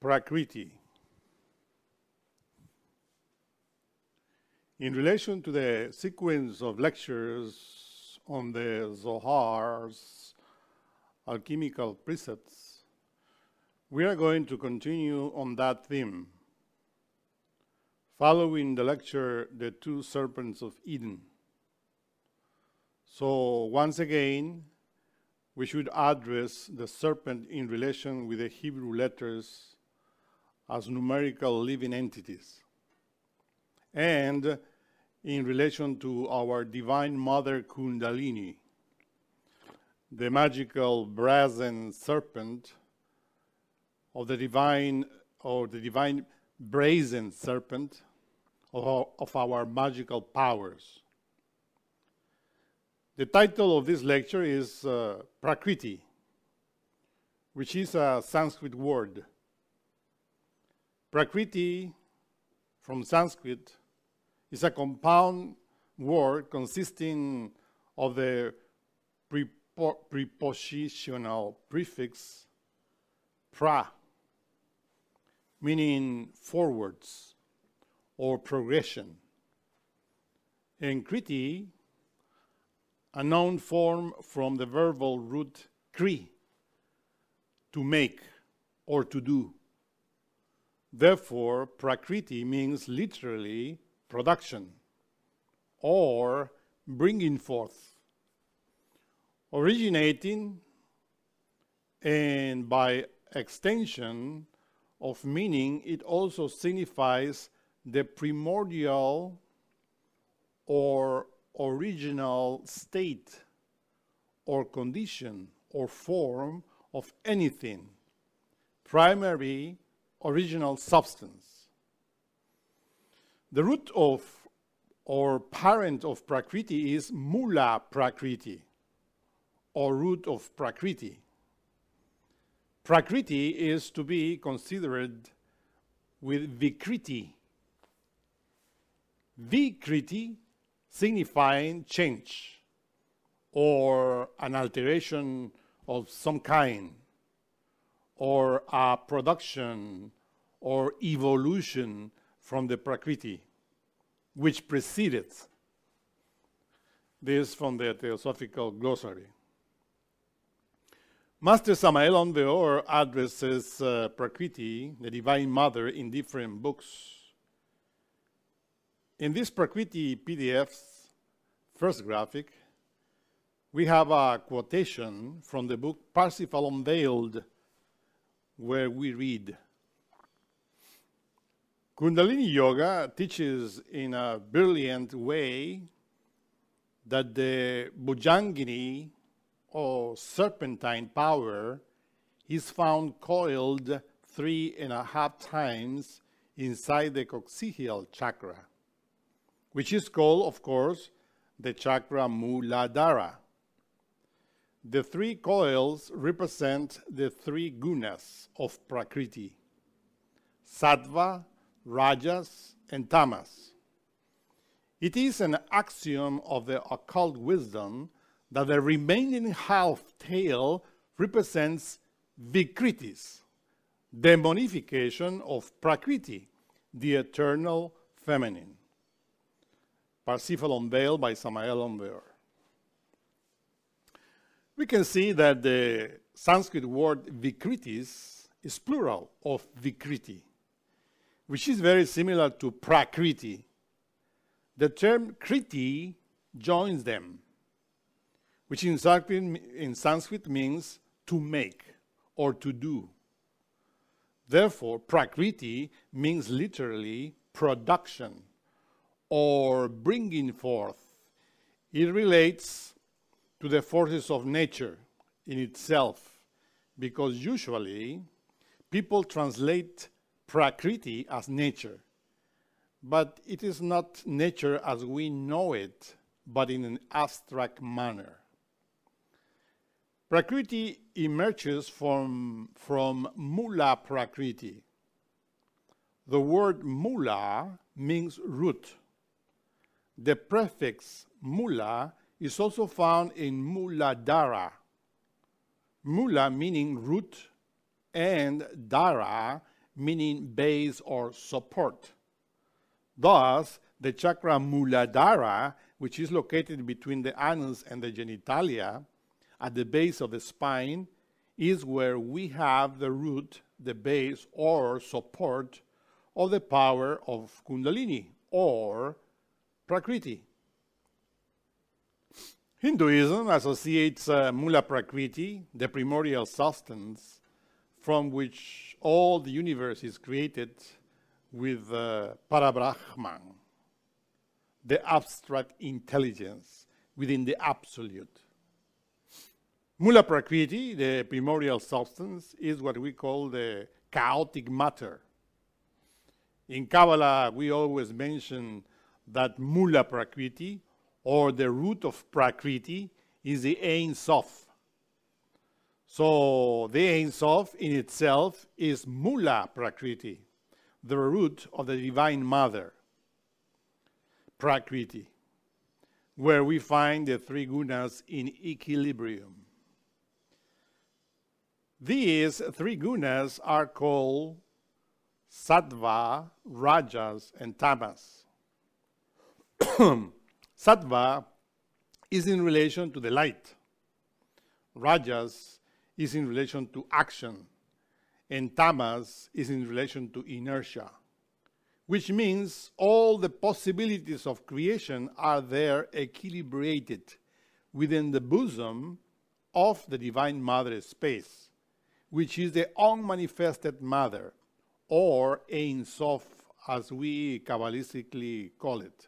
Prakriti. In relation to the sequence of lectures on the Zohar's alchemical precepts, we are going to continue on that theme, following the lecture The Two Serpents of Eden. So, once again, we should address the serpent in relation with the Hebrew letters as numerical living entities. And in relation to our Divine Mother Kundalini, the magical brazen serpent of the divine or the divine brazen serpent of our, of our magical powers. The title of this lecture is uh, Prakriti, which is a Sanskrit word Prakriti from Sanskrit is a compound word consisting of the prepo prepositional prefix pra, meaning forwards or progression, and kriti, a noun form from the verbal root kri, to make or to do. Therefore, Prakriti means literally production or bringing forth, originating, and by extension of meaning, it also signifies the primordial or original state or condition or form of anything, primary original substance. The root of or parent of Prakriti is Mula Prakriti or root of Prakriti. Prakriti is to be considered with Vikriti. Vikriti signifying change or an alteration of some kind or a production or evolution from the Prakriti, which preceded this from the Theosophical Glossary. Master Samael Aun Weor addresses uh, Prakriti, the Divine Mother, in different books. In this Prakriti PDF's first graphic, we have a quotation from the book Parsifal Unveiled where we read Kundalini Yoga teaches in a brilliant way that the Bhujangini or serpentine power is found coiled three and a half times inside the coccygeal chakra, which is called, of course, the chakra Muladhara. The three coils represent the three gunas of Prakriti sattva, rajas, and tamas. It is an axiom of the occult wisdom that the remaining half tail represents Vikritis, the demonification of Prakriti, the eternal feminine. Parsifal unveiled by Samael Aun We can see that the Sanskrit word Vikritis is plural of Vikriti, which is very similar to Prakriti. The term Kriti joins them, which in Sanskrit, in Sanskrit means to make or to do. Therefore, Prakriti means literally production or bringing forth. It relates to the forces of nature in itself because usually people translate Prakriti as nature, but it is not nature as we know it, but in an abstract manner. Prakriti emerges from, from Mula Prakriti. The word Mula means root. The prefix Mula is also found in Muladhara. Mula meaning root and Dhara meaning base or support. Thus, the chakra Muladhara, which is located between the anus and the genitalia, at the base of the spine is where we have the root, the base, or support of the power of Kundalini or Prakriti. Hinduism associates uh, Mula Prakriti, the primordial substance from which all the universe is created, with uh, Parabrahman, the abstract intelligence within the absolute. Mula Prakriti, the primordial substance, is what we call the chaotic matter. In Kabbalah, we always mention that Mula Prakriti, or the root of Prakriti, is the Ein Sof. So the Ein Sof in itself is Mula Prakriti, the root of the Divine Mother, Prakriti, where we find the three gunas in equilibrium. These three gunas are called sattva, rajas, and tamas. sattva is in relation to the light. Rajas is in relation to action. And tamas is in relation to inertia, which means all the possibilities of creation are there equilibrated within the bosom of the Divine Mother space which is the unmanifested mother, or Ein Sof, as we Kabbalistically call it.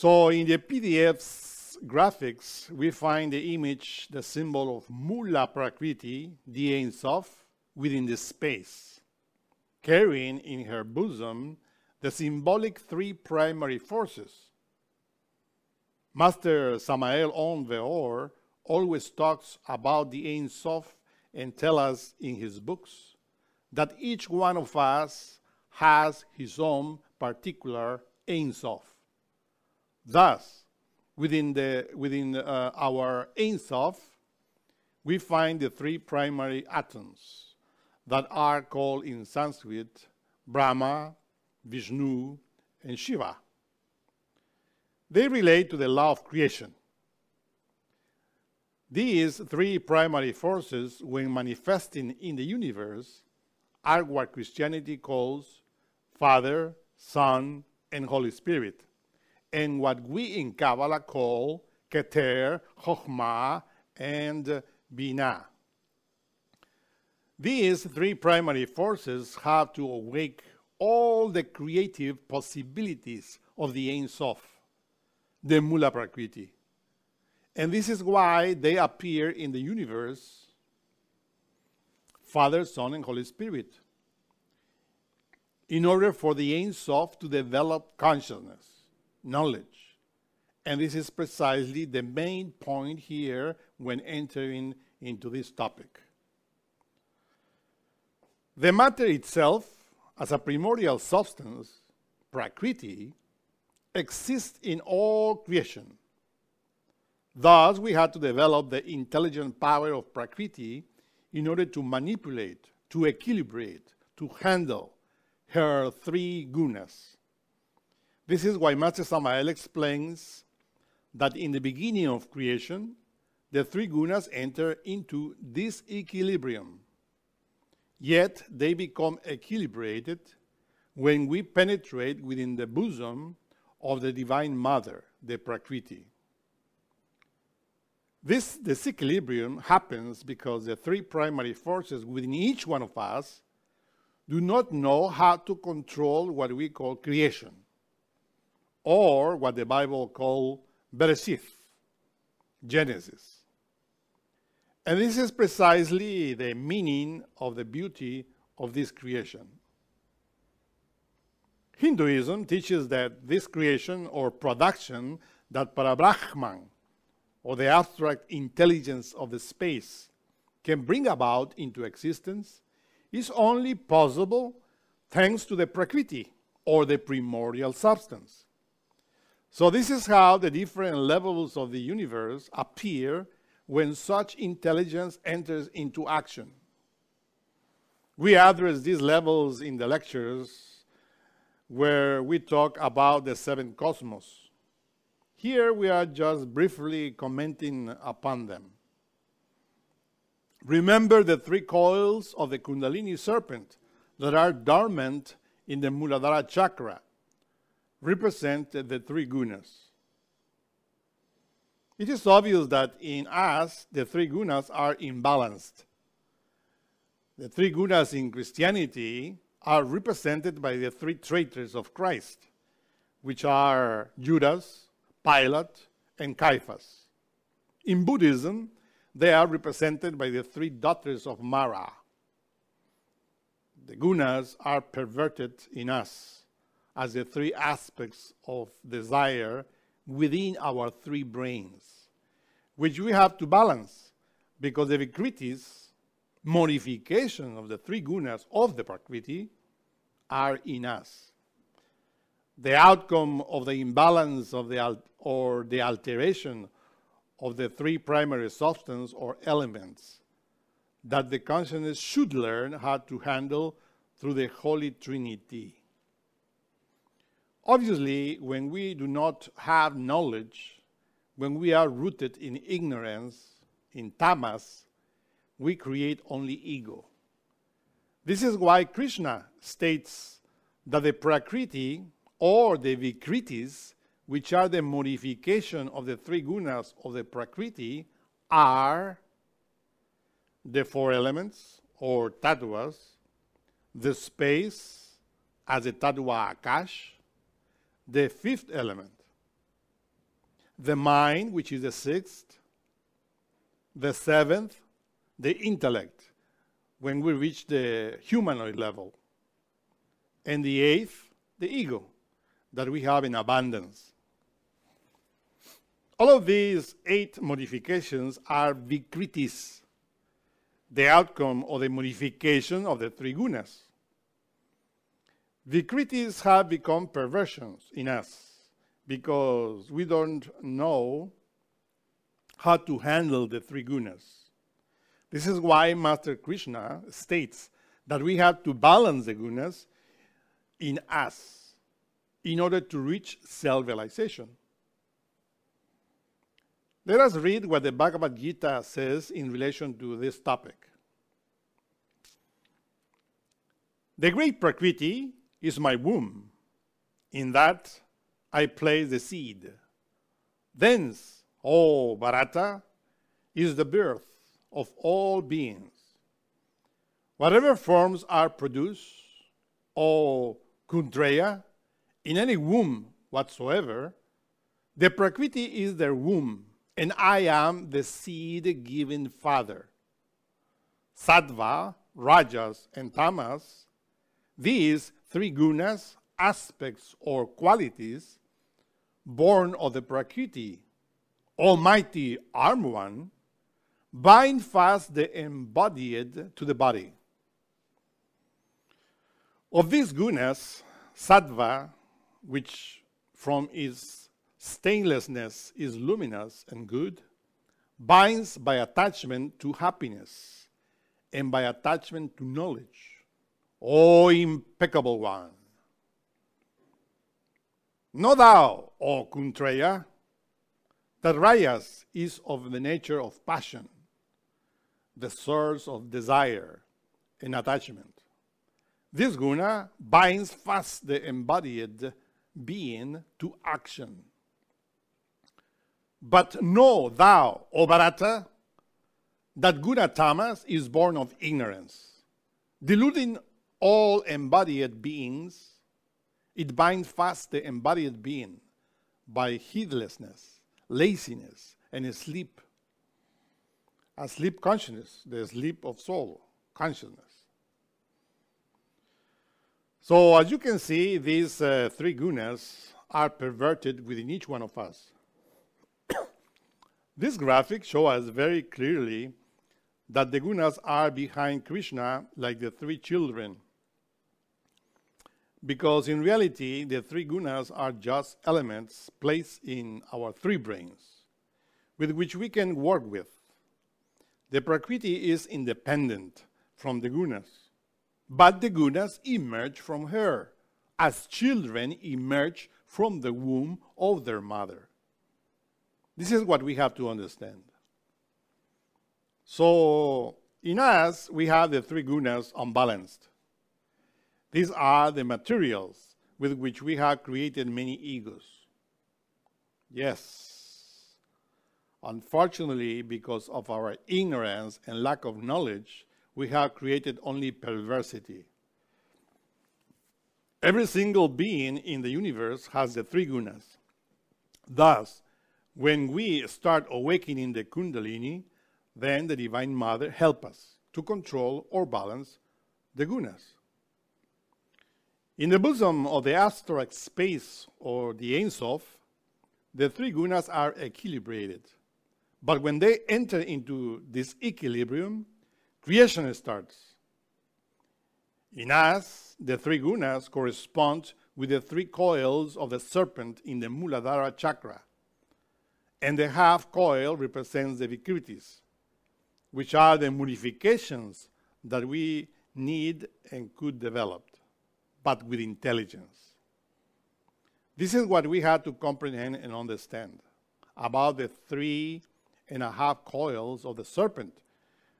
So in the PDF's graphics, we find the image, the symbol of Mula Prakriti, the Ein Sof, within the space, carrying in her bosom the symbolic three primary forces. Master Samael Aun Weor always talks about the Ein Sof and tells us in his books that each one of us has his own particular Ein Sof. Thus, within, the, within uh, our Ein Sof, we find the three primary atoms that are called in Sanskrit Brahma, Vishnu, and Shiva. They relate to the law of creation. These three primary forces, when manifesting in the universe, are what Christianity calls Father, Son, and Holy Spirit, and what we in Kabbalah call Keter, Chokhmah, and Binah. These three primary forces have to awake all the creative possibilities of the Ein Sof, the Mula Prakriti. And this is why they appear in the universe Father, Son, and Holy Spirit. In order for the Ein Sof to develop consciousness, knowledge. And this is precisely the main point here when entering into this topic. The matter itself, as a primordial substance, Prakriti, exists in all creation. Thus, we had to develop the intelligent power of Prakriti in order to manipulate, to equilibrate, to handle her three gunas. This is why Master Samael explains that in the beginning of creation, the three gunas enter into this equilibrium. Yet they become equilibrated when we penetrate within the bosom of the Divine Mother, the Prakriti. This disequilibrium happens because the three primary forces within each one of us do not know how to control what we call creation, or what the Bible calls Bereshith, Genesis. And this is precisely the meaning of the beauty of this creation. Hinduism teaches that this creation or production that Parabrahman, or the abstract intelligence of the space, can bring about into existence is only possible thanks to the Prakriti, or the primordial substance. So, this is how the different levels of the universe appear when such intelligence enters into action. We address these levels in the lectures where we talk about the seven cosmos. Here we are just briefly commenting upon them. Remember the three coils of the Kundalini serpent that are dormant in the Muladhara chakra, represent the three gunas. It is obvious that in us, the three gunas are imbalanced. The three gunas in Christianity are represented by the three traitors of Christ, which are Judas, Pilate, and Caiaphas. In Buddhism, they are represented by the three daughters of Mara. The gunas are perverted in us as the three aspects of desire within our three brains, which we have to balance because the Vikritis, modification of the three gunas of the Prakriti, are in us. The outcome of the imbalance of the or the alteration of the three primary substances or elements that the consciousness should learn how to handle through the Holy Trinity. Obviously, when we do not have knowledge, when we are rooted in ignorance, in tamas, we create only ego. This is why Krishna states that the Prakriti or the Vikritis which are the modification of the three gunas of the Prakriti, are the four elements or tattvas, the space as a tattva akash, the fifth element, the mind, which is the sixth, the seventh, the intellect, when we reach the humanoid level, and the eighth, the ego, that we have in abundance. All of these eight modifications are vikritis, the outcome of the modification of the three gunas. Vikritis have become perversions in us because we don't know how to handle the three gunas. This is why Master Krishna states that we have to balance the gunas in us in order to reach self realization. Let us read what the Bhagavad Gita says in relation to this topic. The great Prakriti is my womb. In that I place the seed. Thence, O Bharata, is the birth of all beings. Whatever forms are produced, O Kundreya, in any womb whatsoever, the Prakriti is their womb and I am the seed giving father. Sattva, Rajas, and Tamas, these three gunas, aspects or qualities, born of the Prakriti, Almighty Arm One, bind fast the embodied to the body. Of these gunas, sattva, which from its stainlessness is luminous and good, binds by attachment to happiness and by attachment to knowledge. O impeccable one! Know thou, O Kuntreya, that Rajas is of the nature of passion, the source of desire and attachment. This guna binds fast the embodied being to action. But know thou, O Bharata, that guna tamas is born of ignorance, deluding all embodied beings. It binds fast the embodied being by heedlessness, laziness, and sleep. A sleep consciousness, the sleep of soul, consciousness. So as you can see, these uh, three gunas are perverted within each one of us. this graphic shows us very clearly that the gunas are behind Krishna like the three children. Because in reality, the three gunas are just elements placed in our three brains with which we can work with. The Prakriti is independent from the gunas. But the gunas emerge from her, as children emerge from the womb of their mother. This is what we have to understand. So, in us, we have the three gunas unbalanced. These are the materials with which we have created many egos. Yes. Unfortunately, because of our ignorance and lack of knowledge, we have created only perversity. Every single being in the universe has the three gunas. Thus, when we start awakening the Kundalini, then the Divine Mother helps us to control or balance the gunas. In the bosom of the abstract space or the Ein the three gunas are equilibrated. But when they enter into this equilibrium, creation starts. In us, the three gunas correspond with the three coils of the serpent in the Muladhara chakra, and the half coil represents the Vikritis, which are the modifications that we need and could develop, but with intelligence. This is what we had to comprehend and understand about the three and a half coils of the serpent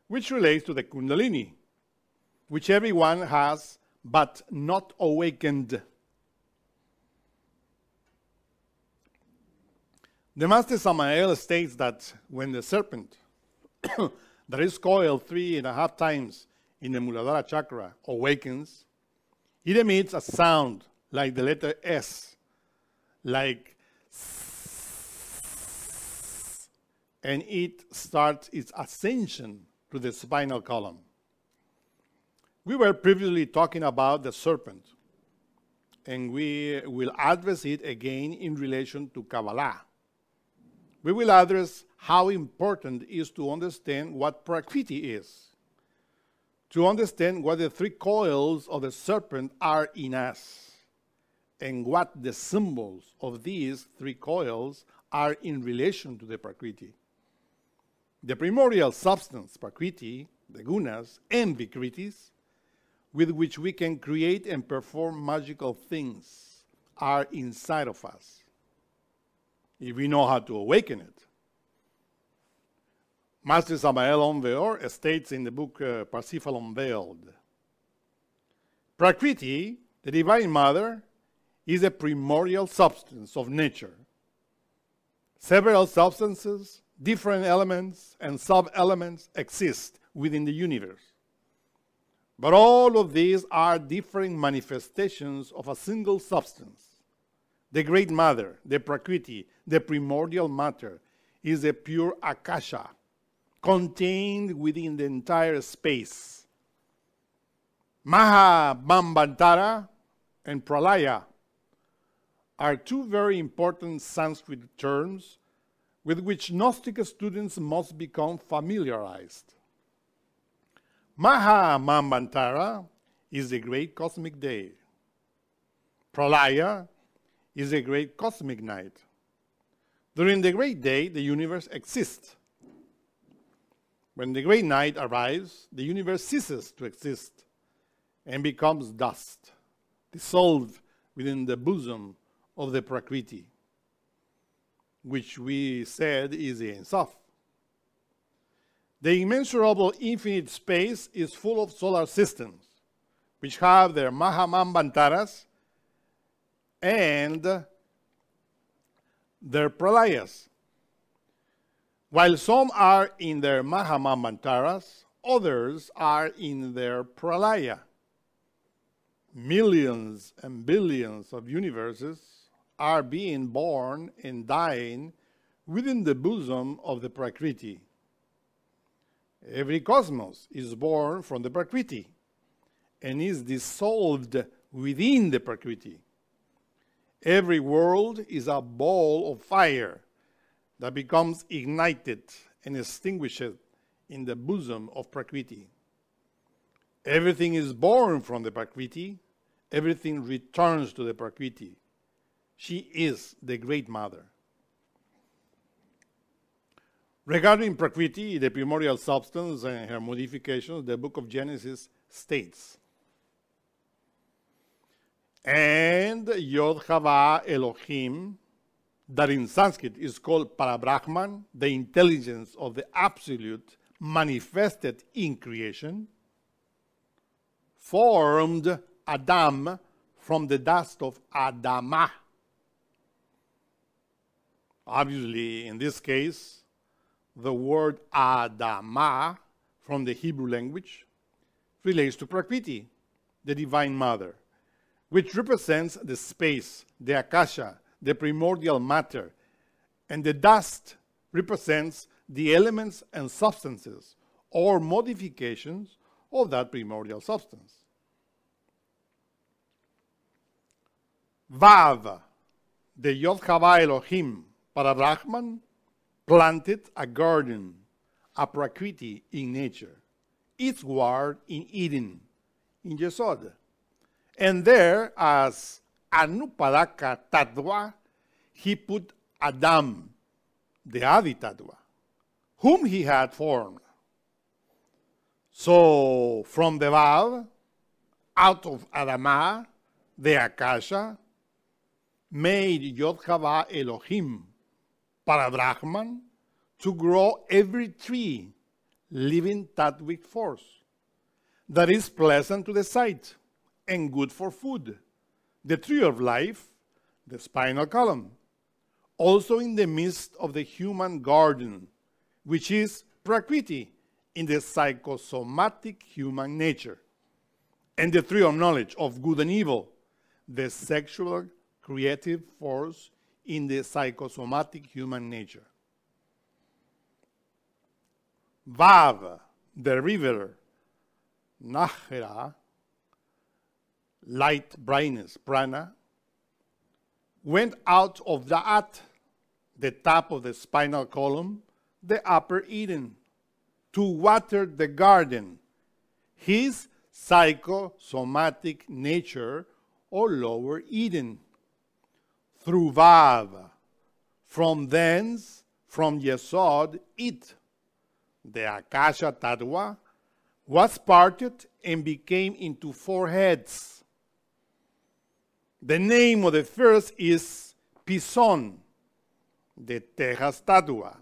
which relates to the Kundalini, which everyone has but not awakened. The Master Samael states that when the serpent that is coiled three and a half times in the Muladhara chakra awakens, it emits a sound like the letter S, like and it starts its ascension to the spinal column. We were previously talking about the serpent, and we will address it again in relation to Kabbalah. We will address how important it is to understand what Prakriti is, to understand what the three coils of the serpent are in us, and what the symbols of these three coils are in relation to the Prakriti. The primordial substance, Prakriti, the gunas, and Vikritis, with which we can create and perform magical things, are inside of us. If we know how to awaken it. Master Samael Aun states in the book uh, Parsifal Unveiled Prakriti, the Divine Mother, is a primordial substance of nature. Several substances different elements and sub-elements exist within the universe. But all of these are different manifestations of a single substance. The Great Mother, the Prakriti, the primordial matter, is a pure akasha, contained within the entire space. Maha Manvantara and Pralaya are two very important Sanskrit terms with which Gnostic students must become familiarized. Maha Manvantara is the great cosmic day. Pralaya is a great cosmic night. During the great day, the universe exists. When the great night arrives, the universe ceases to exist and becomes dust, dissolved within the bosom of the Prakriti, which we said is the Ein Sof. The immeasurable infinite space is full of solar systems, which have their Mahamanvantaras and their pralayas. While some are in their Mahamanvantaras, others are in their pralaya. Millions and billions of universes are being born and dying within the bosom of the Prakriti. Every cosmos is born from the Prakriti and is dissolved within the Prakriti. Every world is a ball of fire that becomes ignited and extinguished in the bosom of Prakriti. Everything is born from the Prakriti, everything returns to the Prakriti. She is the Great Mother. Regarding Prakriti, the primordial substance and her modifications, the book of Genesis states, and Yod Hava Elohim, that in Sanskrit is called Parabrahman, the intelligence of the Absolute manifested in creation, formed Adam from the dust of Adamah. Obviously, in this case, the word Adamah from the Hebrew language relates to Prakriti, the Divine Mother, which represents the space, the Akasha, the primordial matter, and the dust represents the elements and substances or modifications of that primordial substance. Vav, the Yod Hava Elohim, para Brahman, planted a garden, a prakriti in nature, its ward in Eden, in Yesod. And there, as Anupadaka Tattva, he put Adam, the Adi Tattva, whom he had formed. So, from the Vav, out of Adamah, the Akasha, made Yod Hava Elohim, para Brahman, to grow every tree, living tattvic force, that is pleasant to the sight and good for food. The tree of life, the spinal column, also in the midst of the human garden, which is Prakriti in the psychosomatic human nature, and the tree of knowledge of good and evil, the sexual creative force in the psychosomatic human nature. Vav, the river, Nahra, light, brightness, prana, went out of the at, the top of the spinal column, the upper Eden, to water the garden, his psychosomatic nature or lower Eden, through Vav. From thence, from Yesod, it, the Akasha Tattva, was parted and became into four heads the name of the first is Pison, the Tejas Tattva.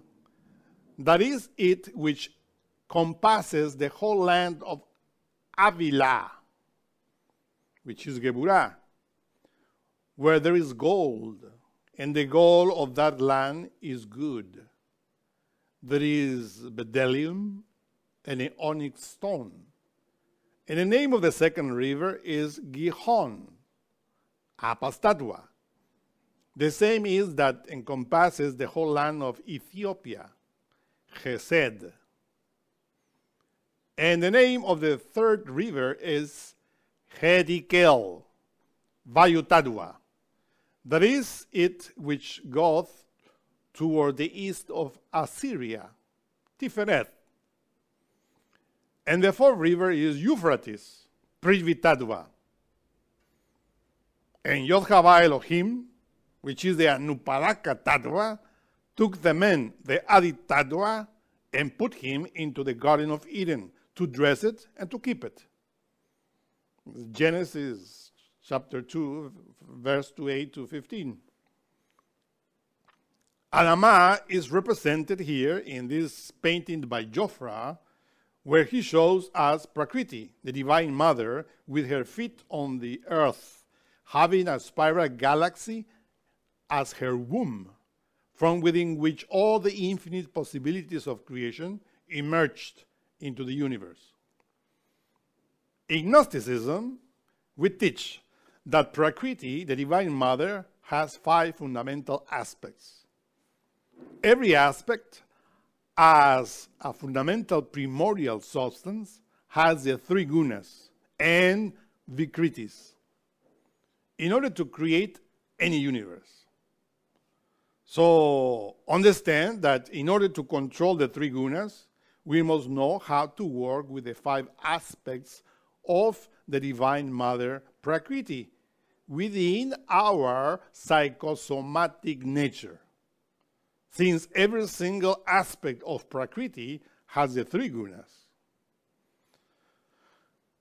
That is it which compasses the whole land of Havilah, which is Geburah, where there is gold, and the gold of that land is good. There is bdellium and an onyx stone. And the name of the second river is Gihon Apas Tattva. The same is that encompasses the whole land of Ethiopia, Chesed. And the name of the third river is Hiddekel, Vayutadua. That is it which goeth toward the east of Assyria, Tiferet. And the fourth river is Euphrates, Prithvi Tattva. And Yod Hava Elohim, which is the Anupadaka Tattva, took the man, the Aditattva, and put him into the Garden of Eden to dress it and to keep it. Genesis chapter 2, verse 2, 8 to 15. Adama is represented here in this painting by Jofra, where he shows us Prakriti, the Divine Mother, with her feet on the earth, having a spiral galaxy as her womb, from within which all the infinite possibilities of creation emerged into the universe. In Gnosticism, we teach that Prakriti, the Divine Mother, has five fundamental aspects. Every aspect, as a fundamental primordial substance, has the three gunas and vikritis in order to create any universe. So understand that in order to control the three gunas, we must know how to work with the five aspects of the Divine Mother Prakriti within our psychosomatic nature. Since every single aspect of Prakriti has the three gunas.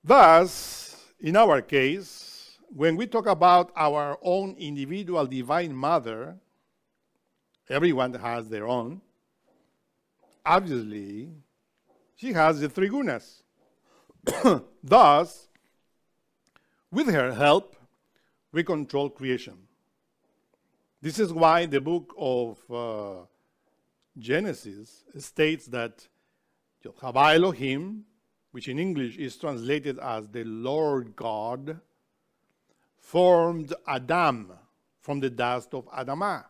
Thus, in our case, when we talk about our own individual Divine Mother, everyone has their own. Obviously, she has the three gunas. Thus, with her help, we control creation. This is why the book of uh, Genesis states that Jehovah Elohim, which in English is translated as the Lord God, formed Adam from the dust of Adamah.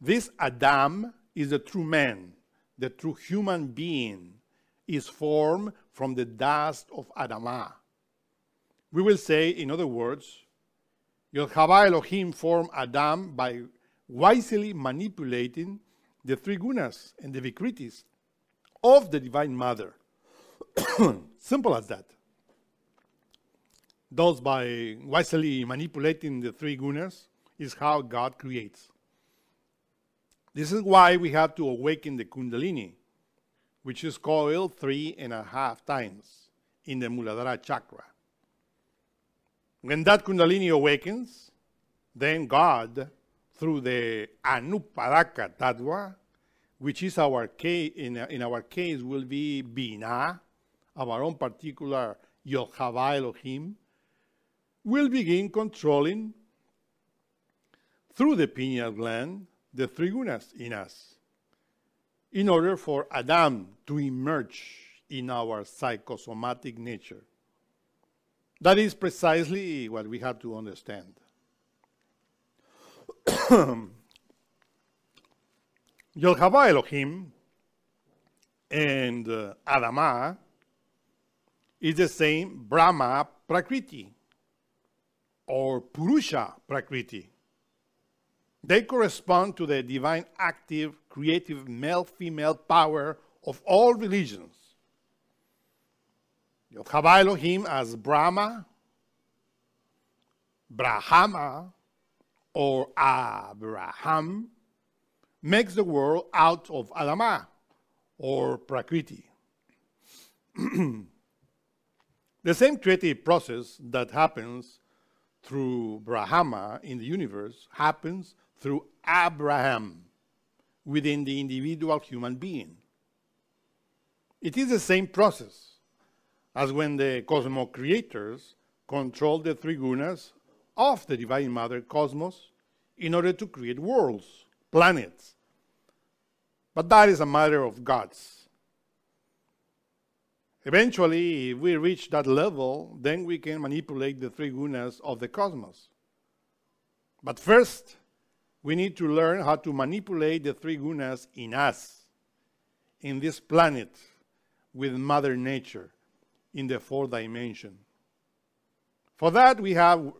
This Adam is the true man, the true human being, is formed from the dust of Adamah. We will say, in other words, Yehovah Elohim formed Adam by wisely manipulating the three gunas and the vikritis of the Divine Mother. Simple as that. Thus, by wisely manipulating the three gunas, is how God creates. This is why we have to awaken the Kundalini, which is coiled three and a half times in the Muladhara chakra. When that Kundalini awakens, then God, through the Anupadaka Tattva, which is our case, in, in our case will be Binah, our own particular Yochava Elohim, will begin controlling through the pineal gland the three gunas in us in order for Adam to emerge in our psychosomatic nature. That is precisely what we have to understand. Yehovah Elohim and uh, Adama is the same Brahma Prakriti or Purusha Prakriti. They correspond to the divine active, creative male female power of all religions. Yehovah Elohim as Brahma, Brahma, or Abraham makes the world out of Adama or Prakriti. the same creative process that happens through Brahma in the universe happens through Abraham within the individual human being. It is the same process as when the cosmos creators control the three gunas of the Divine Mother cosmos in order to create worlds, planets, but that is a matter of gods. Eventually, if we reach that level, then we can manipulate the three gunas of the cosmos. But first, we need to learn how to manipulate the three gunas in us, in this planet, with Mother Nature, in the fourth dimension. For that, we have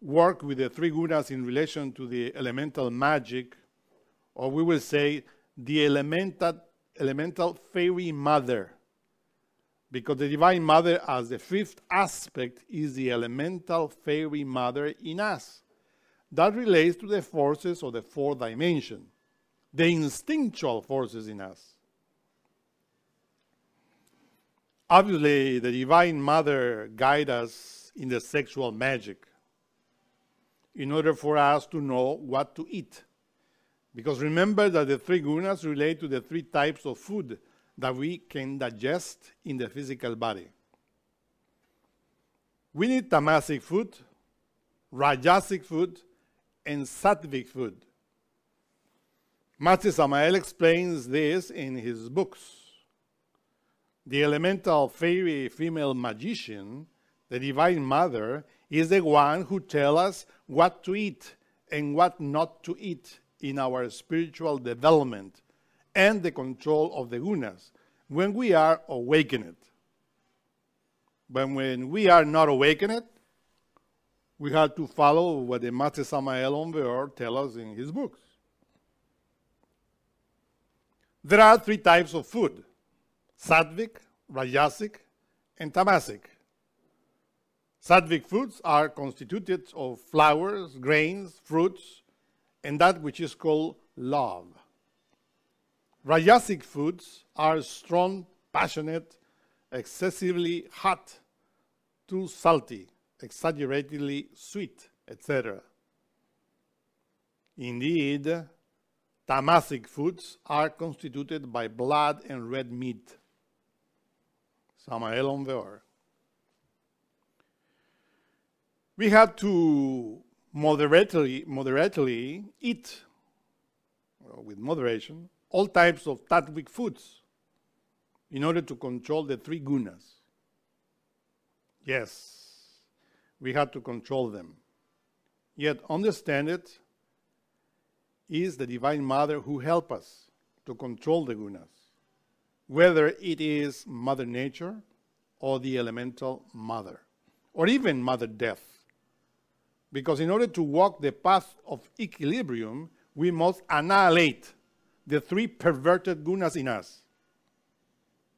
worked with the three gunas in relation to the elemental magic, or we will say the elemental, elemental fairy mother. Because the divine mother, as the fifth aspect, is the elemental fairy mother in us. that relates to the forces of the fourth dimension, the instinctual forces in us. Obviously, the Divine Mother guides us in the sexual magic in order for us to know what to eat. Because remember that the three gunas relate to the three types of food that we can digest in the physical body. We need tamasic food, rajasic food, and sattvic food. Master Samael explains this in his books. The elemental fairy female magician, the Divine Mother, is the one who tells us what to eat and what not to eat in our spiritual development and the control of the gunas when we are awakened. But when we are not awakened, we have to follow what the Master Samael Aun tells us in his books. There are three types of food sattvic, rajasic, and tamasic. Sattvic foods are constituted of flowers, grains, fruits, and that which is called love. Rajasic foods are strong, passionate, excessively hot, too salty, exaggeratedly sweet, etc. Indeed, tamasic foods are constituted by blood and red meat. We have to moderately, moderately eat, with moderation, all types of tattvic foods in order to control the three gunas. Yes, we have to control them. Yet understand it is the Divine Mother who help us to control the gunas, whether it is Mother Nature or the elemental Mother, or even Mother Death. Because in order to walk the path of equilibrium, we must annihilate the three perverted gunas in us.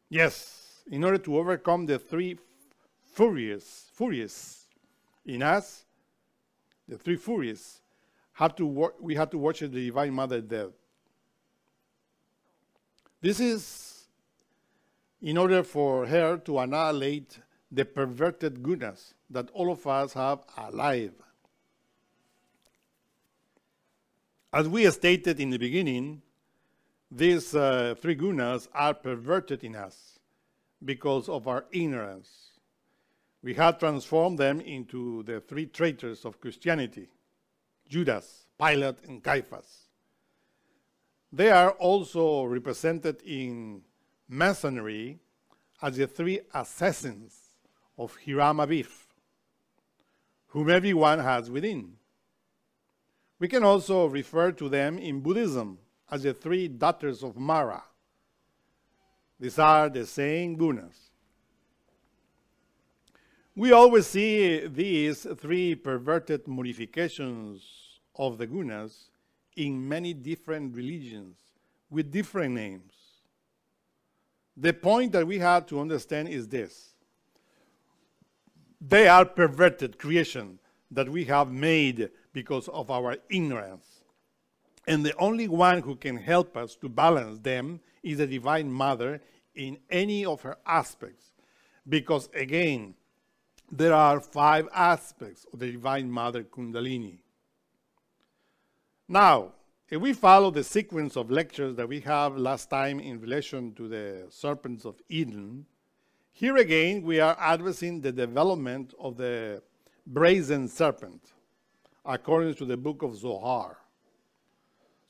Yes, in order to overcome the three furious, furious in us, the three furies, have to we have to watch the Divine Mother dead. This is in order for her to annihilate the perverted gunas that all of us have alive. As we stated in the beginning, these uh, three gunas are perverted in us because of our ignorance. We have transformed them into the three traitors of Christianity Judas, Pilate, and Caiaphas. They are also represented in Masonry as the three assassins of Hiram Abiff, whom everyone has within. We can also refer to them in Buddhism as the three daughters of Mara. These are the same gunas. We always see these three perverted modifications of the gunas in many different religions with different names. The point that we have to understand is this they are perverted creation that we have made because of our ignorance. And the only one who can help us to balance them is the Divine Mother in any of her aspects. Because again, there are five aspects of the Divine Mother Kundalini. Now, if we follow the sequence of lectures that we have last time in relation to the serpents of Eden, here again we are addressing the development of the brazen serpent according to the book of Zohar.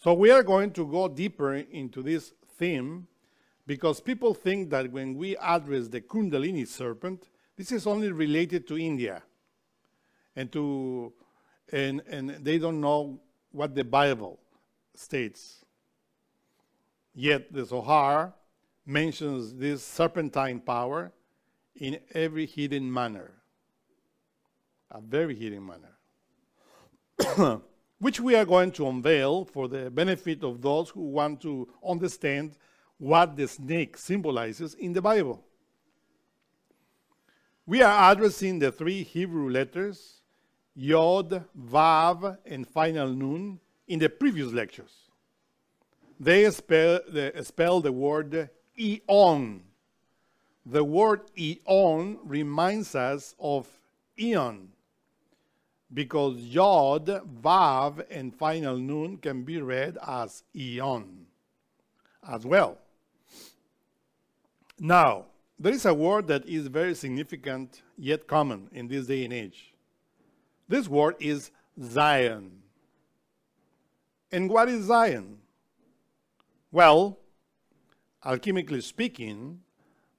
So we are going to go deeper into this theme because people think that when we address the Kundalini serpent, this is only related to India and to and and they don't know what the Bible states. Yet the Zohar mentions this serpentine power in every hidden manner. A very hidden manner. which we are going to unveil for the benefit of those who want to understand what the snake symbolizes in the Bible. We are addressing the three Hebrew letters Yod, Vav, and final Nun in the previous lectures. They spell the, spell the word Eon. The word Eon reminds us of Eon because Yod, Vav, and final Nun can be read as Eon as well. Now, there is a word that is very significant yet common in this day and age. This word is Zion. And what is Zion? Well, alchemically speaking,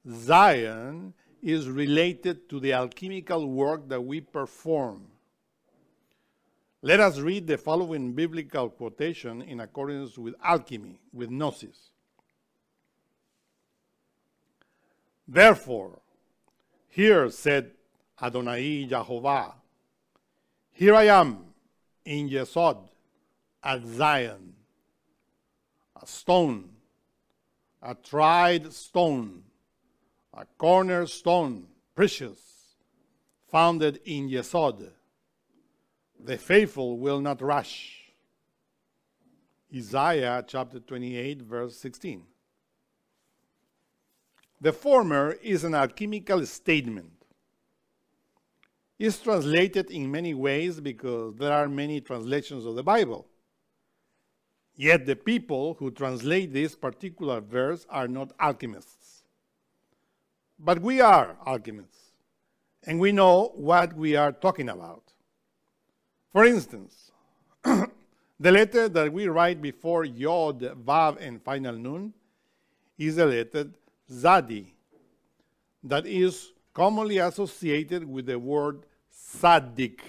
Zion is related to the alchemical work that we perform. Let us read the following biblical quotation in accordance with alchemy, with gnosis. Therefore, here said Adonai Jehovah, Here I am in Yesod at Zion, a stone, a tried stone, a cornerstone, precious, founded in Yesod. The faithful will not rush. Isaiah chapter 28, verse 16. The former is an alchemical statement. It's translated in many ways because there are many translations of the Bible. Yet the people who translate this particular verse are not alchemists. But we are alchemists, and we know what we are talking about. For instance, the letter that we write before Yod, Vav, and final Nun is the letter Zadi, that is commonly associated with the word Sadik.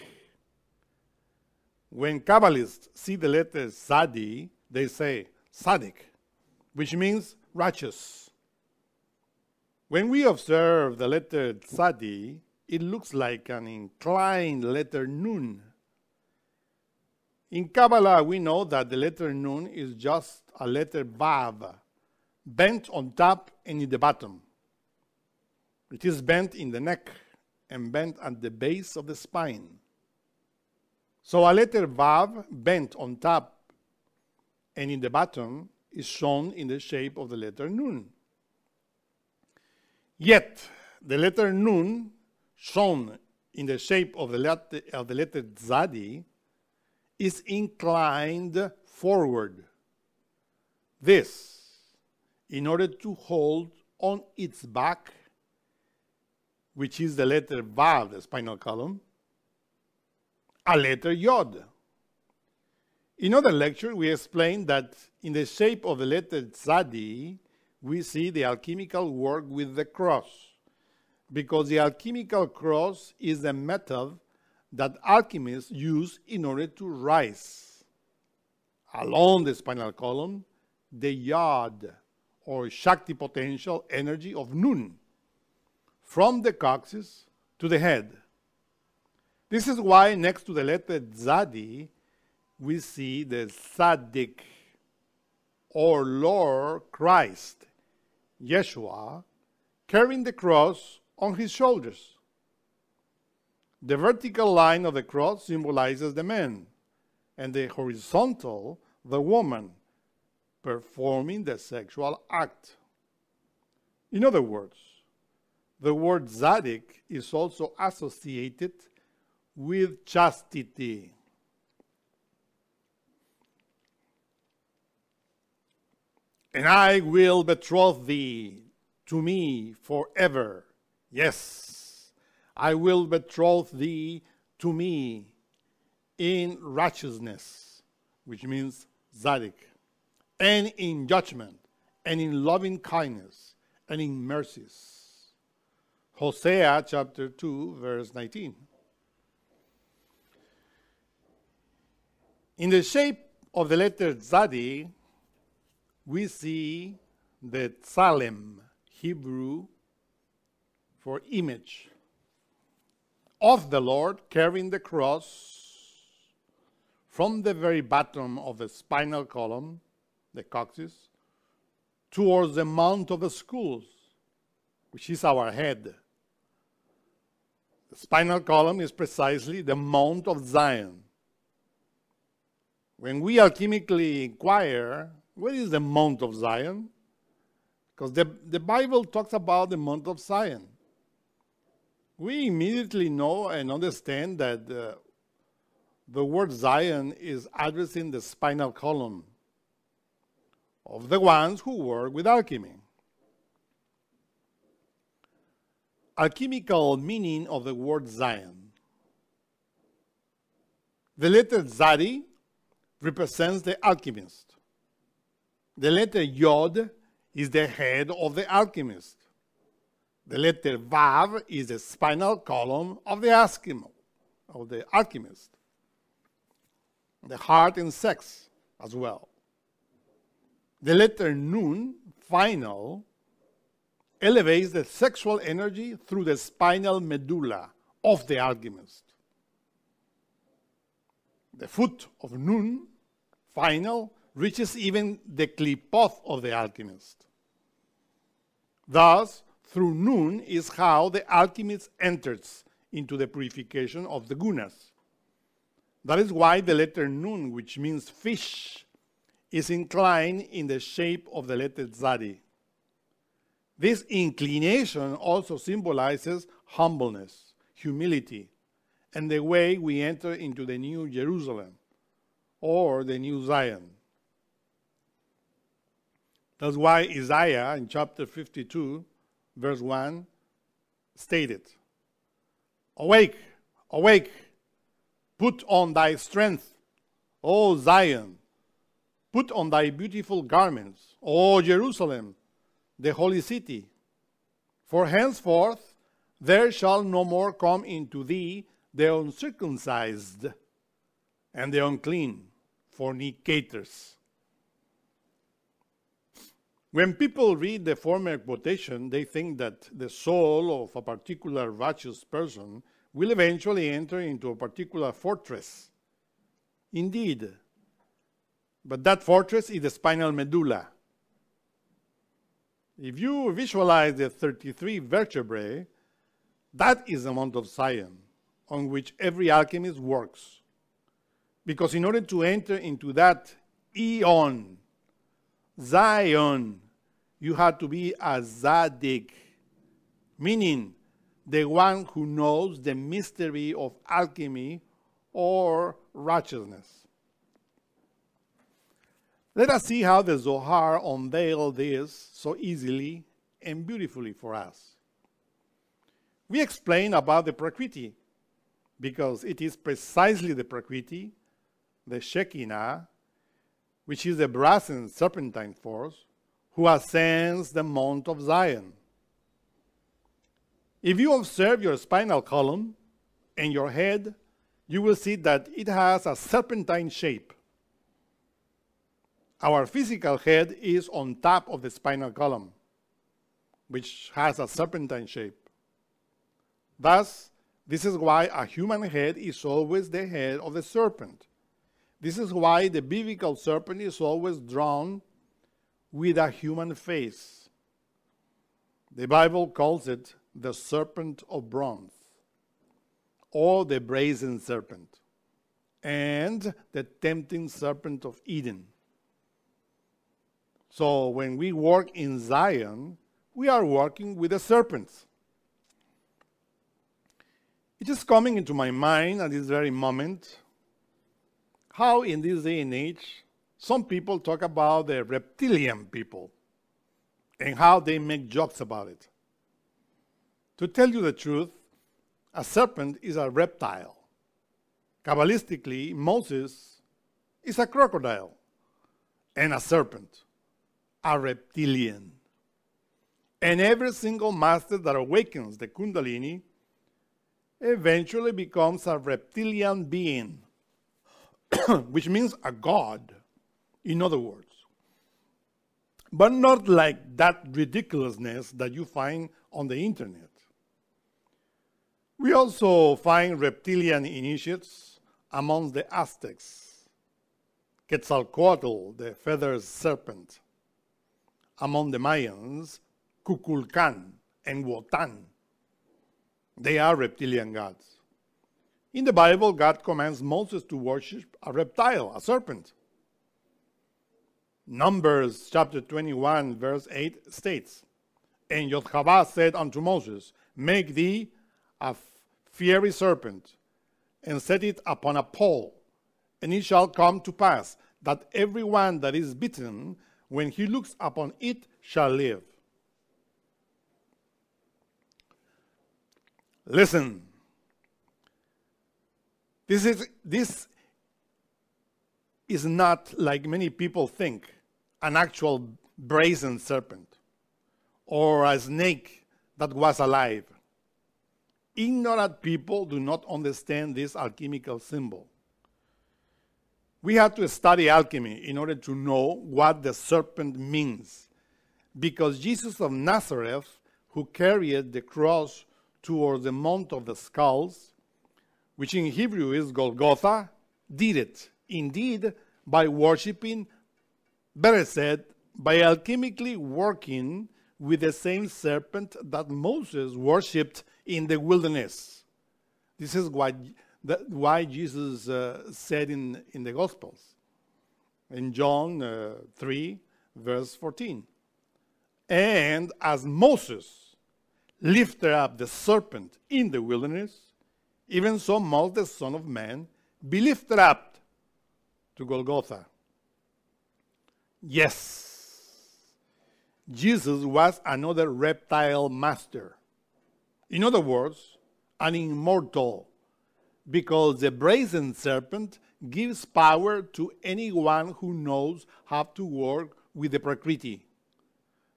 When Kabbalists see the letter Zadi, they say Sadik, which means righteous. When we observe the letter Tzadi, it looks like an inclined letter Nun. In Kabbalah, we know that the letter Nun is just a letter Vav, bent on top and in the bottom. It is bent in the neck and bent at the base of the spine. So a letter Vav bent on top and in the bottom is shown in the shape of the letter Nun. Yet, the letter Nun, shown in the shape of the letter, of the letter Zadi, is inclined forward. This in order to hold on its back, which is the letter Vav, the spinal column, a letter Yod. In other lecture, we explained that in the shape of the letter Tzadi, we see the alchemical work with the cross, because the alchemical cross is the method that alchemists use in order to rise along the spinal column the yod or Shakti potential energy of Nun from the coccyx to the head. This is why next to the letter Zadi, we see the Sadik or Lord Christ, Yeshua, carrying the cross on his shoulders. The vertical line of the cross symbolizes the man, and the horizontal, the woman, performing the sexual act. In other words, the word Zadik is also associated with chastity. And I will betroth thee to me forever. Yes, I will betroth thee to me in righteousness, which means Zadik and in judgment, and in loving kindness, and in mercies. Hosea chapter 2, verse 19. In the shape of the letter Zadi, we see the Tsalem, Hebrew for image, of the Lord carrying the cross from the very bottom of the spinal column the coccyx, towards the mount of the skulls, which is our head. The spinal column is precisely the Mount of Zion. When we alchemically inquire, what is the Mount of Zion? Because the, the Bible talks about the Mount of Zion. We immediately know and understand that uh, the word Zion is addressing the spinal column of the ones who work with alchemy. Alchemical meaning of the word Zion. The letter Zadi represents the alchemist. The letter Yod is the head of the alchemist. The letter Vav is the spinal column of the Eskimo, of the alchemist. The heart and sex as well. The letter Nun, final, elevates the sexual energy through the spinal medulla of the alchemist. The foot of Nun, final, reaches even the klipoth of the alchemist. Thus, through Nun is how the alchemist enters into the purification of the gunas. That is why the letter Nun, which means fish, is inclined in the shape of the letter Zadi. This inclination also symbolizes humbleness, humility, and the way we enter into the New Jerusalem or the New Zion. That's why Isaiah in chapter 52, verse 1, stated Awake, awake, put on thy strength, O Zion, Put on thy beautiful garments, O Jerusalem, the holy city. For henceforth there shall no more come into thee the uncircumcised and the unclean, fornicators. When people read the former quotation, they think that the soul of a particular righteous person will eventually enter into a particular fortress. Indeed, but that fortress is the spinal medulla. If you visualize the 33 vertebrae, that is the Mount of Zion on which every alchemist works. Because in order to enter into that eon, Zion, you have to be a Zadik, meaning the one who knows the mystery of alchemy or righteousness. Let us see how the Zohar unveiled this so easily and beautifully for us. We explain about the Prakriti because it is precisely the Prakriti, the Shekinah, which is the brass and serpentine force, who ascends the Mount of Zion. If you observe your spinal column and your head, you will see that it has a serpentine shape. Our physical head is on top of the spinal column, which has a serpentine shape. Thus, this is why a human head is always the head of the serpent. This is why the biblical serpent is always drawn with a human face. The Bible calls it the serpent of bronze or the brazen serpent and the tempting serpent of Eden. So when we work in Zion, we are working with the serpents. It is coming into my mind at this very moment how, in this day and age, some people talk about the reptilian people and how they make jokes about it. To tell you the truth, a serpent is a reptile. Kabbalistically, Moses is a crocodile and a serpent a reptilian. And every single master that awakens the Kundalini eventually becomes a reptilian being, which means a god, in other words. But not like that ridiculousness that you find on the internet. We also find reptilian initiates amongst the Aztecs, Quetzalcoatl, the feathered serpent, among the Mayans, Kukulkan and Wotan. They are reptilian gods. In the Bible, God commands Moses to worship a reptile, a serpent. Numbers chapter 21, verse 8 states, And Yodhavah said unto Moses, Make thee a fiery serpent, and set it upon a pole, and it shall come to pass that every one that is bitten, when he looks upon it, shall live. Listen. This is, this is not like many people think an actual brazen serpent or a snake that was alive. Ignorant people do not understand this alchemical symbol. We have to study alchemy in order to know what the serpent means. Because Jesus of Nazareth, who carried the cross toward the Mount of the Skulls, which in Hebrew is Golgotha, did it, indeed, by worshiping, better said, by alchemically working with the same serpent that Moses worshipped in the wilderness. This is why, that, why Jesus uh, said in, in the Gospels, in John uh, 3, verse 14. And as Moses lifted up the serpent in the wilderness, even so must the Son of Man be lifted up to Golgotha. Yes, Jesus was another reptile master. In other words, an immortal, because the brazen serpent gives power to anyone who knows how to work with the Prakriti.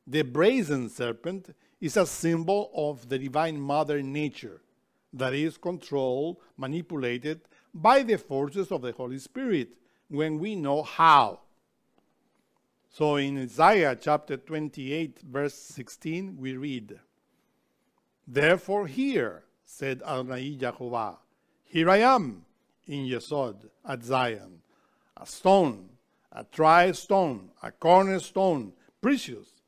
The brazen serpent is a symbol of the divine mother nature that is controlled, manipulated by the forces of the Holy Spirit when we know how. So in Isaiah chapter 28, verse 16, we read, Therefore hear, said Adonai Jehovah, Here I am in Yesod at Zion, a stone, a tried stone, a cornerstone, precious,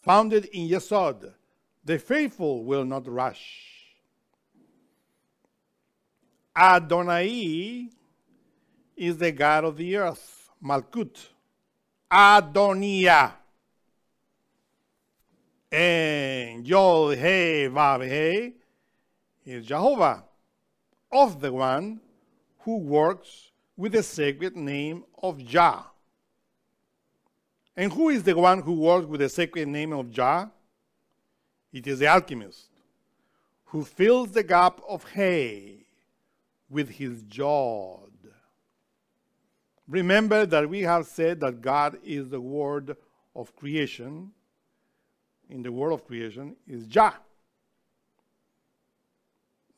founded in Yesod, the faithful will not rush. Adonai is the God of the earth, Malkut. Adonia. And Yod He Vav He is Jehovah, of the one who works with the sacred name of Jah. And who is the one who works with the sacred name of Jah? It is the alchemist who fills the gap of hay with his jod. Remember that we have said that God is the word of creation. In the word of creation is Jah.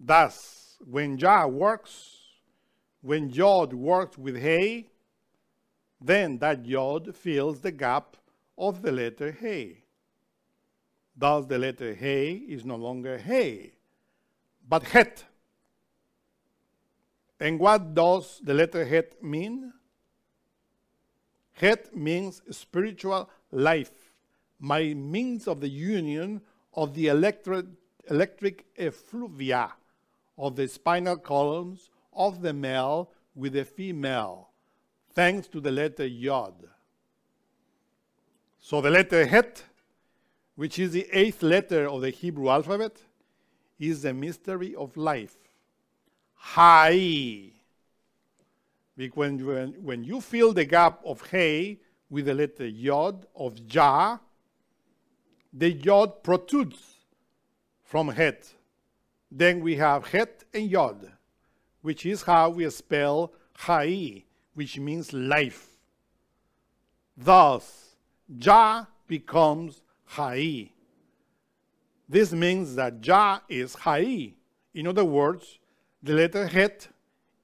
Thus, when Jah works, when Yod works with hay, then that Yod fills the gap of the letter Hay. Thus, the letter He is no longer He, but Het. And what does the letter Het mean? Het means spiritual life, by means of the union of the electric, electric effluvia of the spinal columns of the male with the female, thanks to the letter Yod. So the letter Het which is the eighth letter of the Hebrew alphabet, is the mystery of life. Hai. Because when, when you fill the gap of Hay with the letter Yod of Jah, the Yod protrudes from Het. Then we have Het and Yod, which is how we spell Hai, which means life. Thus, Jah becomes Hai. This means that Jah is Hai. In other words, the letter Het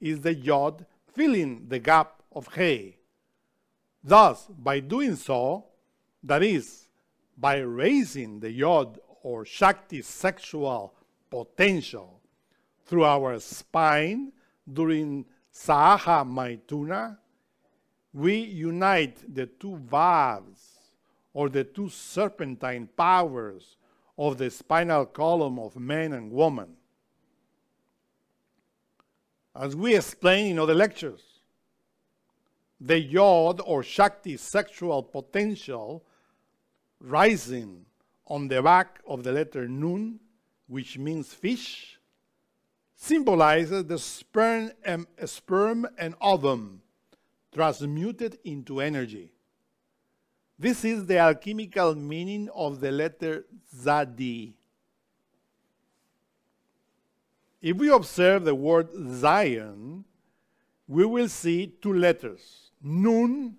is the Yod filling the gap of He. Thus, by doing so, that is, by raising the Yod or Shakti sexual potential through our spine during Saha Maithuna, we unite the two Vavs or the two serpentine powers of the spinal column of man and woman. As we explained in other lectures. The yod or Shakti sexual potential rising on the back of the letter Nun, which means fish, symbolizes the sperm and, sperm and ovum transmuted into energy. This is the alchemical meaning of the letter Zadi. If we observe the word Zion, we will see two letters, Nun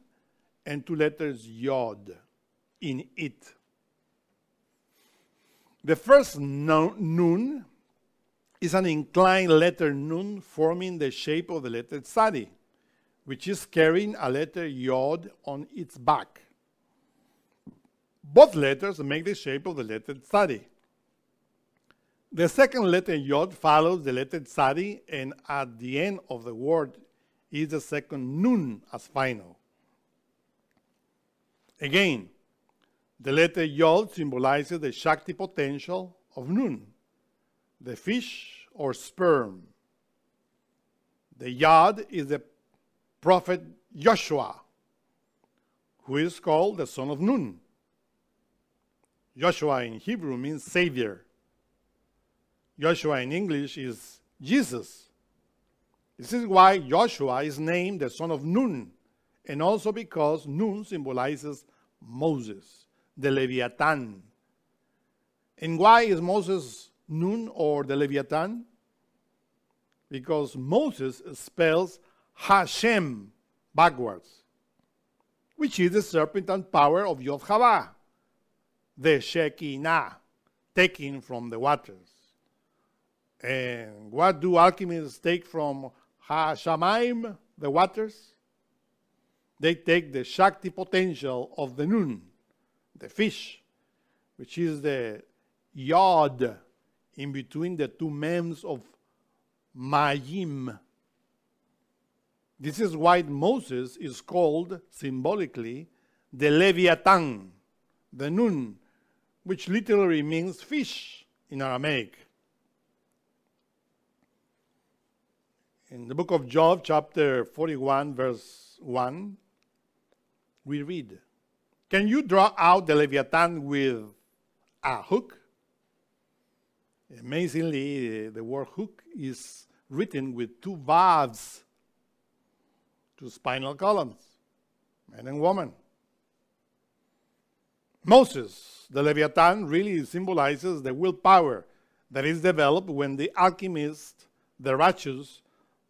and two letters Yod in it. The first Nun is an inclined letter Nun forming the shape of the letter Tzadi, which is carrying a letter Yod on its back. Both letters make the shape of the letter Tzadi. The second letter Yod follows the letter Tzadi, and at the end of the word is the second Nun as final. Again, the letter Yod symbolizes the Shakti potential of Nun, the fish or sperm. The Yod is the prophet Joshua, who is called the son of Nun. Joshua in Hebrew means savior. Joshua in English is Jesus. This is why Joshua is named the son of Nun, and also because Nun symbolizes Moses, the Leviathan. And why is Moses Nun or the Leviathan? Because Moses spells Hashem backwards, which is the serpent and power of Yod the Shekinah, taken from the waters. And what do alchemists take from Hashamaim, the waters? They take the Shakti potential of the Nun, the fish, which is the yod in between the two mems of Mayim. This is why Moses is called symbolically the Leviathan, the Nun, which literally means fish in Aramaic. In the book of Job, chapter 41, verse 1, we read Can you draw out the Leviathan with a hook? Amazingly, the word hook is written with two Vavs, two spinal columns, man and woman. Moses, the Leviathan, really symbolizes the willpower that is developed when the alchemist, the righteous,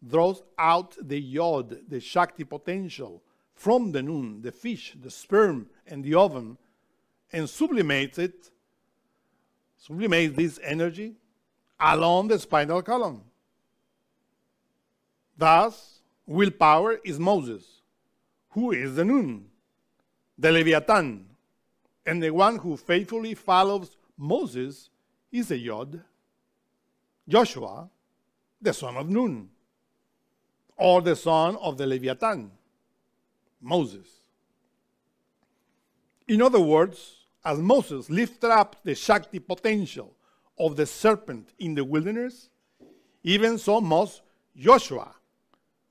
draws out the yod, the Shakti potential, from the nun, the fish, the sperm, and the ovum, and sublimates it, sublimates this energy along the spinal column. Thus, willpower is Moses, who is the nun, the Leviathan, and the one who faithfully follows Moses is a Yod, Joshua, the son of Nun, or the son of the Leviathan, Moses. In other words, as Moses lifted up the Shakti potential of the serpent in the wilderness, even so must Joshua,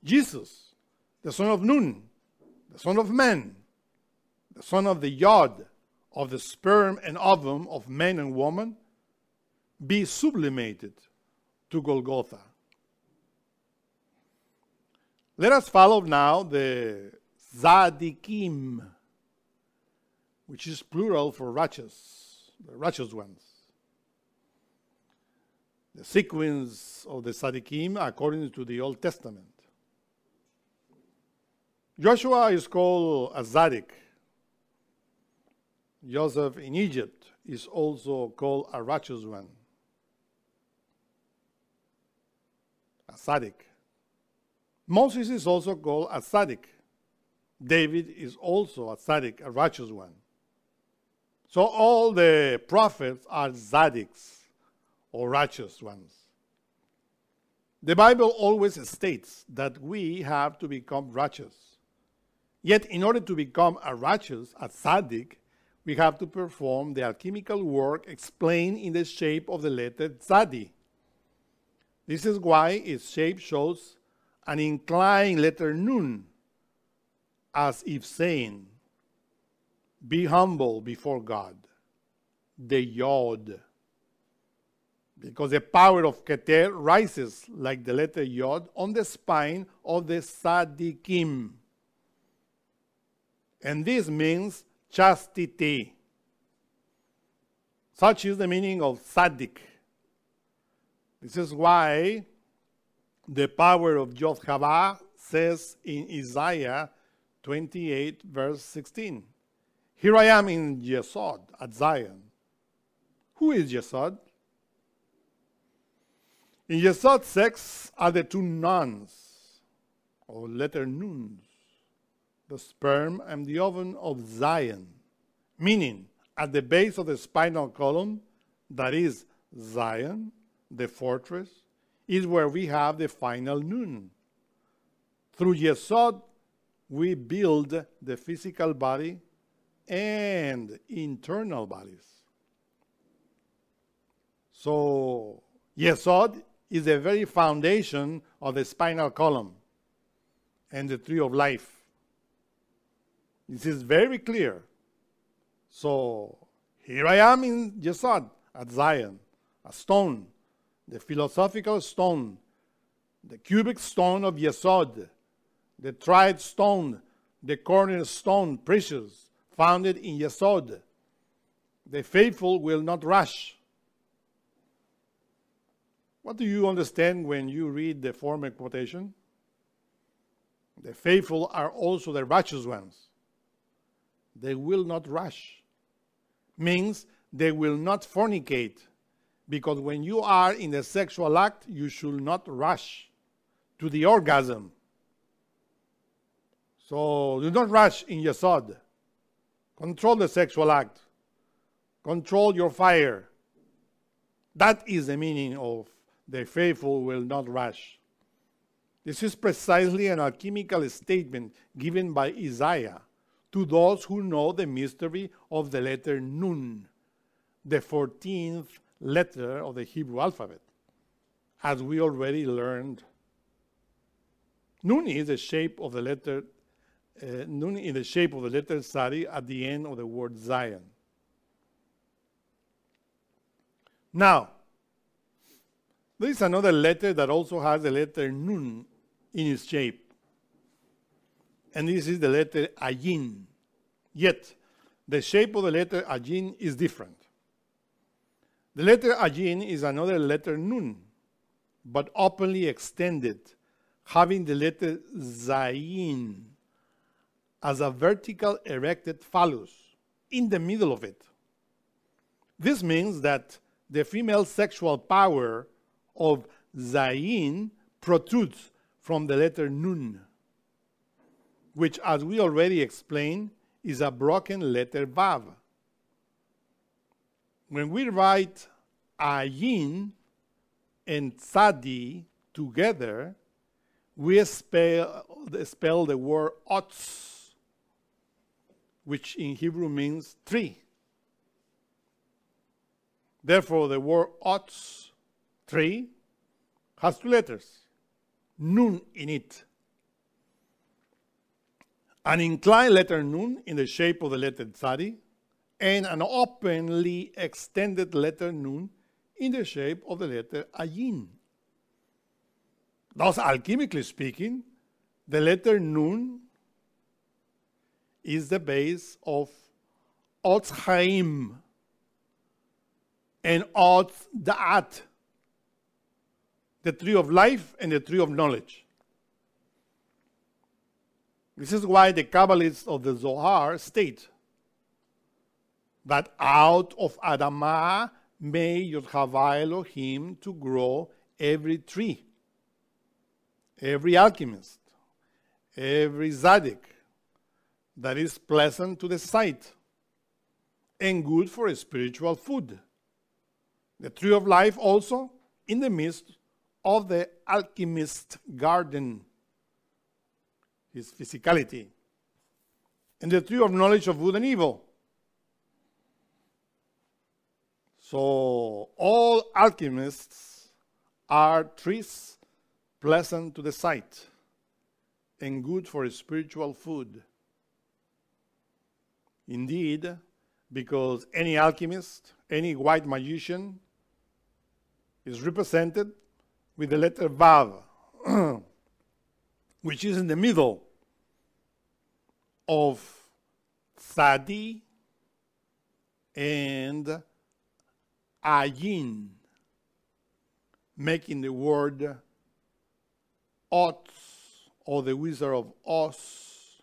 Jesus, the son of Nun, the son of man, the son of the Yod, of the sperm and ovum of man and woman be sublimated to Golgotha. Let us follow now the Zadikim, which is plural for righteous, the righteous ones. The sequence of the Zadikim according to the Old Testament. Joshua is called a Zadik Joseph in Egypt is also called a righteous one, a tzaddik. Moses is also called a tzaddik. David is also a tzaddik, a righteous one. So all the prophets are tzaddiks or righteous ones. The Bible always states that we have to become righteous. Yet, in order to become a righteous, a tzaddik, we have to perform the alchemical work explained in the shape of the letter tzadi. This is why its shape shows an inclined letter nun, as if saying, Be humble before God. The Yod. Because the power of Keter rises like the letter Yod on the spine of the Sadikim. And this means chastity. Such is the meaning of Sadik. This is why the power of Yod Havah says in Isaiah 28, verse 16 Here I am in Yesod at Zion. Who is Yesod? In Yesod 6 are the two nuns, or letter nuns, the sperm and the ovum of Zion, meaning at the base of the spinal column, that is Zion, the fortress, is where we have the final Nun. Through Yesod, we build the physical body and internal bodies. So, Yesod is the very foundation of the spinal column and the tree of life. This is very clear. So here I am in Yesod at Zion, a stone, the philosophical stone, the cubic stone of Yesod, the tried stone, the cornerstone, precious, founded in Yesod. The faithful will not rush. What do you understand when you read the former quotation? The faithful are also the righteous ones. They will not rush. Means they will not fornicate. Because when you are in the sexual act, you should not rush to the orgasm. So do not rush in Yesod. Control the sexual act. Control your fire. That is the meaning of the faithful will not rush. This is precisely an alchemical statement given by Isaiah to those who know the mystery of the letter Nun, the 14th letter of the Hebrew alphabet, as we already learned. Nun is the shape of the letter uh, Nun in the shape of the letter Sadi at the end of the word Zion. Now, there is another letter that also has the letter Nun in its shape. And this is the letter Ayin. Yet, the shape of the letter Ayin is different. The letter Ayin is another letter Nun, but openly extended, having the letter Zayin as a vertical erected phallus in the middle of it. This means that the female sexual power of Zayin protrudes from the letter Nun, which, as we already explained, is a broken letter Vav. When we write Ayin and Tzadi together, we spell, spell the word Otz, which in Hebrew means three. Therefore, the word Otz, three, has two letters, Nun in it. An inclined letter Nun in the shape of the letter Tzadi, and an openly extended letter Nun in the shape of the letter Ayin. Thus, alchemically speaking, the letter Nun is the base of Otz and Otz Da'at, the tree of life and the tree of knowledge. This is why the Kabbalists of the Zohar state that out of Adamah may Yodhava Elohim to grow every tree, every alchemist, every Zadik that is pleasant to the sight and good for spiritual food. The tree of life also in the midst of the alchemist garden, his physicality, and the tree of knowledge of good and evil. So all alchemists are trees pleasant to the sight. and good for spiritual food. Indeed, because any alchemist, any white magician is represented with the letter Vav, which is in the middle of Sadi and Ayin, making the word Oz or the Wizard of Oz,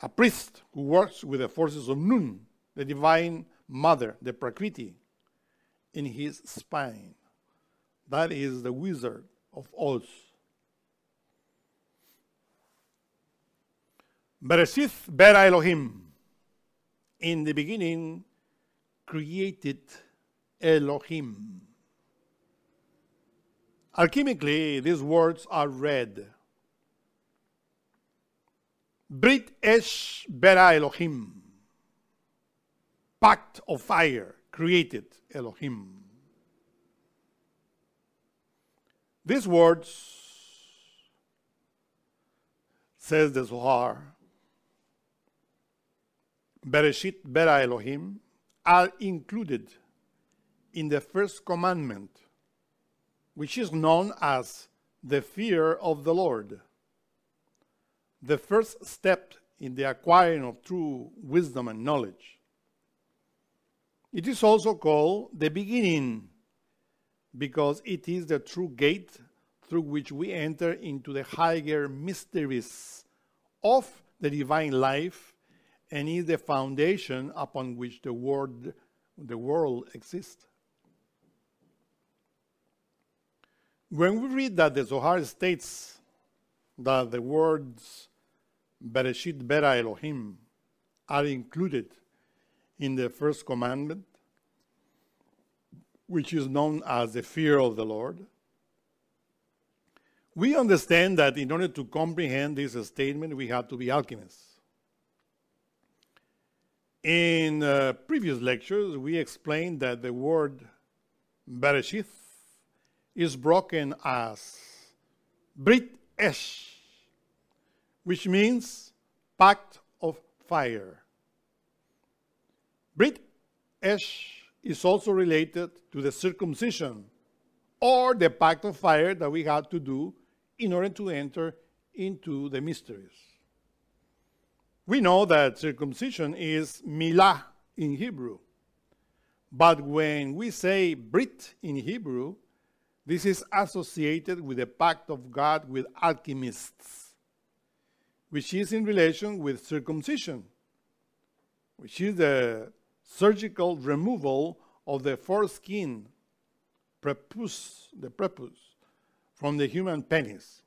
a priest who works with the forces of Nun, the divine mother, the Prakriti, in his spine. That is the Wizard of Oz. Bereshith bara Elohim. In the beginning, created Elohim. Alchemically, these words are read Brit Esh Bera Elohim. Pact of fire created Elohim. These words, says the Zohar, Bereshit Bera Elohim, are included in the first commandment, which is known as the fear of the Lord. The first step in the acquiring of true wisdom and knowledge. It is also called the beginning because it is the true gate through which we enter into the higher mysteries of the divine life and is the foundation upon which the world, the world exists. When we read that the Zohar states that the words Bereshit Bera Elohim are included in the first commandment, which is known as the fear of the Lord, we understand that in order to comprehend this statement, we have to be alchemists. In uh, previous lectures, we explained that the word Bereshith is broken as Brit Esh, which means pact of fire. Brit Esh is also related to the circumcision or the pact of fire that we had to do in order to enter into the mysteries. We know that circumcision is milah in Hebrew. But when we say Brit in Hebrew, this is associated with the pact of God with alchemists, which is in relation with circumcision, which is the surgical removal of the foreskin, prepuce, the prepuce, from the human penis,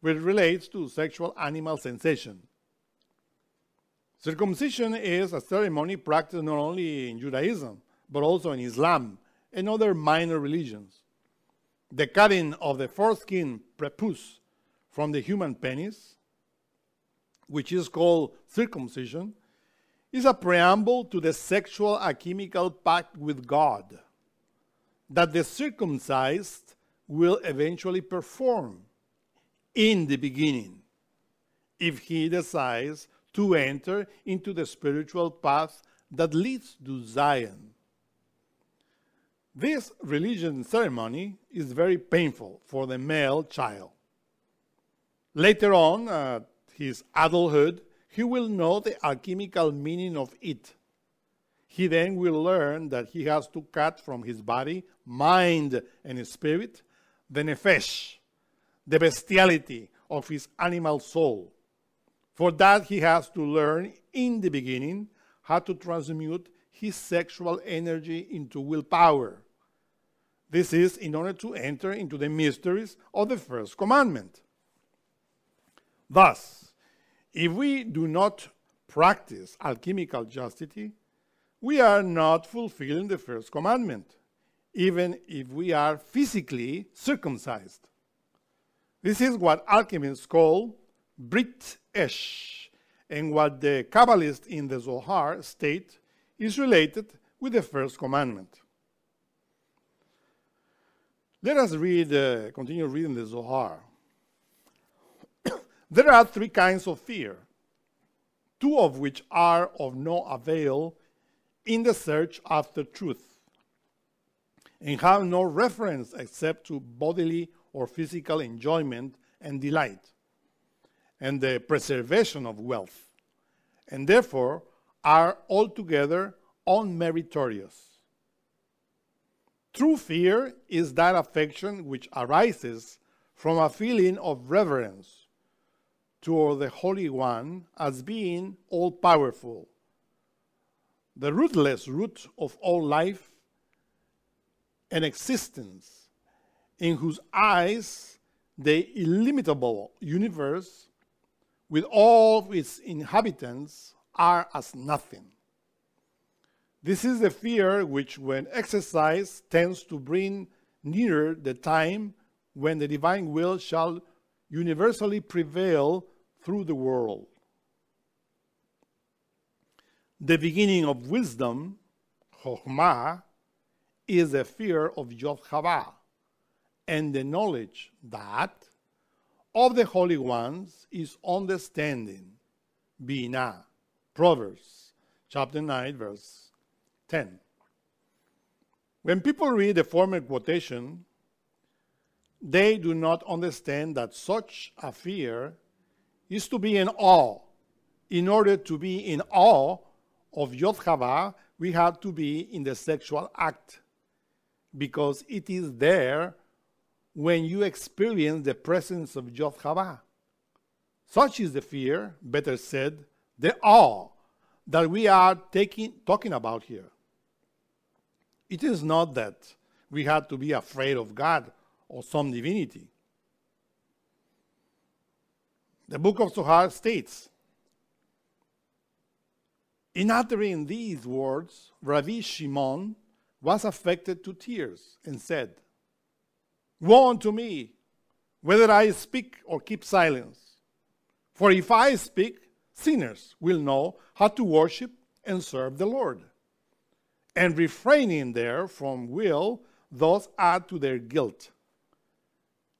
which relates to sexual animal sensation. Circumcision is a ceremony practiced not only in Judaism, but also in Islam and other minor religions. The cutting of the foreskin prepuce from the human penis, which is called circumcision, is a preamble to the sexual alchemical pact with God that the circumcised will eventually perform in the beginning if he decides to enter into the spiritual path that leads to Zion. This religion ceremony is very painful for the male child. Later on, at his adulthood, he will know the alchemical meaning of it. He then will learn that he has to cut from his body, mind, and spirit the nefesh, the bestiality of his animal soul for that, he has to learn in the beginning how to transmute his sexual energy into willpower. This is in order to enter into the mysteries of the first commandment. Thus, if we do not practice alchemical chastity, we are not fulfilling the first commandment, even if we are physically circumcised. This is what alchemists call Brit Esh, and what the Kabbalists in the Zohar state is related with the first commandment. Let us read, uh, continue reading the Zohar. There are three kinds of fear, two of which are of no avail in the search after truth and have no reference except to bodily or physical enjoyment and delight, and the preservation of wealth, and therefore are altogether unmeritorious. True fear is that affection which arises from a feeling of reverence toward the Holy One as being all powerful, the rootless root of all life and existence, in whose eyes the illimitable universe, with all its inhabitants, are as nothing. This is the fear which, when exercised, tends to bring nearer the time when the divine will shall universally prevail through the world. The beginning of wisdom, Chokhmah, is the fear of Yod and the knowledge that of the holy ones is understanding, Binah. Proverbs chapter 9, verse 10. When people read the former quotation, they do not understand that such a fear is to be in awe. In order to be in awe of Yod Hava, we have to be in the sexual act because it is there when you experience the presence of Hava. Such is the fear, better said, the awe that we are taking, talking about here. It is not that we have to be afraid of God or some divinity. The book of Zohar states, in uttering these words, Rabbi Shimon was affected to tears and said, Woe unto me, whether I speak or keep silence. For if I speak, sinners will know how to worship and serve the Lord. And refraining therefrom will thus add to their guilt.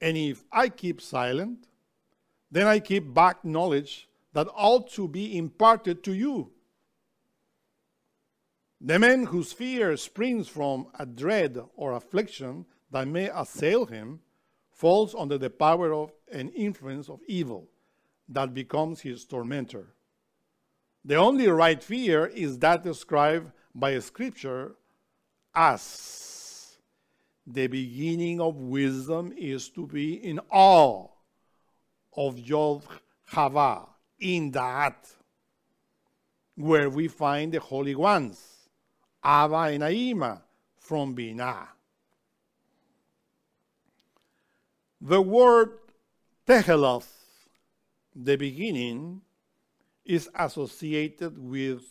And if I keep silent, then I keep back knowledge that ought to be imparted to you. The man whose fear springs from a dread or affliction that may assail him falls under the power of an influence of evil that becomes his tormentor. The only right fear is that described by Scripture as the beginning of wisdom is to be in awe of Hava, in that where we find the holy ones Abba and Aima from Binah. The word Teheloth, the beginning, is associated with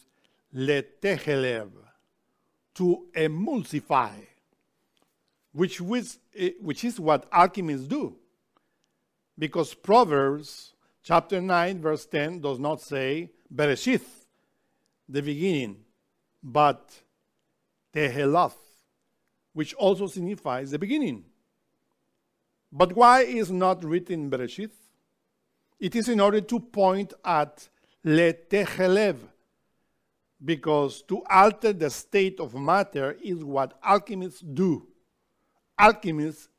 letehelev, to emulsify, which, eh, which is what alchemists do. Because Proverbs chapter 9, verse 10 does not say Bereshith, the beginning, but Tehelath, which also signifies the beginning. But why is not written Bereshith? It is in order to point at Letehelev, because to alter the state of matter is what alchemists do. Alchemists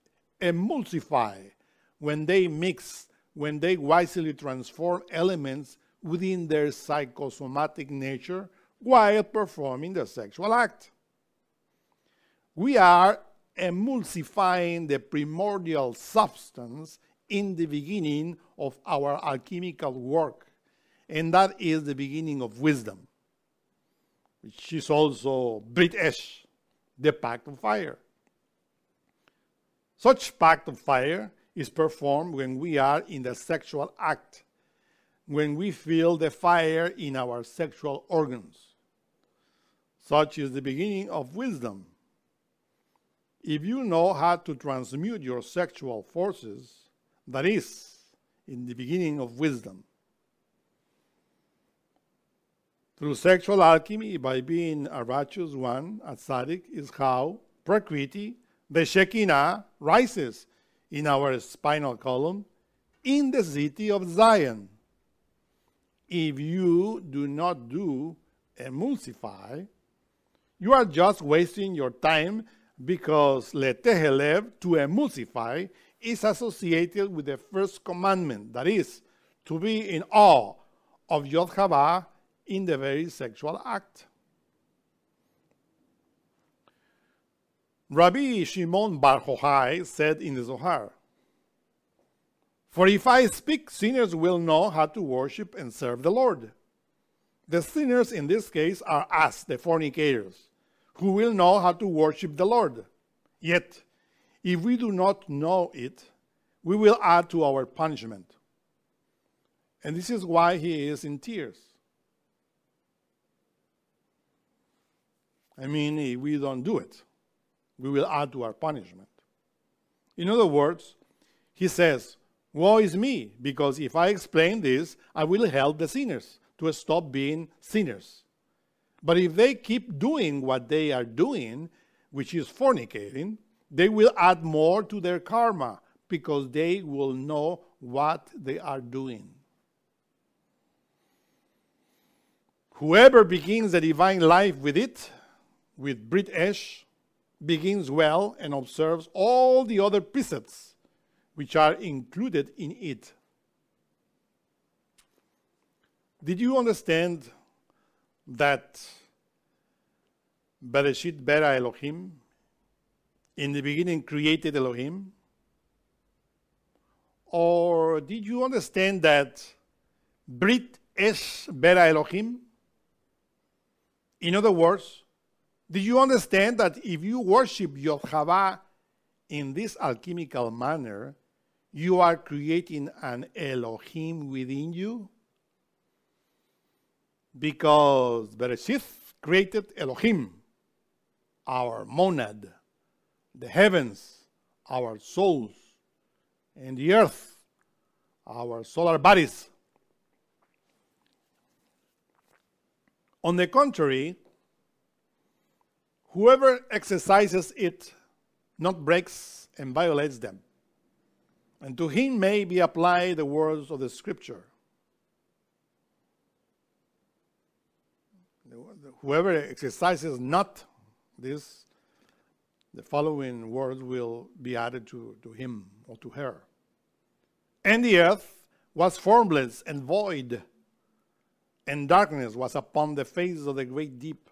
emulsify when they mix, when they wisely transform elements within their psychosomatic nature while performing the sexual act we are emulsifying the primordial substance in the beginning of our alchemical work. And that is the beginning of wisdom, which is also Brit Esh, the pact of fire. Such pact of fire is performed when we are in the sexual act, when we feel the fire in our sexual organs. Such is the beginning of wisdom, if you know how to transmute your sexual forces, that is, in the beginning of wisdom, through sexual alchemy, by being a righteous one, a tzaddik, is how Prakriti, the Shekinah, rises in our spinal column in the city of Zion. If you do not do emulsify, you are just wasting your time because letehelev, to emulsify, is associated with the first commandment, that is, to be in awe of Yod in the very sexual act. Rabbi Shimon Bar Yochai said in the Zohar, For if I speak, sinners will know how to worship and serve the Lord. The sinners in this case are us, the fornicators, who will know how to worship the Lord. Yet, if we do not know it, we will add to our punishment. And this is why he is in tears. I mean, if we don't do it, we will add to our punishment. In other words, he says, Woe is me, because if I explain this, I will help the sinners to stop being sinners. But if they keep doing what they are doing, which is fornicating, they will add more to their karma because they will know what they are doing. Whoever begins the divine life with it, with Brit Esh, begins well and observes all the other precepts which are included in it. Did you understand that Bereshit Bera Elohim, in the beginning created Elohim? Or did you understand that Brit es Bera Elohim? In other words, did you understand that if you worship Yod in this alchemical manner, you are creating an Elohim within you? Because Bereshith created Elohim, our monad, the heavens, our souls, and the earth, our solar bodies. On the contrary, Whoever exercises it not breaks and violates them. And to him may be applied the words of the scripture. Whoever exercises not this, the following words will be added to, to him or to her. And the earth was formless and void, and darkness was upon the face of the great deep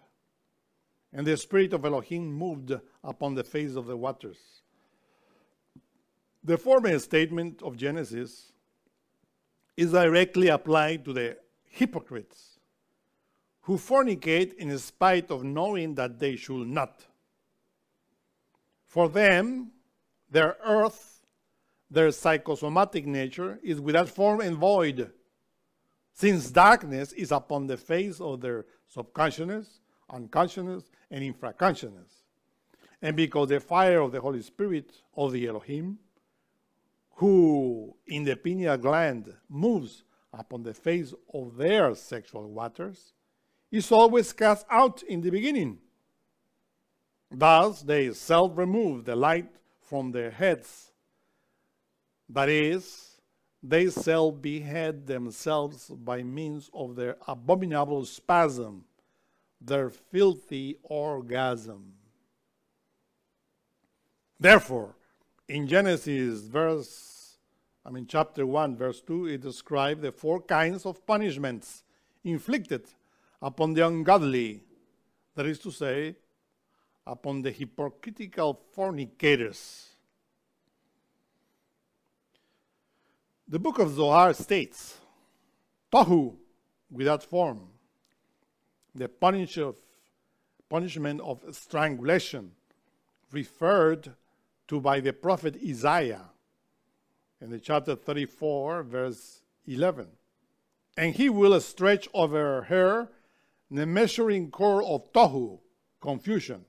and the Spirit of Elohim moved upon the face of the waters. The former statement of Genesis is directly applied to the hypocrites who fornicate in spite of knowing that they should not. For them, their earth, their psychosomatic nature, is without form and void, since darkness is upon the face of their subconsciousness, unconsciousness, and infraconsciousness. And because the fire of the Holy Spirit of the Elohim, who in the pineal gland moves upon the face of their sexual waters, is always cast out in the beginning. Thus, they self remove the light from their heads. That is, they self behead themselves by means of their abominable spasm their filthy orgasm. Therefore, in Genesis verse, I mean chapter 1, verse 2, it describes the four kinds of punishments inflicted upon the ungodly, that is to say, upon the hypocritical fornicators. The book of Zohar states, Tohu, without form, the punish of, punishment of strangulation referred to by the prophet Isaiah in the chapter 34, verse 11. And he will stretch over her the measuring cord of tohu, confusion,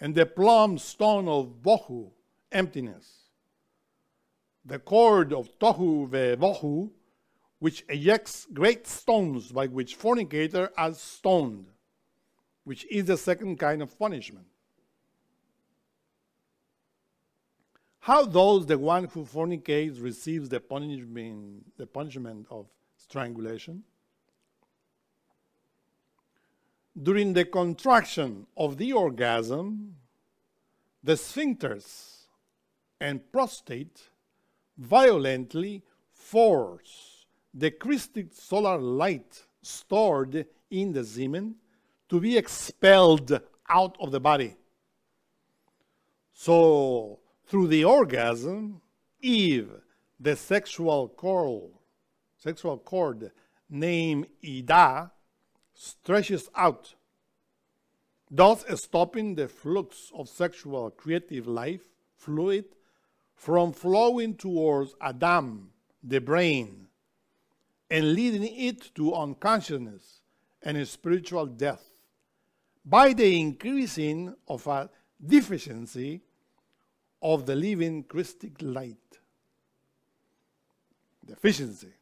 and the plumb stone of bohu, emptiness. The cord of tohu ve'bohu which ejects great stones by which fornicator are stoned, which is the second kind of punishment. How does the one who fornicates receives the punishment, the punishment of strangulation? During the contraction of the orgasm, the sphincters and prostate violently force the crystal solar light stored in the semen to be expelled out of the body. So, through the orgasm, Eve, the sexual cord, sexual cord named Ida, stretches out, thus stopping the flux of sexual creative life fluid from flowing towards Adam, the brain, and leading it to unconsciousness and spiritual death by the increasing of a deficiency of the living Christic light. Deficiency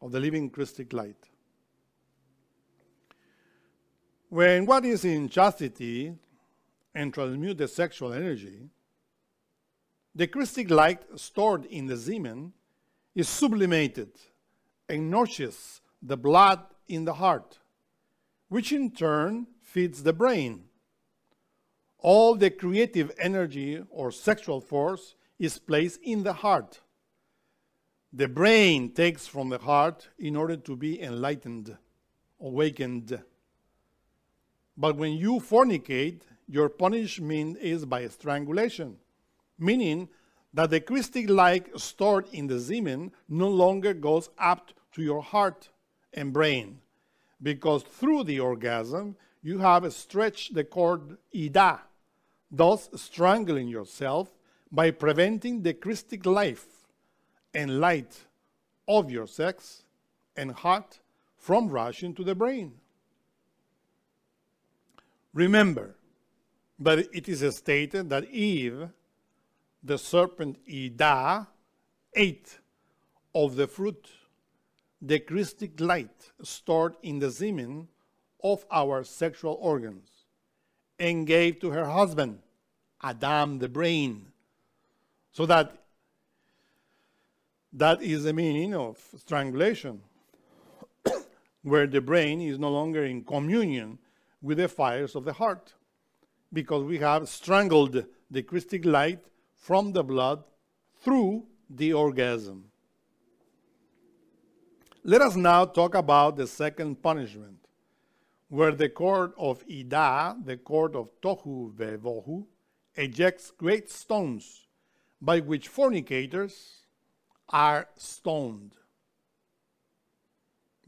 of the living Christic light. When what is in chastity and transmute the sexual energy, the Christic light stored in the semen is sublimated and nourishes the blood in the heart, which in turn feeds the brain. All the creative energy or sexual force is placed in the heart. The brain takes from the heart in order to be enlightened, awakened. But when you fornicate, your punishment is by strangulation, meaning that the Christic light stored in the semen no longer goes up to your heart and brain, because through the orgasm you have stretched the cord ida, thus strangling yourself by preventing the Christic life and light of your sex and heart from rushing to the brain. Remember that it is stated that Eve, the serpent Ida, ate of the fruit, the Christic light stored in the semen of our sexual organs, and gave to her husband, Adam the brain. So that that is the meaning of strangulation, where the brain is no longer in communion with the fires of the heart, because we have strangled the Christic light from the blood through the orgasm. Let us now talk about the second punishment, where the court of Ida, the court of Tohu Vevohu, ejects great stones by which fornicators are stoned.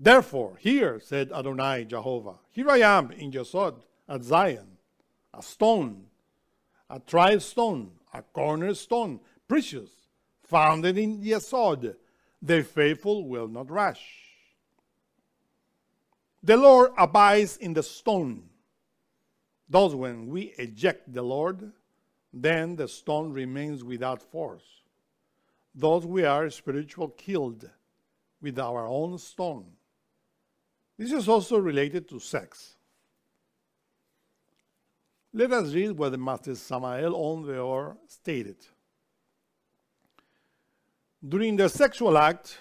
Therefore, here, said Adonai Jehovah, here I am in Yesod at Zion, a stone, a tried stone, a cornerstone, precious, founded in Yesod. The faithful will not rush. The Lord abides in the stone. Thus, when we eject the Lord, then the stone remains without force. Thus, we are spiritual killed with our own stone. This is also related to sex. Let us read what the Master Samael Aun Weor stated. During the sexual act,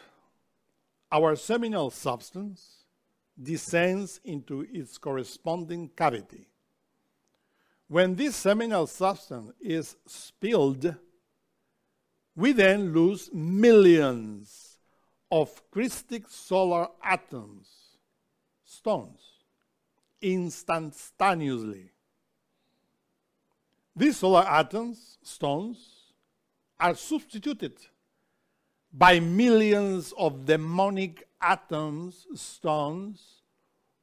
our seminal substance descends into its corresponding cavity. When this seminal substance is spilled, we then lose millions of Christic solar atoms, stones, instantaneously. These solar atoms, stones, are substituted by millions of demonic atoms, stones,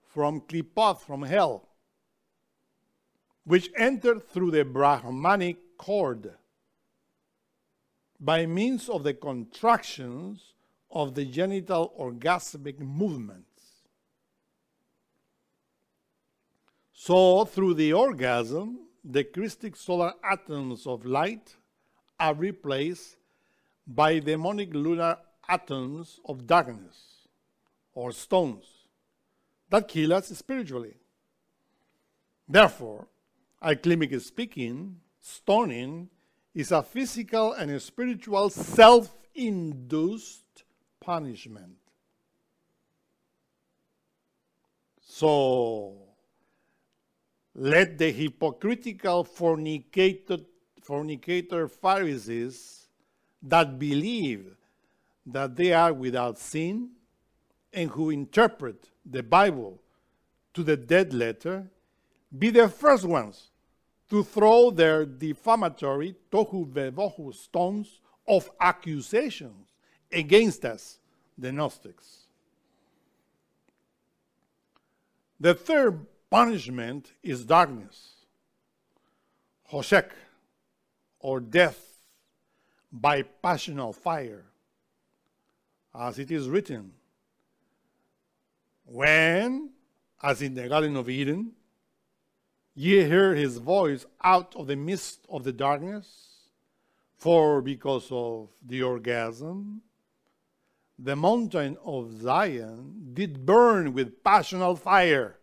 from Klipoth, from hell, which enter through the Brahmanic cord by means of the contractions of the genital orgasmic movements. So, through the orgasm, the Christic solar atoms of light are replaced by demonic lunar atoms of darkness or stones that kill us spiritually. Therefore, alchemically speaking, stoning is a physical and a spiritual self induced punishment. So let the hypocritical fornicator, fornicator Pharisees that believe that they are without sin and who interpret the Bible to the dead letter be the first ones to throw their defamatory tohu vevohu stones of accusations against us, the Gnostics. The third punishment is darkness, hoshek, or death by passional fire, as it is written. When, as in the Garden of Eden, ye hear his voice out of the midst of the darkness, for because of the orgasm, the mountain of Zion did burn with passional fire.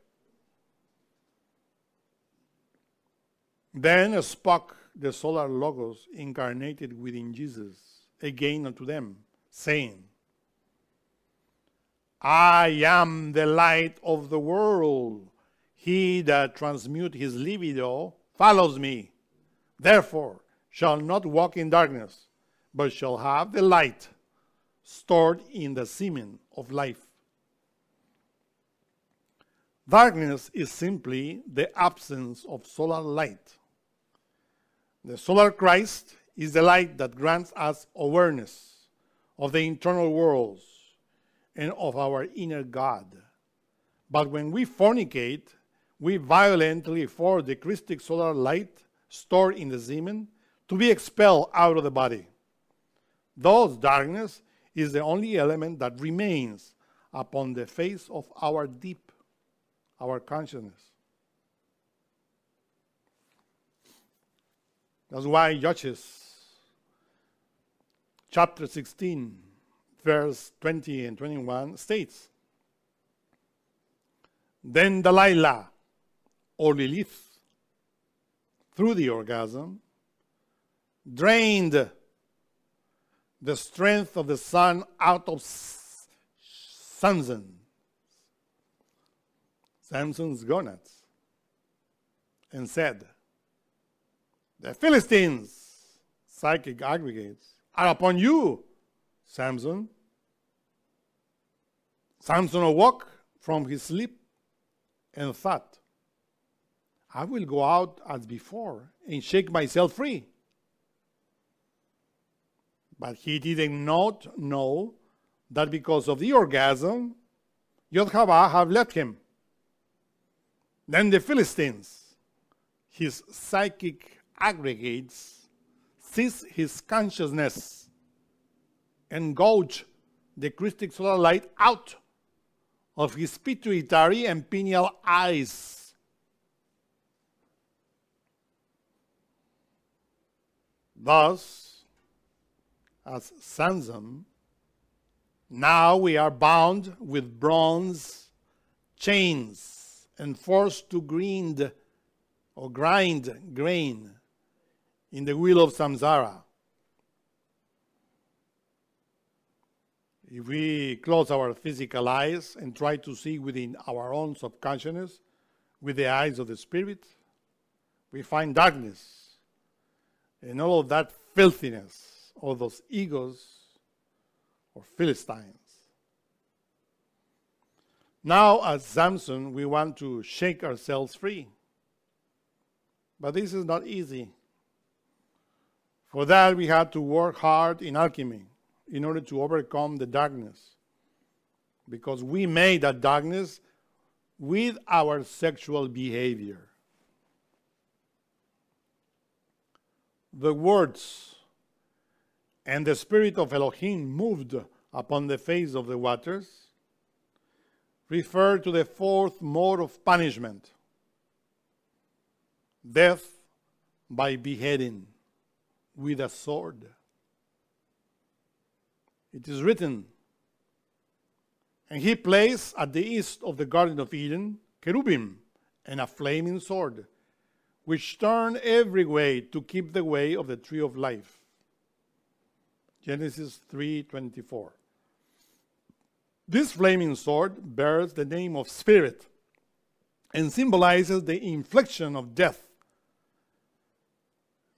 Then spoke the solar Logos incarnated within Jesus again unto them, saying, I am the light of the world. He that transmute his libido follows me. Therefore shall not walk in darkness, but shall have the light stored in the semen of life. Darkness is simply the absence of solar light. The solar Christ is the light that grants us awareness of the internal worlds and of our inner God. But when we fornicate, we violently force the Christic solar light stored in the semen to be expelled out of the body. Thus, darkness is the only element that remains upon the face of our deep, our consciousness. That's why Judges chapter 16, verse 20 and 21 states Then Delilah, or Lilith, through the orgasm, drained the strength of the sun out of Samson, Samson's gonads, and said, The Philistines, psychic aggregates, are upon you, Samson. Samson awoke from his sleep and thought, I will go out as before and shake myself free. But he did not know that because of the orgasm, Yodhavah have left him. Then the Philistines, his psychic aggregates, seize his consciousness gouge the Christic solar light out of his pituitary and pineal eyes. Thus, as Samson, now we are bound with bronze chains and forced to grind or grind grain in the wheel of samsara. If we close our physical eyes and try to see within our own subconsciousness with the eyes of the spirit, we find darkness and all of that filthiness all those egos or Philistines. Now, as Samson, we want to shake ourselves free. But this is not easy. For that, we had to work hard in alchemy in order to overcome the darkness. Because we made that darkness with our sexual behavior. The words and the Spirit of Elohim moved upon the face of the waters, refer to the fourth mode of punishment death by beheading with a sword. It is written, and he placed at the east of the Garden of Eden cherubim and a flaming sword, which turn every way to keep the way of the tree of life. Genesis 3:24. This flaming sword bears the name of spirit and symbolizes the infliction of death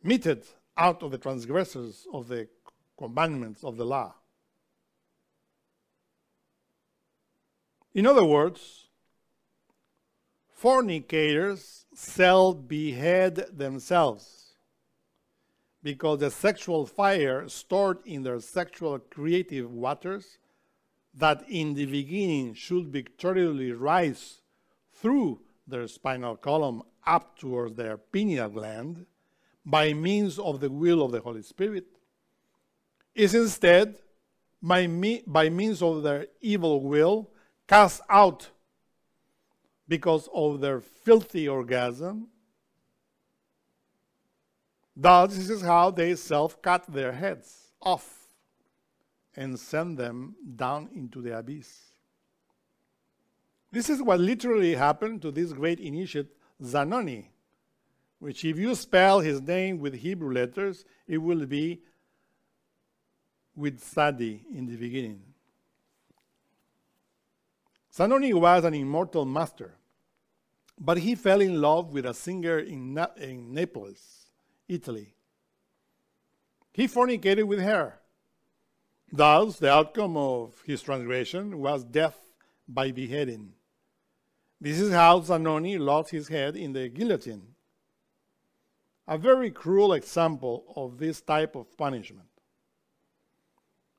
meted out of the transgressors of the commandments of the law. In other words, fornicators self behead themselves because the sexual fire stored in their sexual creative waters that in the beginning should victoriously rise through their spinal column up towards their pineal gland by means of the will of the Holy Spirit is instead by, me, by means of their evil will cast out because of their filthy orgasm. Thus, this is how they self cut their heads off and send them down into the abyss. This is what literally happened to this great initiate Zanoni, which, if you spell his name with Hebrew letters, it will be with Sadi in the beginning. Zanoni was an immortal master, but he fell in love with a singer in, Na- in Naples, Italy. He fornicated with her. Thus, the outcome of his transgression was death by beheading. This is how Zanoni lost his head in the guillotine. A very cruel example of this type of punishment.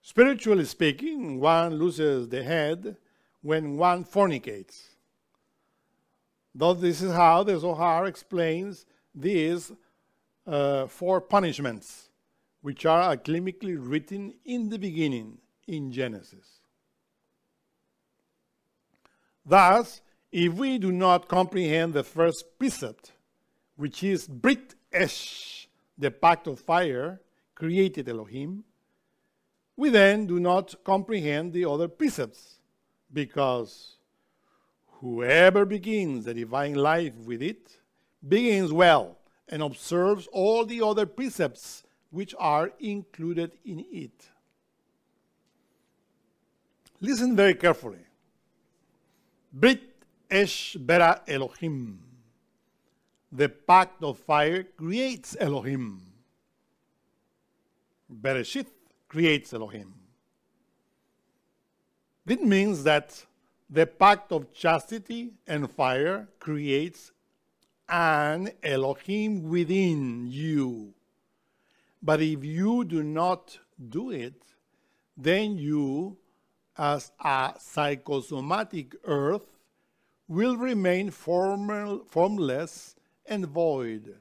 Spiritually speaking, one loses the head when one fornicates. Thus, this is how the Zohar explains these uh, four punishments, which are alchemically written in the beginning in Genesis. Thus, if we do not comprehend the first precept, which is Brit Esh, the pact of fire, created Elohim, we then do not comprehend the other precepts, because whoever begins the divine life with it begins well and observes all the other precepts which are included in it. Listen very carefully. Brit Esh Bera Elohim. The pact of fire creates Elohim. Bereshit creates Elohim. This means that the pact of chastity and fire creates an Elohim within you. But if you do not do it, then you, as a psychosomatic earth, will remain formal, formless and void,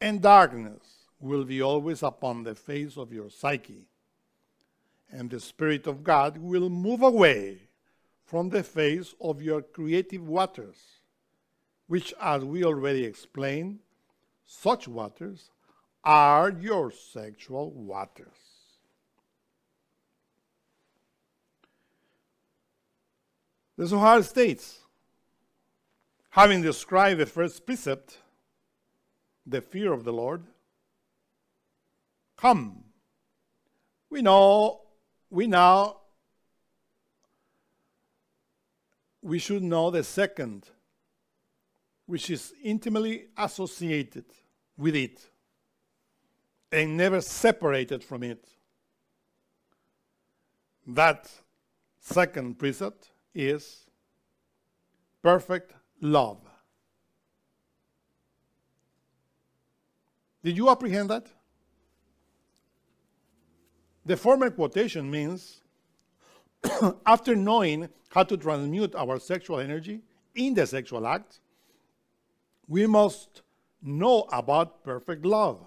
and darkness will be always upon the face of your psyche, and the Spirit of God will move away from the face of your creative waters, which, as we already explained, such waters are your sexual waters. The Zohar states, having described the first precept, the fear of the Lord, come. We know, we now, we should know the second, which is intimately associated with it and never separated from it. That second precept is perfect love. Did you apprehend that? The former quotation means after knowing how to transmute our sexual energy in the sexual act, we must know about perfect love.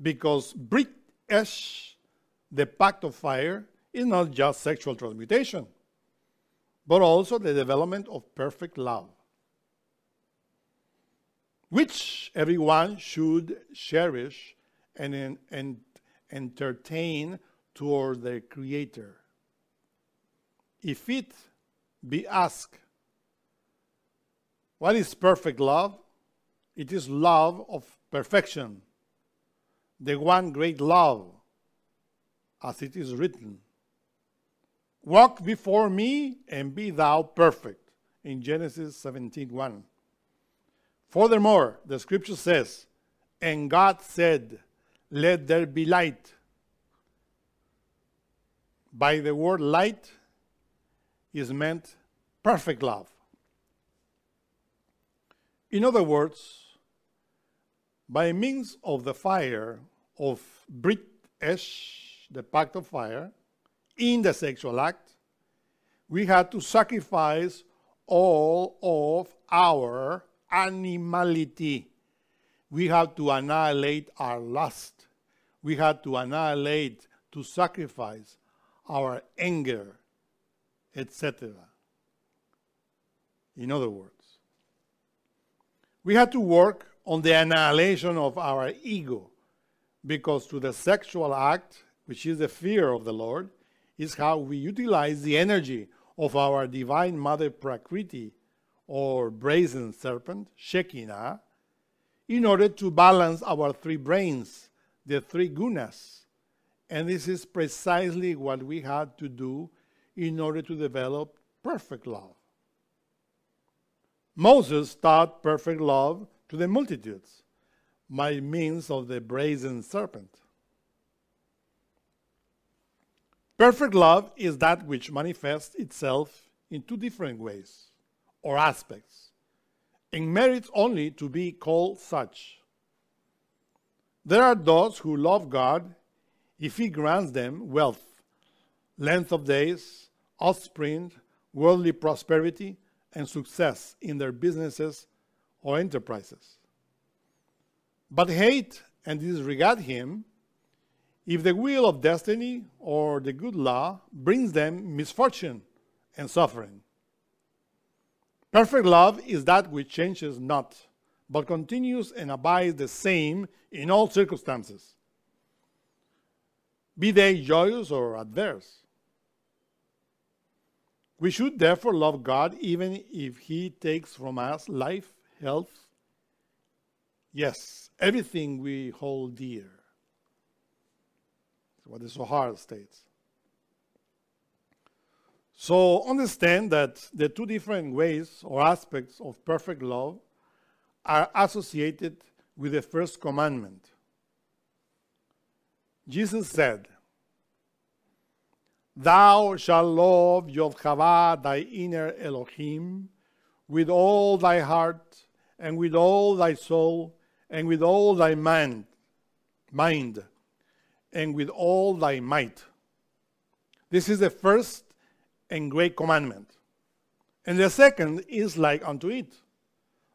Because Brit Esh, the pact of fire, is not just sexual transmutation, but also the development of perfect love, which everyone should cherish and, and entertain toward their Creator. If it be asked, what is perfect love? It is love of perfection, the one great love, as it is written. Walk before me and be thou perfect, in Genesis 17:1. Furthermore, the scripture says, and God said, Let there be light. By the word light is meant perfect love. In other words, by means of the fire of Brit Esh, the pact of fire, in the sexual act, we had to sacrifice all of our animality. We have to annihilate our lust. We had to annihilate, to sacrifice our anger, etc. In other words, we had to work on the annihilation of our ego because to the sexual act, which is the fear of the Lord, is how we utilize the energy of our divine mother Prakriti or brazen serpent, Shekinah, in order to balance our three brains, the three gunas. And this is precisely what we had to do in order to develop perfect love. Moses taught perfect love to the multitudes by means of the brazen serpent. Perfect love is that which manifests itself in two different ways or aspects and merits only to be called such. There are those who love God if He grants them wealth, length of days, offspring, worldly prosperity, and success in their businesses or enterprises. But hate and disregard Him if the will of destiny or the good law brings them misfortune and suffering. Perfect love is that which changes not, but continues and abides the same in all circumstances, be they joyous or adverse. We should therefore love God even if He takes from us life, health, yes, everything we hold dear. What the Zohar states. So understand that the two different ways or aspects of perfect love are associated with the first commandment. Jesus said, Thou shalt love Yodhavah, thy inner Elohim, with all thy heart, and with all thy soul, and with all thy mind, mind, and with all thy might. This is the first and great commandment. And the second is like unto it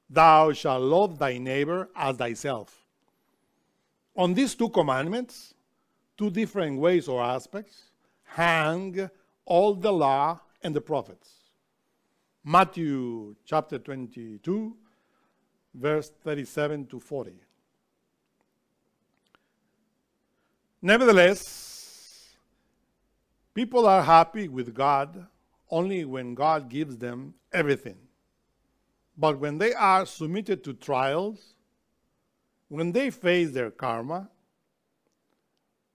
Thou shalt love thy neighbor as thyself. On these two commandments, two different ways or aspects, hang all the law and the prophets. Matthew chapter 22, verse 37 to 40. Nevertheless, people are happy with God only when God gives them everything. But when they are submitted to trials, when they face their karma,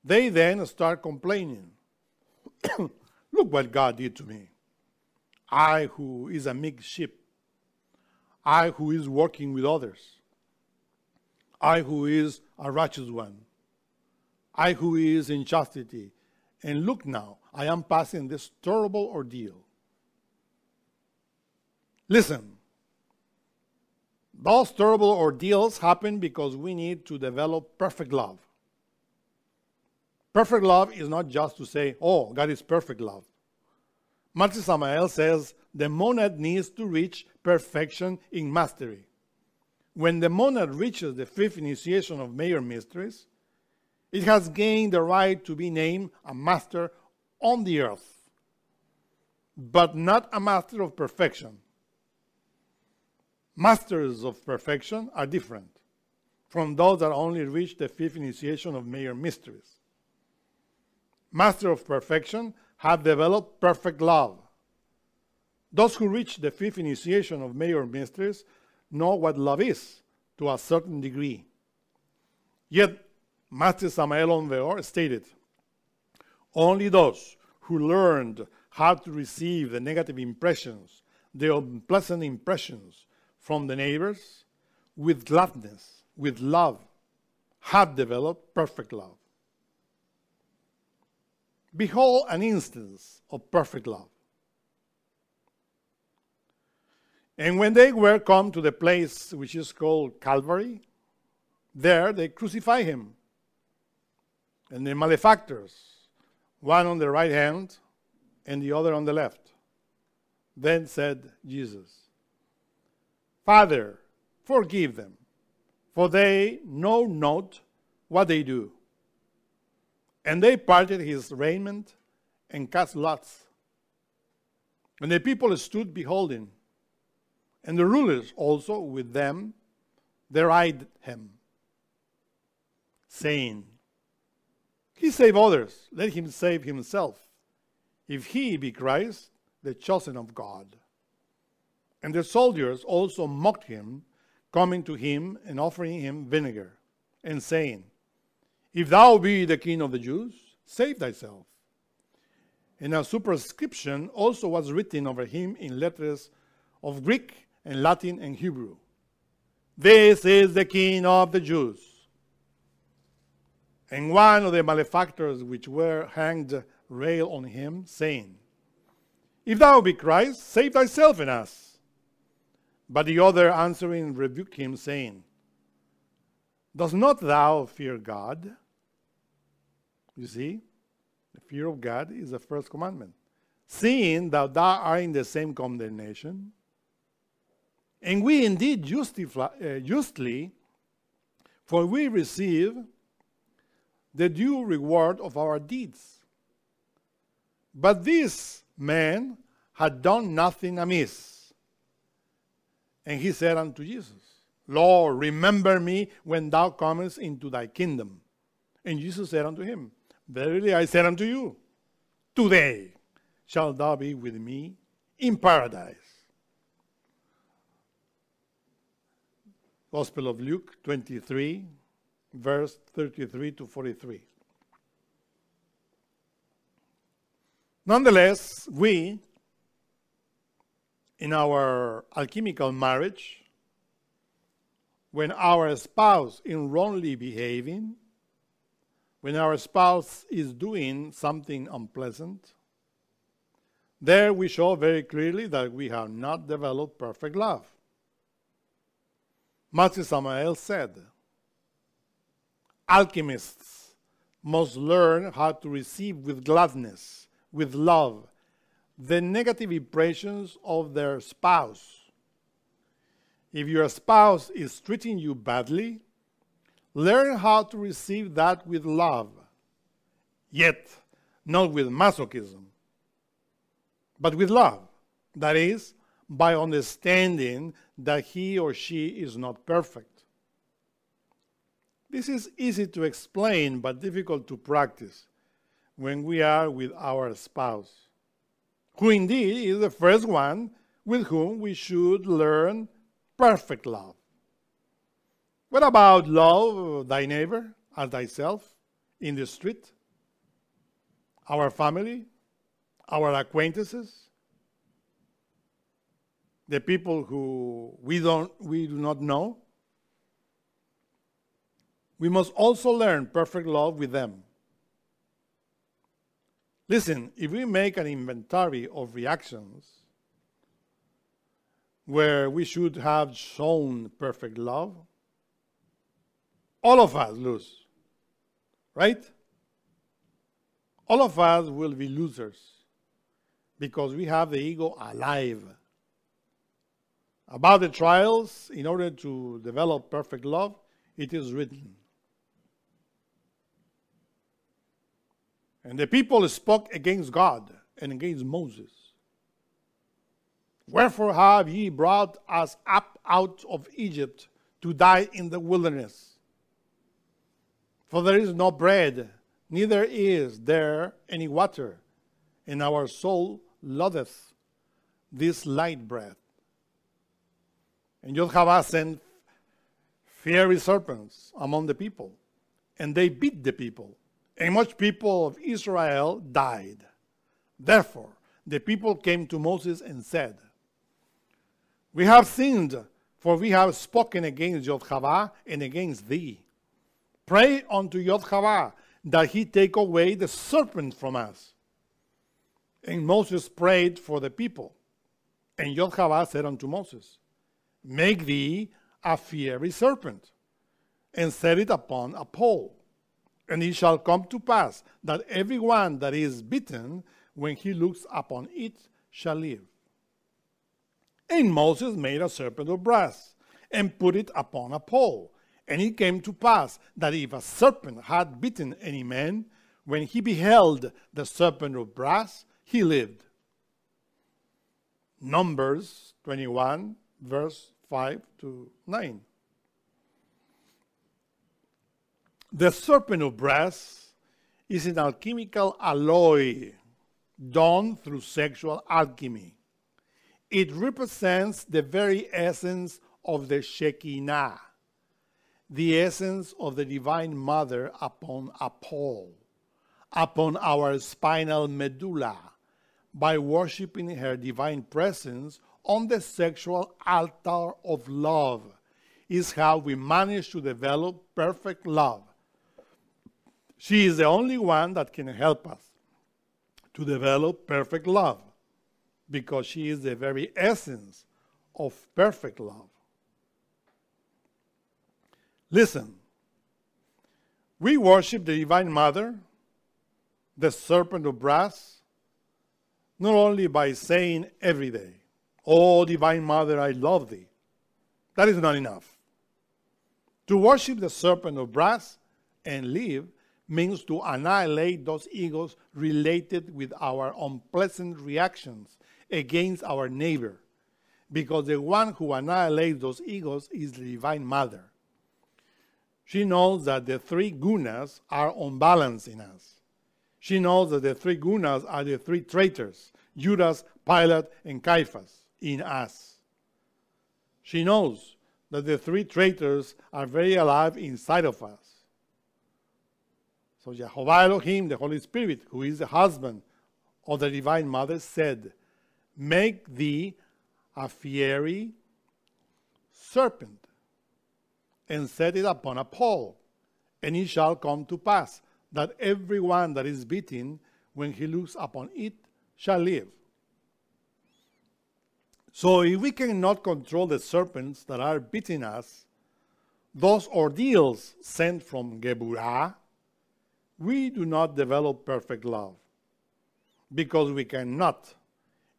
they then start complaining. Look what God did to me. I, who is a meek sheep, I, who is working with others, I, who is a righteous one, I, who is in chastity. And look now, I am passing this terrible ordeal. Listen, those terrible ordeals happen because we need to develop perfect love. Perfect love is not just to say, oh, God is perfect love. Master Samael says the monad needs to reach perfection in mastery. When the monad reaches the fifth initiation of major mysteries, it has gained the right to be named a master on the earth, but not a master of perfection. Masters of perfection are different from those that only reach the fifth initiation of major mysteries. Master of perfection have developed perfect love. Those who reach the fifth initiation of major mysteries know what love is, to a certain degree. Yet, Master Samael Aun stated, only those who learned how to receive the negative impressions, the unpleasant impressions from the neighbors with gladness, with love, have developed perfect love. Behold an instance of perfect love. And when they were come to the place which is called Calvary, there they crucify him. And the malefactors, one on the right hand and the other on the left. Then said Jesus, Father, forgive them, for they know not what they do. And they parted his raiment and cast lots. And the people stood beholding. And the rulers also with them derided him, saying, He saved others, let him save himself, if he be Christ, the chosen of God. And the soldiers also mocked him, coming to him and offering him vinegar, and saying, If thou be the king of the Jews, save thyself. And a superscription also was written over him in letters of Greek and Latin and Hebrew. This is the King of the Jews. And one of the malefactors which were hanged railed on him, saying, If thou be Christ, save thyself and us. But the other answering rebuked him, saying, Does not thou fear God? You see, the fear of God is the first commandment. Seeing that thou art in the same condemnation, and we indeed justify, uh, justly, for we receive the due reward of our deeds. But this man had done nothing amiss. And he said unto Jesus, Lord, remember me when thou comest into thy kingdom. And Jesus said unto him, Verily I said unto you, Today shalt thou be with me in paradise. Gospel of Luke 23, verse 33 to 43. Nonetheless, we, in our alchemical marriage, when our spouse is wrongly behaving, when our spouse is doing something unpleasant, there we show very clearly that we have not developed perfect love. Master Samael said, Alchemists must learn how to receive with gladness, with love, the negative impressions of their spouse. If your spouse is treating you badly, learn how to receive that with love, yet not with masochism, but with love. That is, by understanding that he or she is not perfect. This is easy to explain but difficult to practice when we are with our spouse, who indeed is the first one with whom we should learn perfect love. What about love thy neighbor as thyself in the street? Our family? Our acquaintances? the people who we don't we do not know we must also learn perfect love with them. Listen if we make an inventory of reactions where we should have shown perfect love all of us lose right? All of us will be losers because we have the ego alive about the trials, in order to develop perfect love, it is written. And the people spoke against God and against Moses. Wherefore have ye brought us up out of Egypt to die in the wilderness? For there is no bread, neither is there any water, and our soul loatheth this light bread. And Yod-Hah sent fiery serpents among the people, and they beat the people, and much people of Israel died. Therefore, the people came to Moses and said, We have sinned, for we have spoken against Yodhavah and against thee. Pray unto Yodhavah that he take away the serpent from us. And Moses prayed for the people. And Yodhavah said unto Moses, Make thee a fiery serpent, and set it upon a pole. And it shall come to pass that every one that is bitten, when he looks upon it, shall live. And Moses made a serpent of brass, and put it upon a pole. And it came to pass that if a serpent had bitten any man, when he beheld the serpent of brass, he lived. Numbers 21, verse 5 to 9. The serpent of brass is an alchemical alloy done through sexual alchemy. It represents the very essence of the Shekinah, the essence of the Divine Mother upon a pole, upon our spinal medulla, by worshiping her divine presence on the sexual altar of love is how we manage to develop perfect love. She is the only one that can help us to develop perfect love because she is the very essence of perfect love. Listen, we worship the Divine Mother, the serpent of brass, not only by saying every day, Oh, Divine Mother, I love thee. That is not enough. To worship the serpent of brass and live means to annihilate those egos related with our unpleasant reactions against our neighbor, because the one who annihilates those egos is the Divine Mother. She knows that the three gunas are unbalanced in us. She knows that the three gunas are the three traitors Judas, Pilate, and Caiaphas in us. She knows that the three traitors are very alive inside of us. So Jehovah Elohim, the Holy Spirit, who is the husband of the Divine Mother, said, Make thee a fiery serpent, and set it upon a pole, and it shall come to pass that every one that is bitten, when he looks upon it, shall live. So if we cannot control the serpents that are beating us, those ordeals sent from Geburah, we do not develop perfect love because we cannot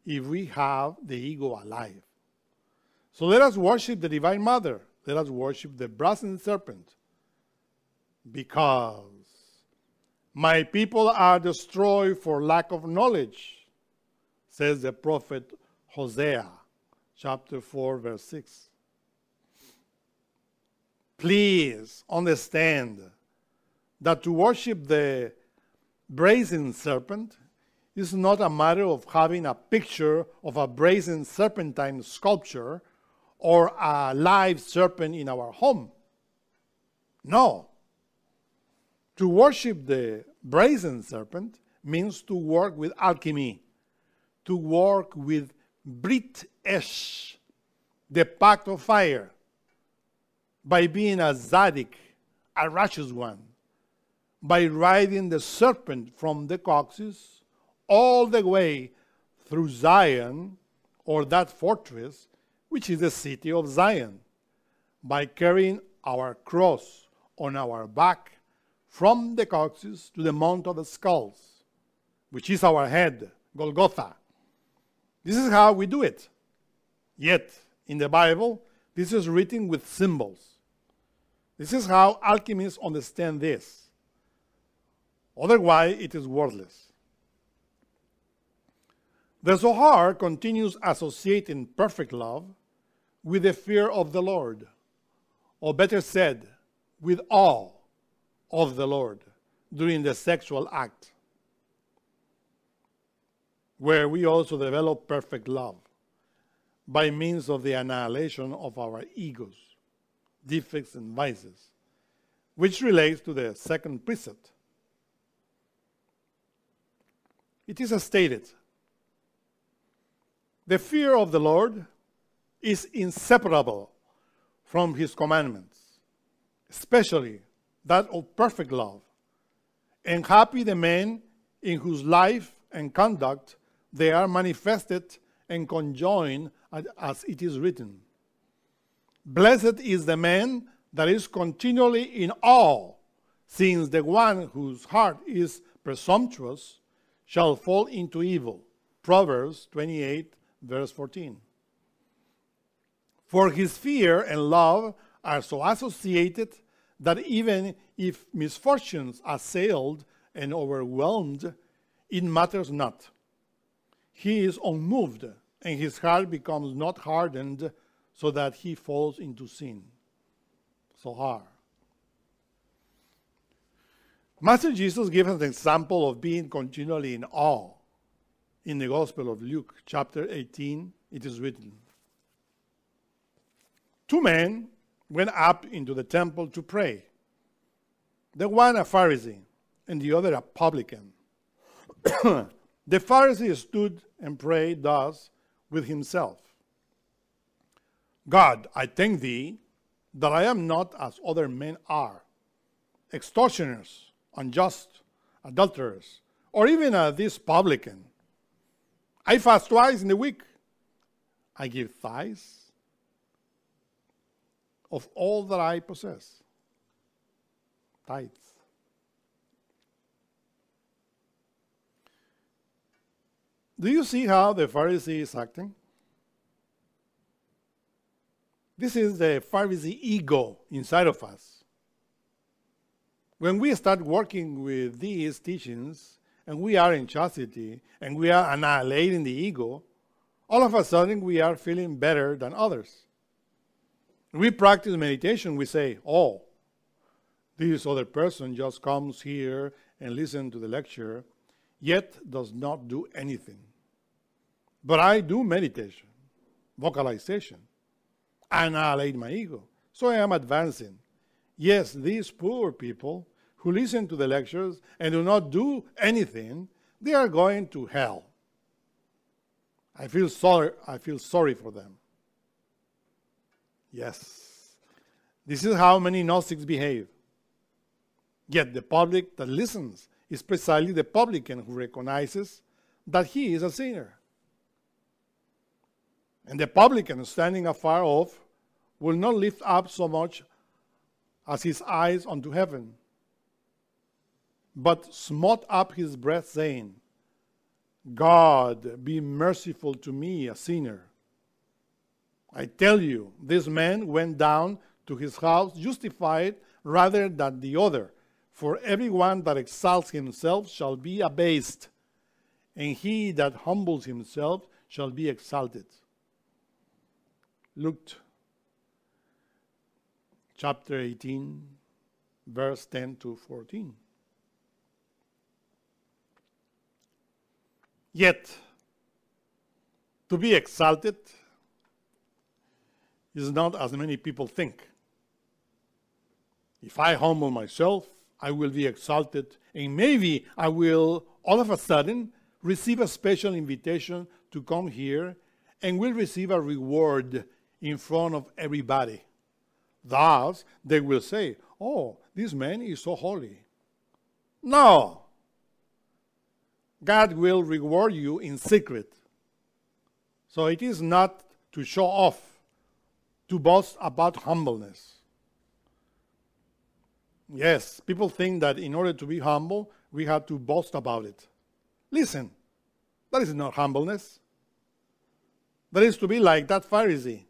if we have the ego alive. So let us worship the Divine Mother. Let us worship the brazen serpent because my people are destroyed for lack of knowledge, says the prophet Hosea chapter 4, verse 6. Please understand that to worship the brazen serpent is not a matter of having a picture of a brazen serpentine sculpture or a live serpent in our home. No. To worship the brazen serpent means to work with alchemy, to work with Brit Esh, the pact of fire, by being a Zadik, a righteous one, by riding the serpent from the coccyx all the way through Zion, or that fortress, which is the city of Zion, by carrying our cross on our back from the coccyx to the Mount of the Skulls, which is our head, Golgotha. This is how we do it. Yet, in the Bible, this is written with symbols. This is how alchemists understand this. Otherwise, it is worthless. The Zohar continues associating perfect love with the fear of the Lord, or better said, with awe of the Lord during the sexual act where we also develop perfect love by means of the annihilation of our egos. defects, and vices, which relates to the second precept. It is stated The fear of the Lord is inseparable from his commandments, especially that of perfect love. And happy the man in whose life and conduct they are manifested and conjoined as it is written. Blessed is the man that is continually in awe, since the one whose heart is presumptuous shall fall into evil. Proverbs 28, verse 14. For his fear and love are so associated that even if misfortunes assailed and overwhelmed, it matters not. He is unmoved, and his heart becomes not hardened, so that he falls into sin. Zohar. Master Jesus gives us an example of being continually in awe. In the Gospel of Luke, chapter 18, it is written Two men went up into the temple to pray. The one a Pharisee, and the other a publican. the Pharisee stood and prayed thus with himself God, I thank thee that I am not as other men are, extortioners, unjust, adulterers, or even uh, this publican. I fast twice in a week. I give tithes of all that I possess. Tithes. Do you see how the Pharisee is acting? This is the Pharisee ego inside of us. When we start working with these teachings and we are in chastity and we are annihilating the ego, all of a sudden we are feeling better than others. We practice meditation, we say, oh, this other person just comes here and listens to the lecture, yet does not do anything. But I do meditation, vocalization, annihilate my ego. So I am advancing. Yes, these poor people who listen to the lectures and do not do anything, they are going to hell. I feel sorry, I feel sorry for them. Yes. This is how many Gnostics behave. Yet the public that listens is precisely the publican who recognizes that he is a sinner. And the publican standing afar off will not lift up so much as his eyes unto heaven, but smote up his breast, saying, God, be merciful to me, a sinner. I tell you, this man went down to his house justified rather than the other. For everyone that exalts himself shall be abased, and he that humbles himself shall be exalted. Luke chapter 18, verse 10 to 14. Yet, to be exalted is not as many people think. If I humble myself, I will be exalted, and maybe I will all of a sudden receive a special invitation to come here and will receive a reward in front of everybody. Thus, they will say, Oh, this man is so holy. No. God will reward you in secret. So it is not to show off to boast about humbleness. Yes, people think that in order to be humble, we have to boast about it. Listen, that is not humbleness. That is to be like that Pharisee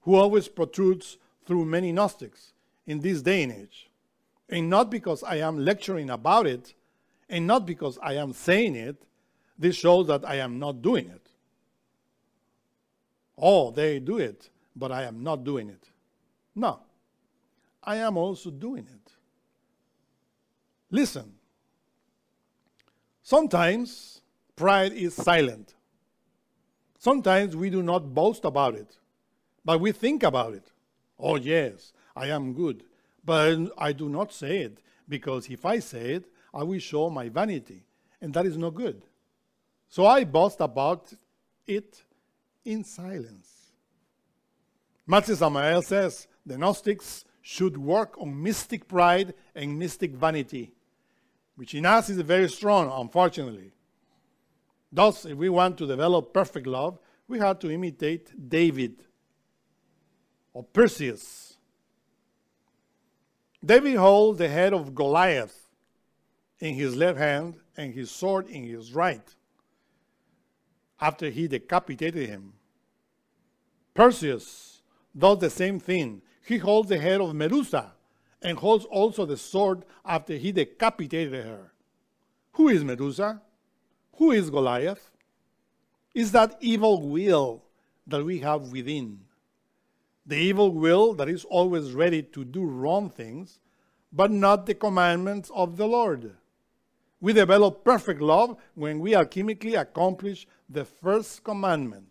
who always protrudes through many Gnostics in this day and age. And not because I am lecturing about it, and not because I am saying it, this shows that I am not doing it. Oh, they do it but I am not doing it. No, I am also doing it. Listen, sometimes pride is silent. Sometimes we do not boast about it, but we think about it. Oh, yes, I am good. But I do not say it, because if I say it, I will show my vanity, and that is no good. So I boast about it in silence. Master Samael says the Gnostics should work on mystic pride and mystic vanity, which in us is very strong, unfortunately. Thus, if we want to develop perfect love, we have to imitate David or Perseus. David holds the head of Goliath in his left hand and his sword in his right after he decapitated him. Perseus does the same thing. He holds the head of Medusa and holds also the sword after he decapitated her. Who is Medusa? Who is Goliath? Is that evil will that we have within. The evil will that is always ready to do wrong things, but not the commandments of the Lord. We develop perfect love when we alchemically accomplish the first commandment.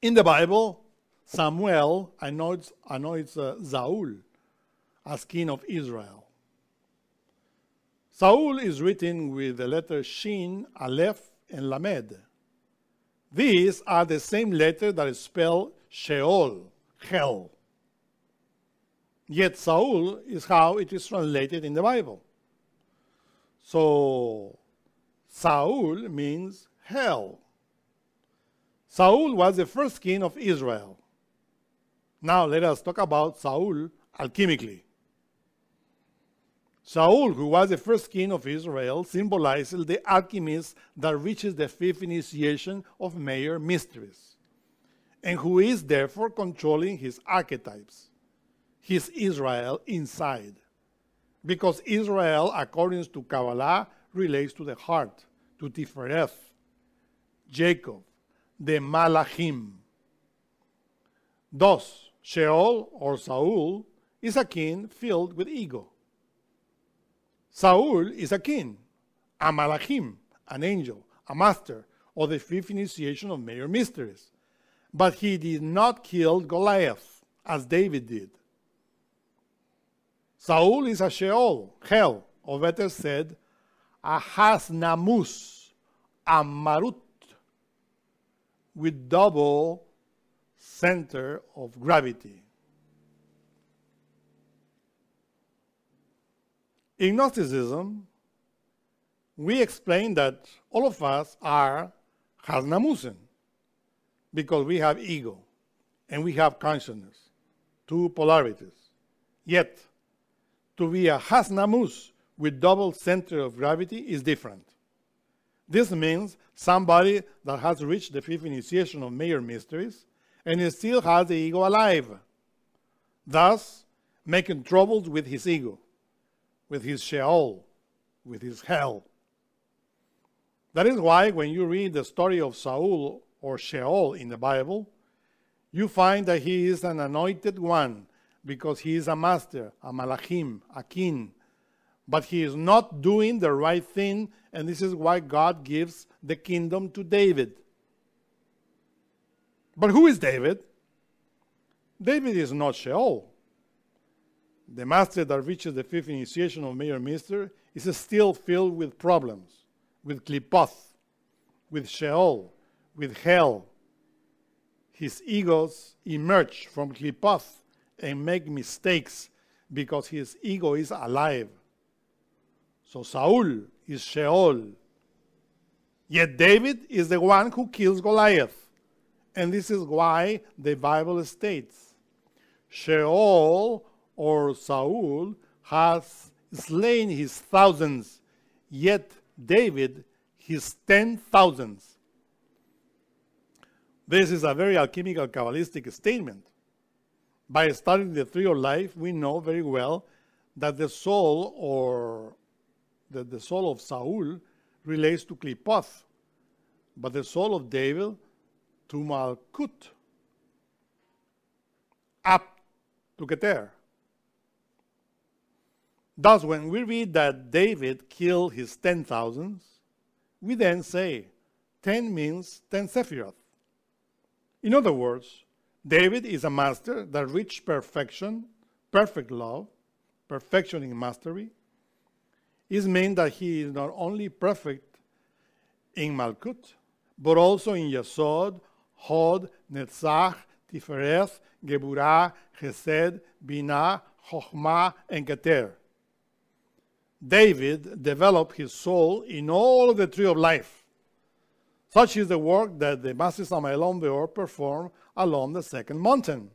In the Bible, Samuel anoints, anoints uh, Saul as king of Israel. Saul is written with the letter Shin, Aleph, and Lamed. These are the same letter that spell Sheol, hell. Yet Saul is how it is translated in the Bible. So Saul means hell. Saul was the first king of Israel. Now let us talk about Saul alchemically. Saul, who was the first king of Israel, symbolizes the alchemist that reaches the fifth initiation of major mysteries, and who is therefore controlling his archetypes, his Israel inside because Israel, according to Kabbalah, relates to the heart, to Tifereth, Jacob, the Malachim. Thus, Sheol or Saul is a king filled with ego. Saul is a king, a Malachim, an angel, a master of the fifth initiation of major mysteries. But he did not kill Goliath as David did. Saul is a Sheol, hell, or better said, a Hasnamus, a Marut, with double center of gravity. In Gnosticism, we explain that all of us are Hasnamusen because we have ego and we have consciousness, two polarities. Yet, to be a Hasnamus with double center of gravity is different. This means somebody that has reached the fifth initiation of major mysteries and still has the ego alive, thus making troubles with his ego, with his Sheol, with his hell. That is why when you read the story of Saul or Sheol in the Bible, you find that he is an anointed one because he is a master, a malachim, a king. But he is not doing the right thing, and this is why God gives the kingdom to David. But who is David? David is not Sheol. The master that reaches the fifth initiation of Major Mister is still filled with problems, with klipoth, with Sheol, with hell. His egos emerge from klipoth and make mistakes because his ego is alive. So Saul is Sheol. Yet David is the one who kills Goliath. And this is why the Bible states Sheol or Saul has slain his thousands, yet David his ten thousands. This is a very alchemical Kabbalistic statement. By studying the tree of life, we know very well that the soul or that the soul of Saul relates to Klipoth, but the soul of David to Malkut, up to Keter. Thus, when we read that David killed his ten thousands, we then say ten means ten Sephiroth. In other words, David is a master that reached perfection, perfect love, perfection in mastery. It means that he is not only perfect in Malkut, but also in Yesod, Hod, Netzach, Tiferet, Geburah, Chesed, Binah, Chokhmah, and Keter. David developed his soul in all the tree of life. Such is the work that the Master Samael Beor perform along the second mountain.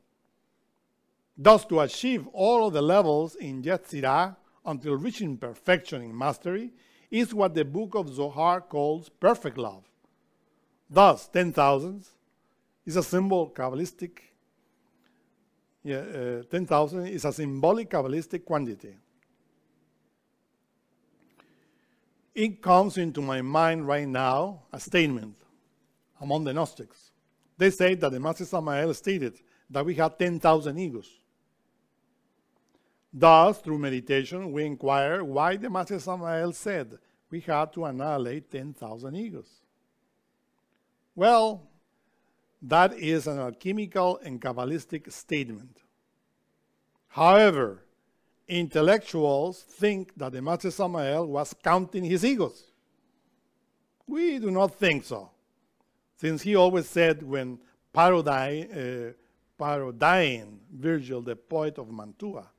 Thus, to achieve all of the levels in Yetzirah until reaching perfection in mastery is what the book of Zohar calls perfect love. Thus, 10,000 is a symbol Kabbalistic. Yeah, uh, 10,000 is a symbolic Kabbalistic quantity. It comes into my mind right now a statement among the Gnostics. They say that the Master Samael stated that we have 10,000 egos. Thus, through meditation, we inquire why the Master Samael said we had to annihilate 10,000 egos. Well, that is an alchemical and Kabbalistic statement. However, intellectuals think that the Master Samael was counting his egos. We do not think so, since he always said when parodying, uh, parodying Virgil, the poet of Mantua,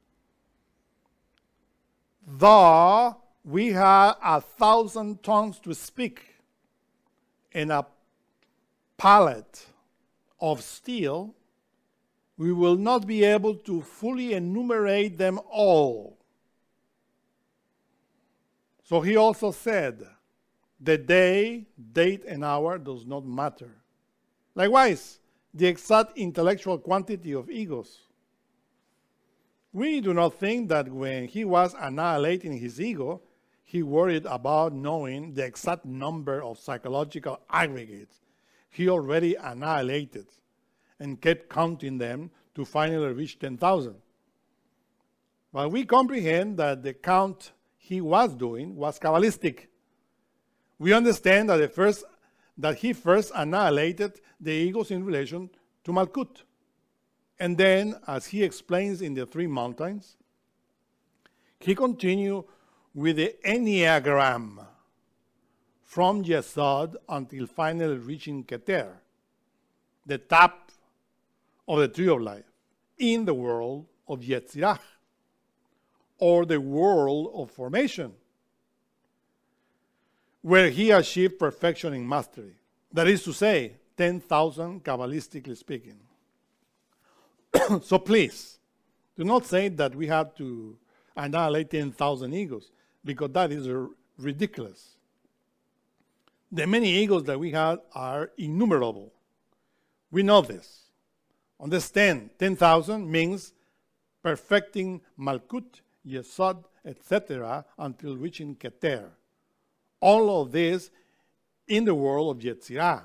though we have a thousand tongues to speak and a palate of steel, we will not be able to fully enumerate them all. So he also said, the day, date, and hour does not matter. Likewise, the exact intellectual quantity of egos. We do not think that when he was annihilating his ego, he worried about knowing the exact number of psychological aggregates he already annihilated and kept counting them to finally reach 10,000. But we comprehend that the count he was doing was Kabbalistic. We understand that, the first, that he first annihilated the egos in relation to Malkut. And then, as he explains in the Three Mountains, he continued with the Enneagram from Yesod until finally reaching Keter, the top of the tree of life, in the world of Yetzirah, or the world of formation, where he achieved perfection in mastery. That is to say, 10,000 Kabbalistically speaking. so please, do not say that we have to annihilate 10,000 egos, because that is ridiculous. The many egos that we have are innumerable. We know this. Understand, 10,000 means perfecting Malkut, Yesod, etc., until reaching Keter. All of this in the world of Yetzirah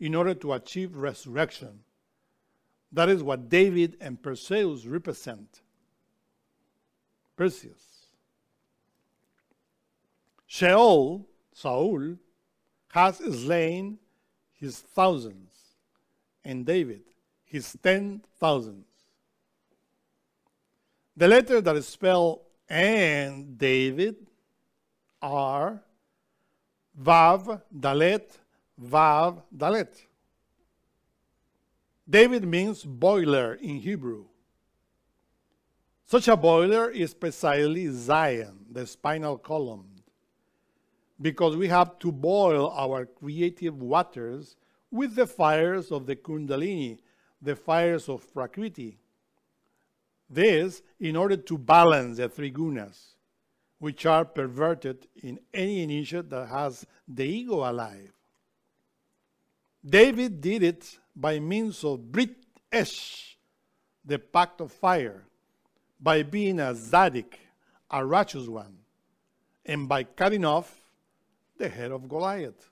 in order to achieve resurrection. That is what David and Perseus represent. Perseus. Sheol, Saul, has slain his thousands, and David his ten thousands. The letter that is spelled and David are Vav, Dalet, Vav, Dalet. David means boiler in Hebrew. Such a boiler is precisely Zion, the spinal column because we have to boil our creative waters with the fires of the Kundalini, the fires of Prakriti. This in order to balance the three gunas, which are perverted in any initiate that has the ego alive. David did it by means of Brit Esh, the pact of fire, by being a Zadik, a righteous one, and by cutting off the head of Goliath.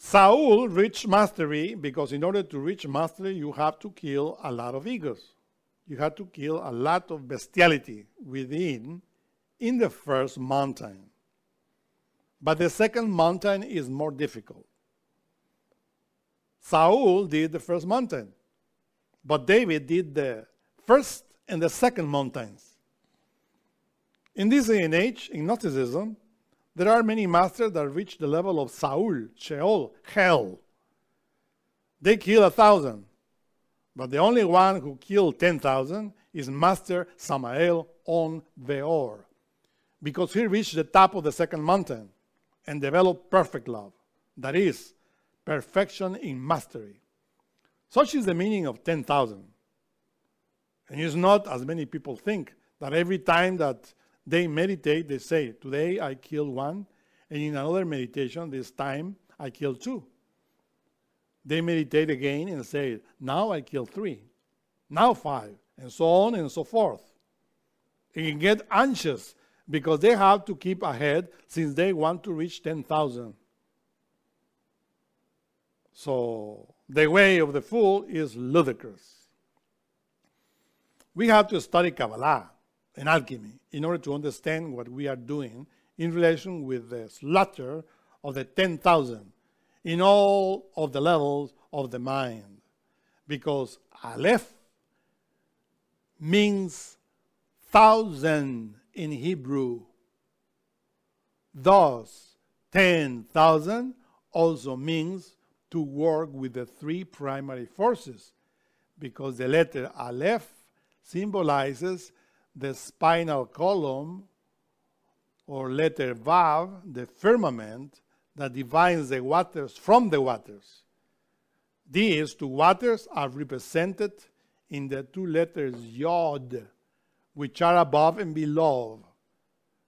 Saul reached mastery because in order to reach mastery, you have to kill a lot of egos. You have to kill a lot of bestiality within in the first mountain. But the second mountain is more difficult. Saul did the first mountain, but David did the first and the second mountains. In this age, in Gnosticism, there are many masters that reach the level of Saul, Sheol, hell. They kill a thousand, but the only one who killed 10,000 is Master Samael Aun Weor, because he reached the top of the second mountain and developed perfect love. That is, perfection in mastery. Such is the meaning of 10,000. And it's not, as many people think, that every time that they meditate, they say, Today I killed one, and in another meditation, this time I killed two. They meditate again and say, Now I killed three, now five, and so on and so forth. And get anxious because they have to keep ahead since they want to reach 10,000. So the way of the fool is ludicrous. We have to study Kabbalah and alchemy in order to understand what we are doing in relation with the slaughter of the 10,000 in all of the levels of the mind. Because Aleph means thousand in Hebrew. Thus, 10,000 also means to work with the three primary forces because the letter Aleph symbolizes the spinal column or letter Vav, the firmament that divides the waters from the waters. These two waters are represented in the two letters Yod, which are above and below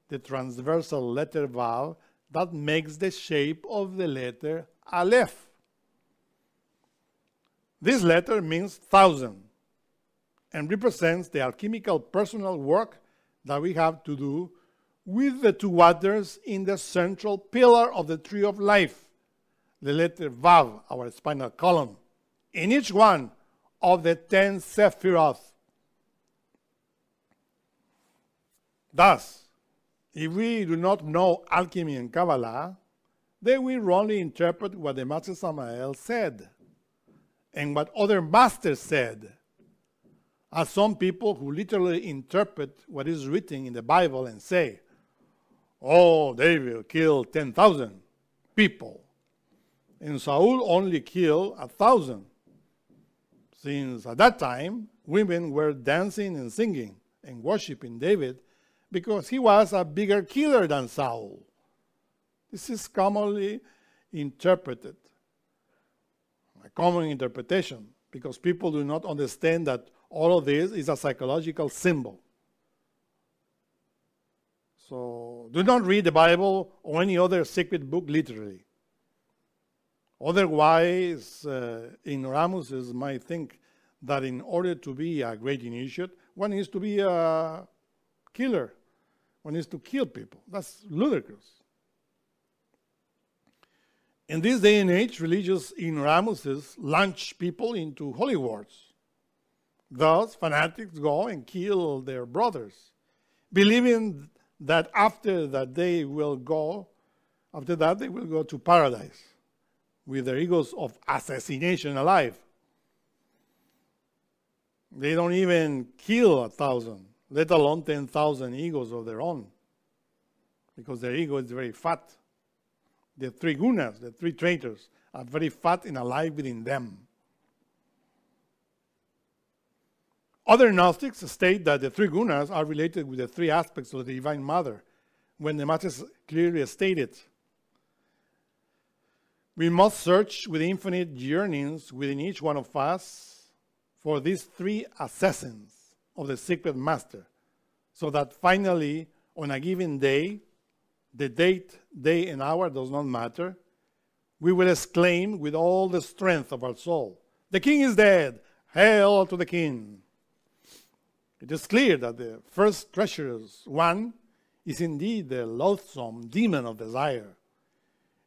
the transversal letter Vav that makes the shape of the letter Aleph. This letter means thousand and represents the alchemical personal work that we have to do with the two waters in the central pillar of the tree of life, the letter Vav, our spinal column, in each one of the ten Sephiroth. Thus, if we do not know alchemy and Kabbalah, then we wrongly interpret what the Master Samael said and what other masters said are some people who literally interpret what is written in the Bible and say, oh, David killed 10,000 people, and Saul only killed a thousand. Since at that time, women were dancing and singing and worshiping David because he was a bigger killer than Saul. This is commonly interpreted, a common interpretation, because people do not understand that all of this is a psychological symbol. So do not read the Bible or any other sacred book literally. Otherwise, uh, ignoramuses might think that in order to be a great initiate, one needs to be a killer. One needs to kill people. That's ludicrous. In this day and age, religious ignoramuses launch people into holy wars Thus, fanatics go and kill their brothers, believing that after that they will go, after that they will go to paradise with their egos of assassination alive. They don't even kill a thousand, let alone 10,000 egos of their own, because their ego is very fat. The three gunas, the three traitors, are very fat and alive within them. Other Gnostics state that the three gunas are related with the three aspects of the Divine Mother, when the Matter is clearly stated. We must search with infinite yearnings within each one of us for these three assassins of the secret master, so that finally, on a given day, the date, day, and hour does not matter, we will exclaim with all the strength of our soul, The king is dead! Hail to the king! It is clear that the first treacherous one is indeed the loathsome demon of desire.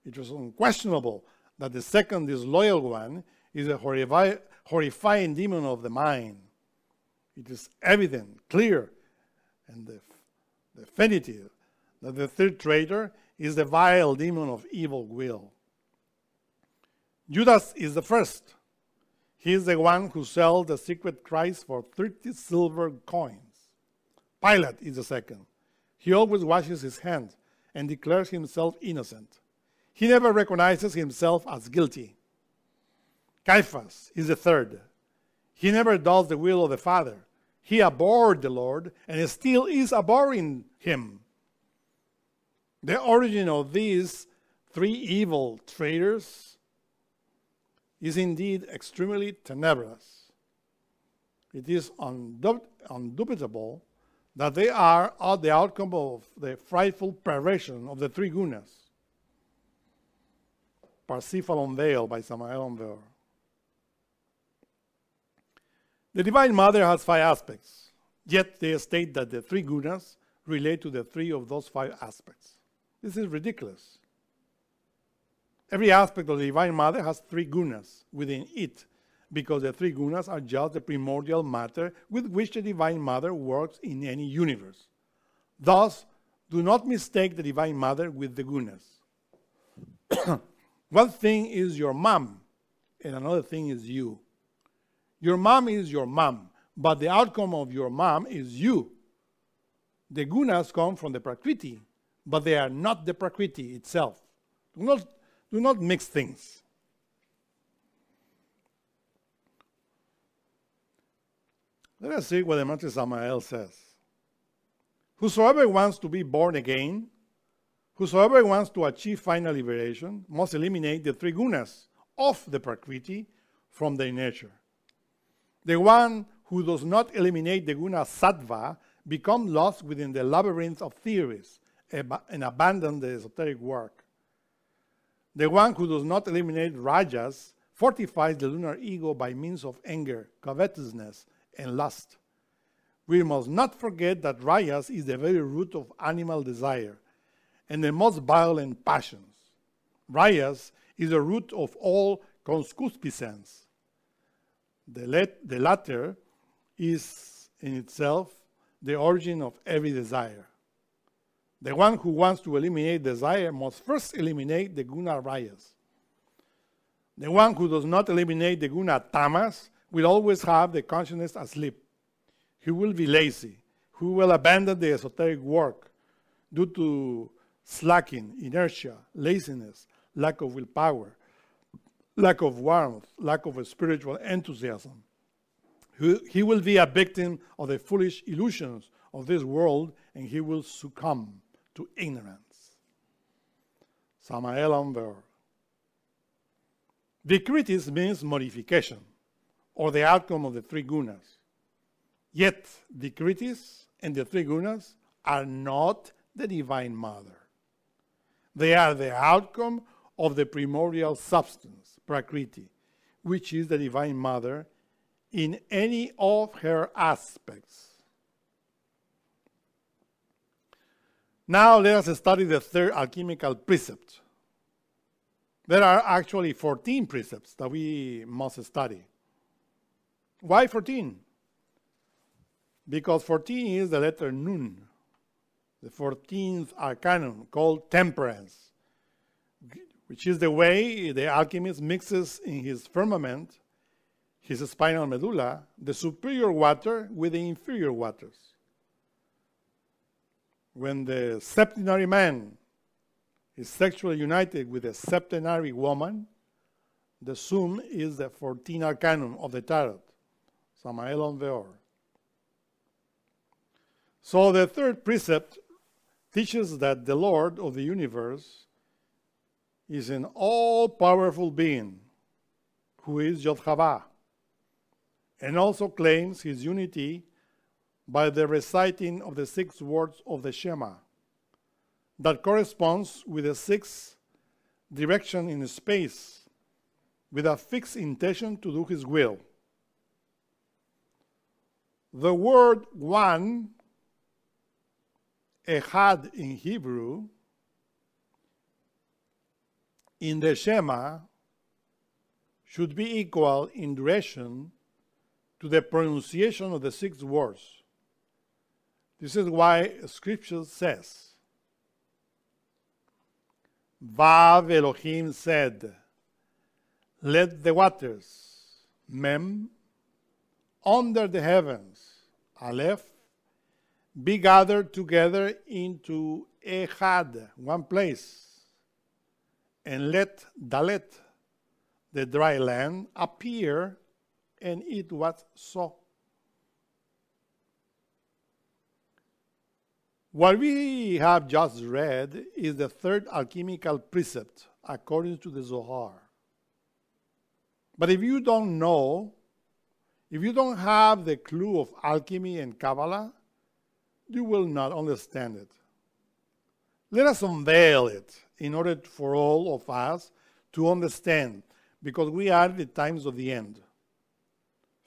It was unquestionable that the second disloyal one is a horrifi- horrifying demon of the mind. It is evident, clear, and definitive that the third traitor is the vile demon of evil will. Judas is the first. He is the one who sells the secret Christ for 30 silver coins. Pilate is the second. He always washes his hands and declares himself innocent. He never recognizes himself as guilty. Caiaphas is the third. He never does the will of the Father. He abhorred the Lord and still is abhorring him. The origin of these three evil traitors is indeed extremely tenebrous. It is undubitable that they are the outcome of the frightful perversion of the three gunas. Parsifal unveiled by Samael Weor. The Divine Mother has five aspects, yet they state that the three gunas relate to the three of those five aspects. This is ridiculous. Every aspect of the Divine Mother has three gunas within it, because the three gunas are just the primordial matter with which the Divine Mother works in any universe. Thus, do not mistake the Divine Mother with the gunas. One thing is your mom, and another thing is you. Your mom is your mom, but the outcome of your mom is you. The gunas come from the prakriti, but they are not the prakriti itself. Do not, do not mix things. Let us see what the Master Samael says. Whosoever wants to be born again, whosoever wants to achieve final liberation, must eliminate the three gunas of the Prakriti from their nature. The one who does not eliminate the guna sattva becomes lost within the labyrinth of theories and abandon the esoteric work. The one who does not eliminate rajas fortifies the lunar ego by means of anger, covetousness, and lust. We must not forget that rajas is the very root of animal desire and the most violent passions. Rajas is the root of all concupiscence the, let, the latter is in itself the origin of every desire. The one who wants to eliminate desire must first eliminate the guna rajas. The one who does not eliminate the guna tamas will always have the consciousness asleep. He will be lazy. He will abandon the esoteric work due to slacking, inertia, laziness, lack of willpower, lack of warmth, lack of spiritual enthusiasm. He, he will be a victim of the foolish illusions of this world and he will succumb to ignorance. Samael Aun Weor. Vikritis means modification or the outcome of the three gunas. Yet, Vikritis and the three gunas are not the Divine Mother. They are the outcome of the primordial substance, Prakriti, which is the Divine Mother in any of her aspects. Now let us study the third alchemical precept. There are actually 14 precepts that we must study. Why 14? Because 14 is the letter Nun, the 14th arcanum called temperance which is the way the alchemist mixes in his firmament, his spinal medulla, the superior water with the inferior waters. When the septenary man is sexually united with a septenary woman, the sum is the 14 arcanum of the tarot, Samael Aun Weor. So the third precept teaches that the Lord of the universe is an all powerful being who is Yod and also claims his unity by the reciting of the six words of the Shema that corresponds with the sixth direction in space with a fixed intention to do his will. The word one, ehad in Hebrew, in the Shema should be equal in duration to the pronunciation of the six words. This is why Scripture says, Vav Elohim said, let the waters, Mem, under the heavens, Aleph, be gathered together into Echad, one place, and let Dalet, the dry land, appear, and it was so. What we have just read is the third alchemical precept according to the Zohar. But if you don't know, if you don't have the clue of alchemy and Kabbalah, you will not understand it. Let us unveil it in order for all of us to understand, because we are the times of the end.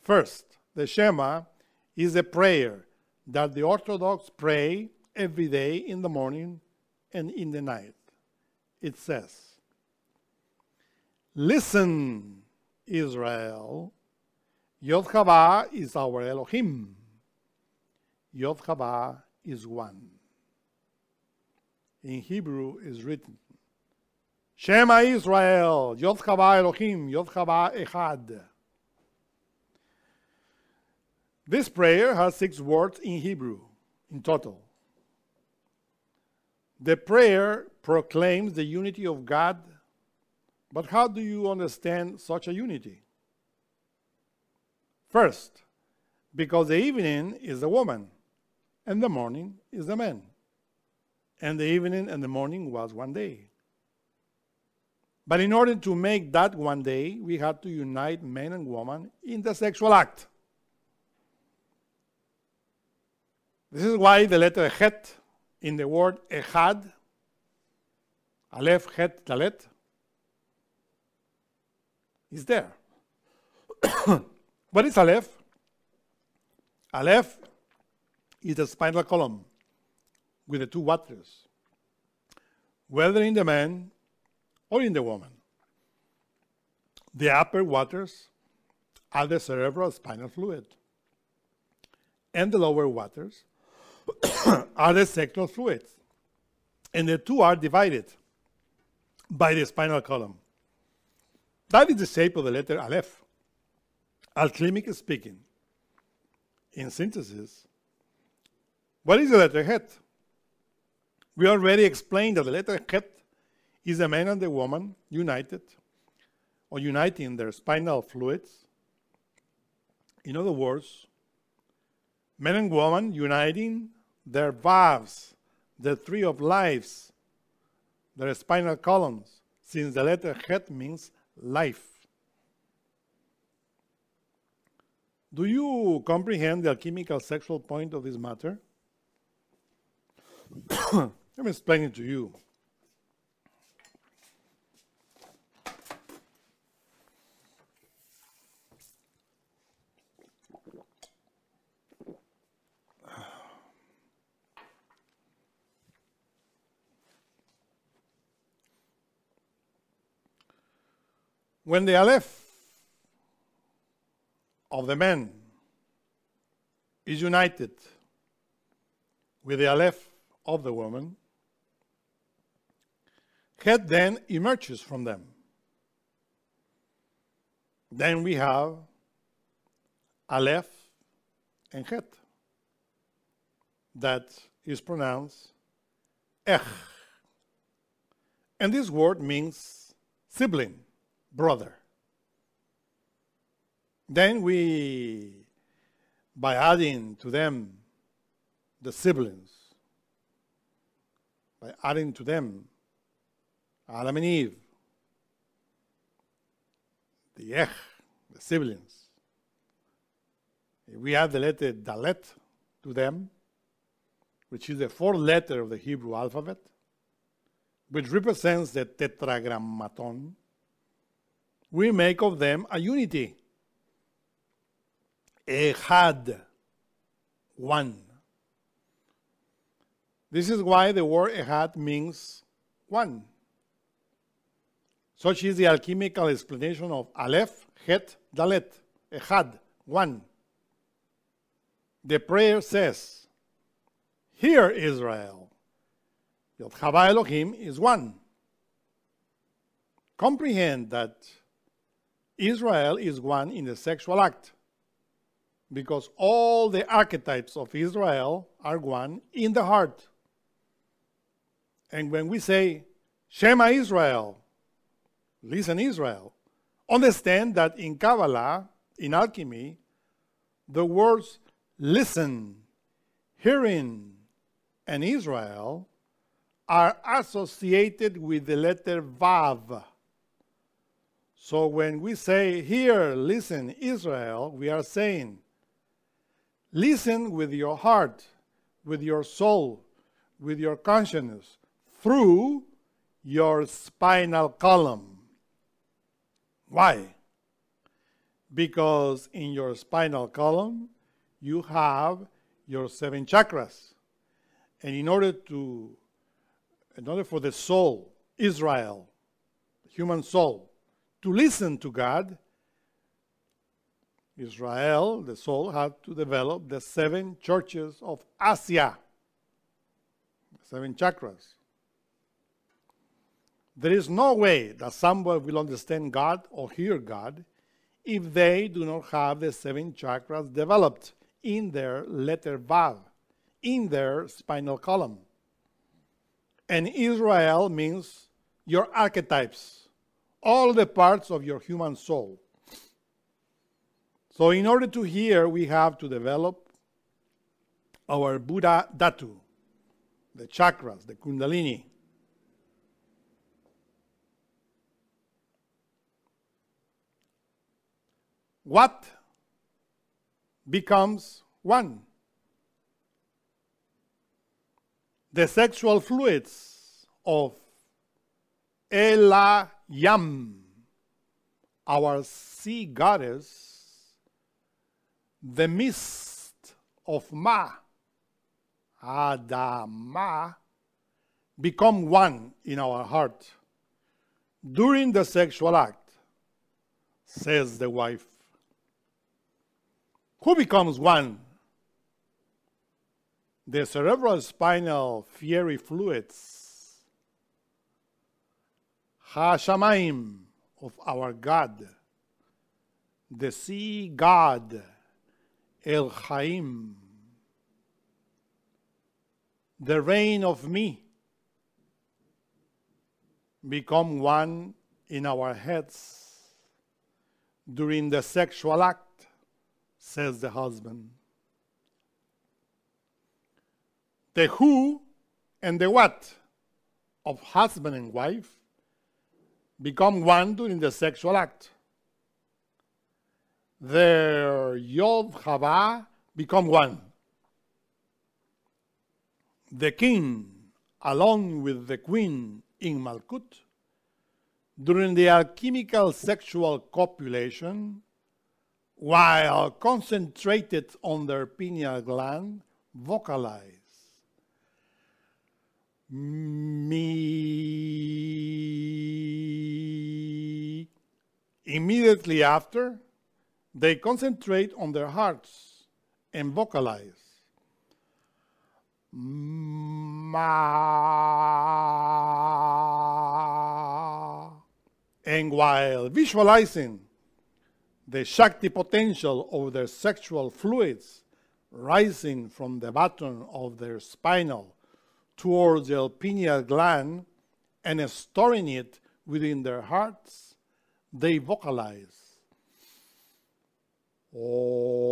First, the Shema is a prayer that the Orthodox pray every day in the morning and in the night. It says, Listen, Israel, Yod is our Elohim. Yod is one. In Hebrew is written, Shema Israel, Yod Elohim, Yod Echad. This prayer has six words in Hebrew in total. The prayer proclaims the unity of God, but how do you understand such a unity? First, because the evening is the woman, and the morning is the man. And the evening and the morning was one day. But in order to make that one day, we had to unite man and woman in the sexual act. This is why the letter Het in the word Echad, Aleph, Het, Dalet, is there. what is Aleph? Aleph is the spinal column with the two waters, whether in the man or in the woman. The upper waters are the cerebral spinal fluid, and the lower waters are the sacral fluids. And the two are divided by the spinal column. That is the shape of the letter Aleph. Alchemically speaking, in synthesis, what is the letter Het? We already explained that the letter Het is the man and the woman united or uniting their spinal fluids. In other words, men and women uniting their Vavs, the tree of lives, their spinal columns, since the letter Het means life. Do you comprehend the alchemical sexual point of this matter? Let me explain it to you. When the Aleph of the man is united with the Aleph of the woman, Het then emerges from them. Then we have Aleph and Het that is pronounced Ech. And this word means sibling brother. Then we, by adding to them the siblings, by adding to them Adam and Eve, the Ech, the siblings, if we add the letter Dalet to them, which is the fourth letter of the Hebrew alphabet, which represents the tetragrammaton, we make of them a unity. Echad, one. This is why the word Echad means one. Such is the alchemical explanation of Aleph, Het, Dalet, Echad, one. The prayer says, Hear Israel, Yod Elohim is one. Comprehend that Israel is one in the sexual act because all the archetypes of Israel are one in the heart. And when we say, Shema Israel, listen Israel, understand that in Kabbalah, in alchemy, the words listen, hearing, and Israel are associated with the letter Vav. So when we say, Hear, listen, Israel, we are saying, Listen with your heart, with your soul, with your consciousness, through your spinal column. Why? Because in your spinal column, you have your seven chakras. And in order to, in order for the soul, Israel, human soul, to listen to God, Israel, the soul, had to develop the seven churches of Asia, seven chakras. There is no way that someone will understand God or hear God if they do not have the seven chakras developed in their letter Vav, in their spinal column. And Israel means your archetypes, all the parts of your human soul. So, in order to hear, we have to develop our Buddha Dhatu, the chakras, the Kundalini. What becomes one? The sexual fluids of Ela Yam, our sea goddess the mist of Ma, Adama, become one in our heart during the sexual act, says the wife. Who becomes one? The cerebral spinal fiery fluids, Hashamaim of our God, the sea God El Chaim, the reign of me, become one in our heads during the sexual act, says the husband. The who and the what of husband and wife become one during the sexual act their Yod Hava become one. The king, along with the queen in Malkut, during the alchemical sexual copulation, while concentrated on their pineal gland, vocalize. Me. Immediately after, they concentrate on their hearts and vocalize. Ma. And while visualizing the Shakti potential of their sexual fluids rising from the bottom of their spinal towards the pineal gland and storing it within their hearts, they vocalize. Oh.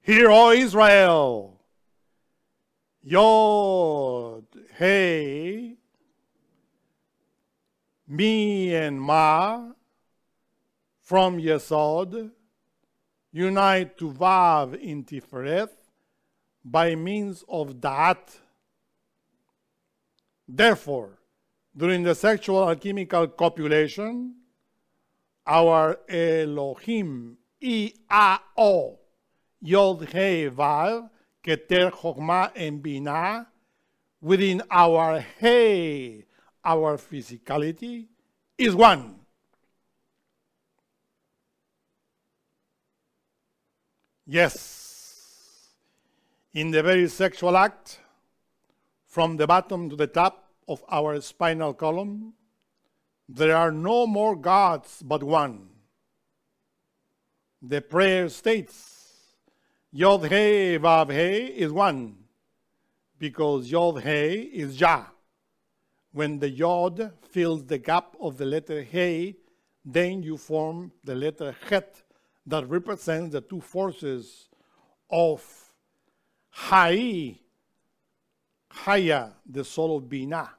Hear, O Israel, Yod, Hey, Me and Ma from Yesod unite to Vav in Tiferet by means of Da'at. Therefore, during the sexual alchemical copulation, our Elohim, I-A-O, Yod He Vav, Keter Chokmah and Binah, within our He, our physicality, is one. Yes, In the very sexual act, from the bottom to the top of our spinal column, there are no more gods but one. The prayer states, Yod He Vav He is one, because Yod He is Jah. When the Yod fills the gap of the letter He, then you form the letter Het that represents the two forces of Hai, Haya, the soul of Binah.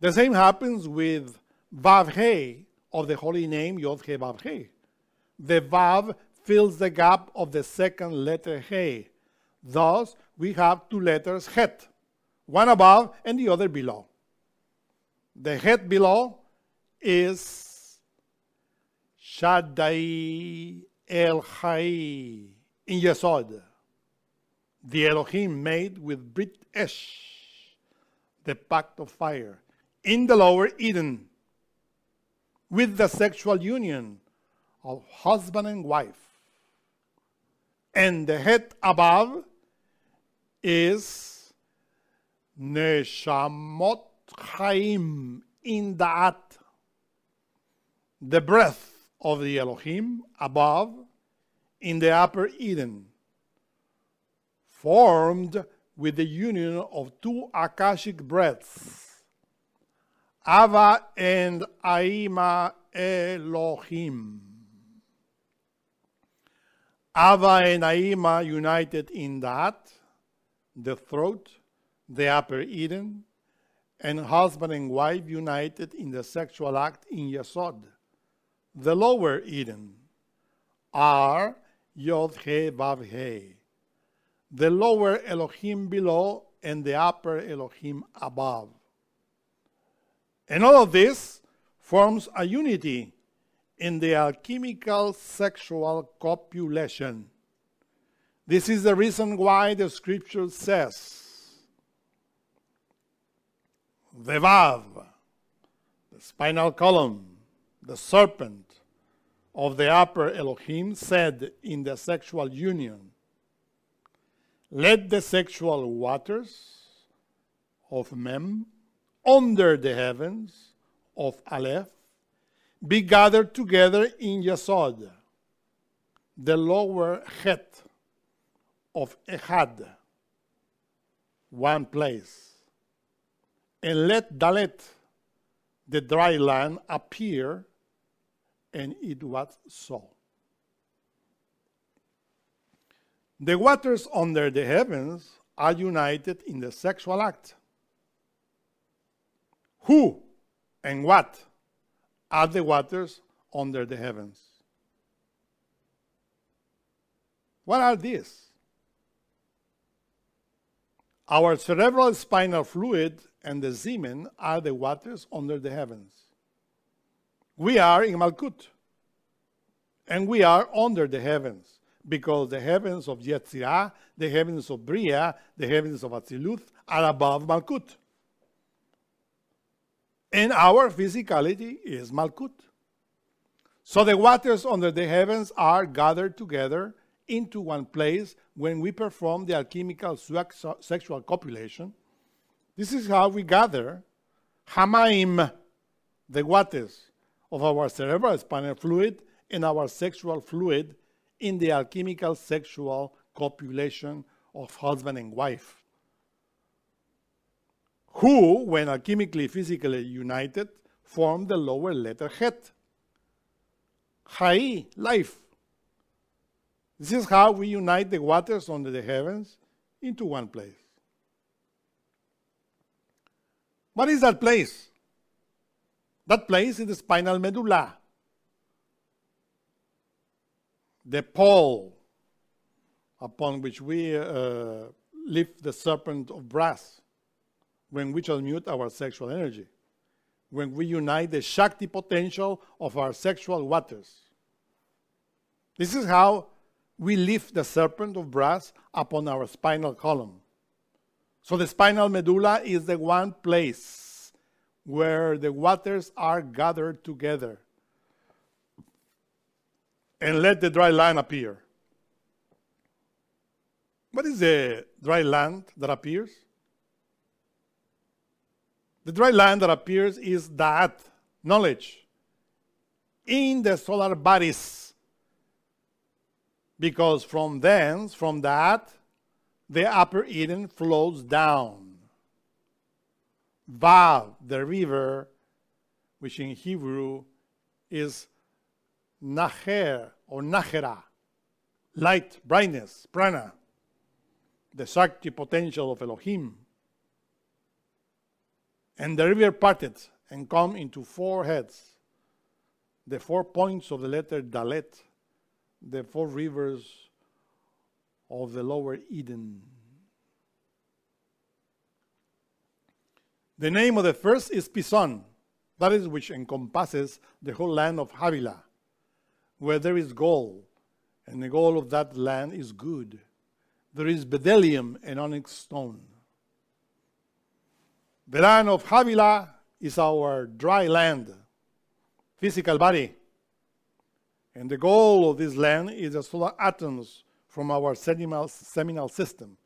The same happens with Vav of the holy name Yod He Vav He. The Vav fills the gap of the second letter He. Thus, we have two letters Het, one above and the other below. The Het below is Shaddai El Chai in Yesod, the Elohim made with Brit Esh, the pact of fire, in the lower Eden, with the sexual union of husband and wife. And the Het above is Neshamot Chaim in Da'at, the breath of the Elohim above in the upper Eden, formed with the union of two Akashic breaths, Ava and Aima Elohim. Ava and Aima united in that, the throat, the upper Eden, and husband and wife united in the sexual act in Yesod, the lower Eden, are Yod He Vav He, the lower Elohim below and the upper Elohim above. And all of this forms a unity in the alchemical sexual copulation. This is the reason why the scripture says, the Vav, the spinal column, the serpent of the upper Elohim said in the sexual union, Let the sexual waters of Mem under the heavens of Aleph be gathered together in Yesod, the lower Het of Ehad, one place. And let Dalet, the dry land, appear, and it was so. The waters under the heavens are united in the sexual act. Who and what are the waters under the heavens? What are these? Our cerebral spinal fluid and the semen are the waters under the heavens. We are in Malkut, and we are under the heavens, because the heavens of Yetzirah, the heavens of Bria, the heavens of Atziluth are above Malkut. And our physicality is Malkut. So the waters under the heavens are gathered together into one place when we perform the alchemical sexual copulation. This is how we gather Hamaim, the waters of our cerebral spinal fluid and our sexual fluid in the alchemical sexual copulation of husband and wife. Who, when alchemically physically united, form the lower letter Het. Chai, life. This is how we unite the waters under the heavens into one place. What is that place? That place is the spinal medulla, the pole upon which we uh, lift the serpent of brass when we transmute our sexual energy, when we unite the Shakti potential of our sexual waters. This is how we lift the serpent of brass upon our spinal column. So the spinal medulla is the one place where the waters are gathered together. And let the dry land appear. What is the dry land that appears? The dry land that appears is that knowledge in the solar bodies. Because from thence, from that, the upper Eden flows down. Vav, the river, which in Hebrew is Nacher or Nachera, light, brightness, prana, the Shakti potential of Elohim. And the river parted and come into four heads, the four points of the letter Dalet, the four rivers of the lower Eden. The name of the first is Pison, that is which encompasses the whole land of Havilah, where there is gold, and the gold of that land is good. There is bdellium and onyx stone. The land of Havilah is our dry land, physical body. And the goal of this land is the solar atoms from our seminal, seminal system.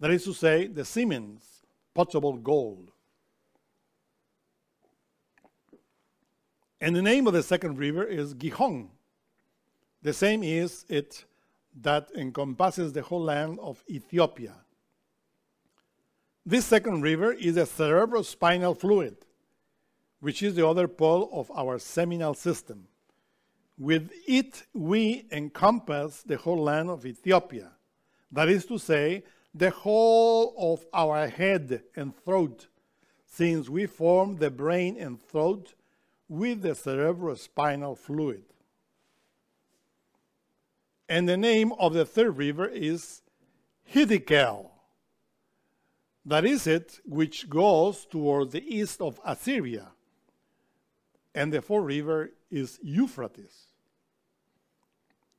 That is to say, the semen's potable gold. And the name of the second river is Gihon. The same is it that encompasses the whole land of Ethiopia. This second river is a cerebrospinal fluid, which is the other pole of our seminal system. With it, we encompass the whole land of Ethiopia. That is to say, the whole of our head and throat, since we form the brain and throat with the cerebrospinal fluid. And the name of the third river is Hiddekel. That is it which goes toward the east of Assyria. And the fourth river is Euphrates.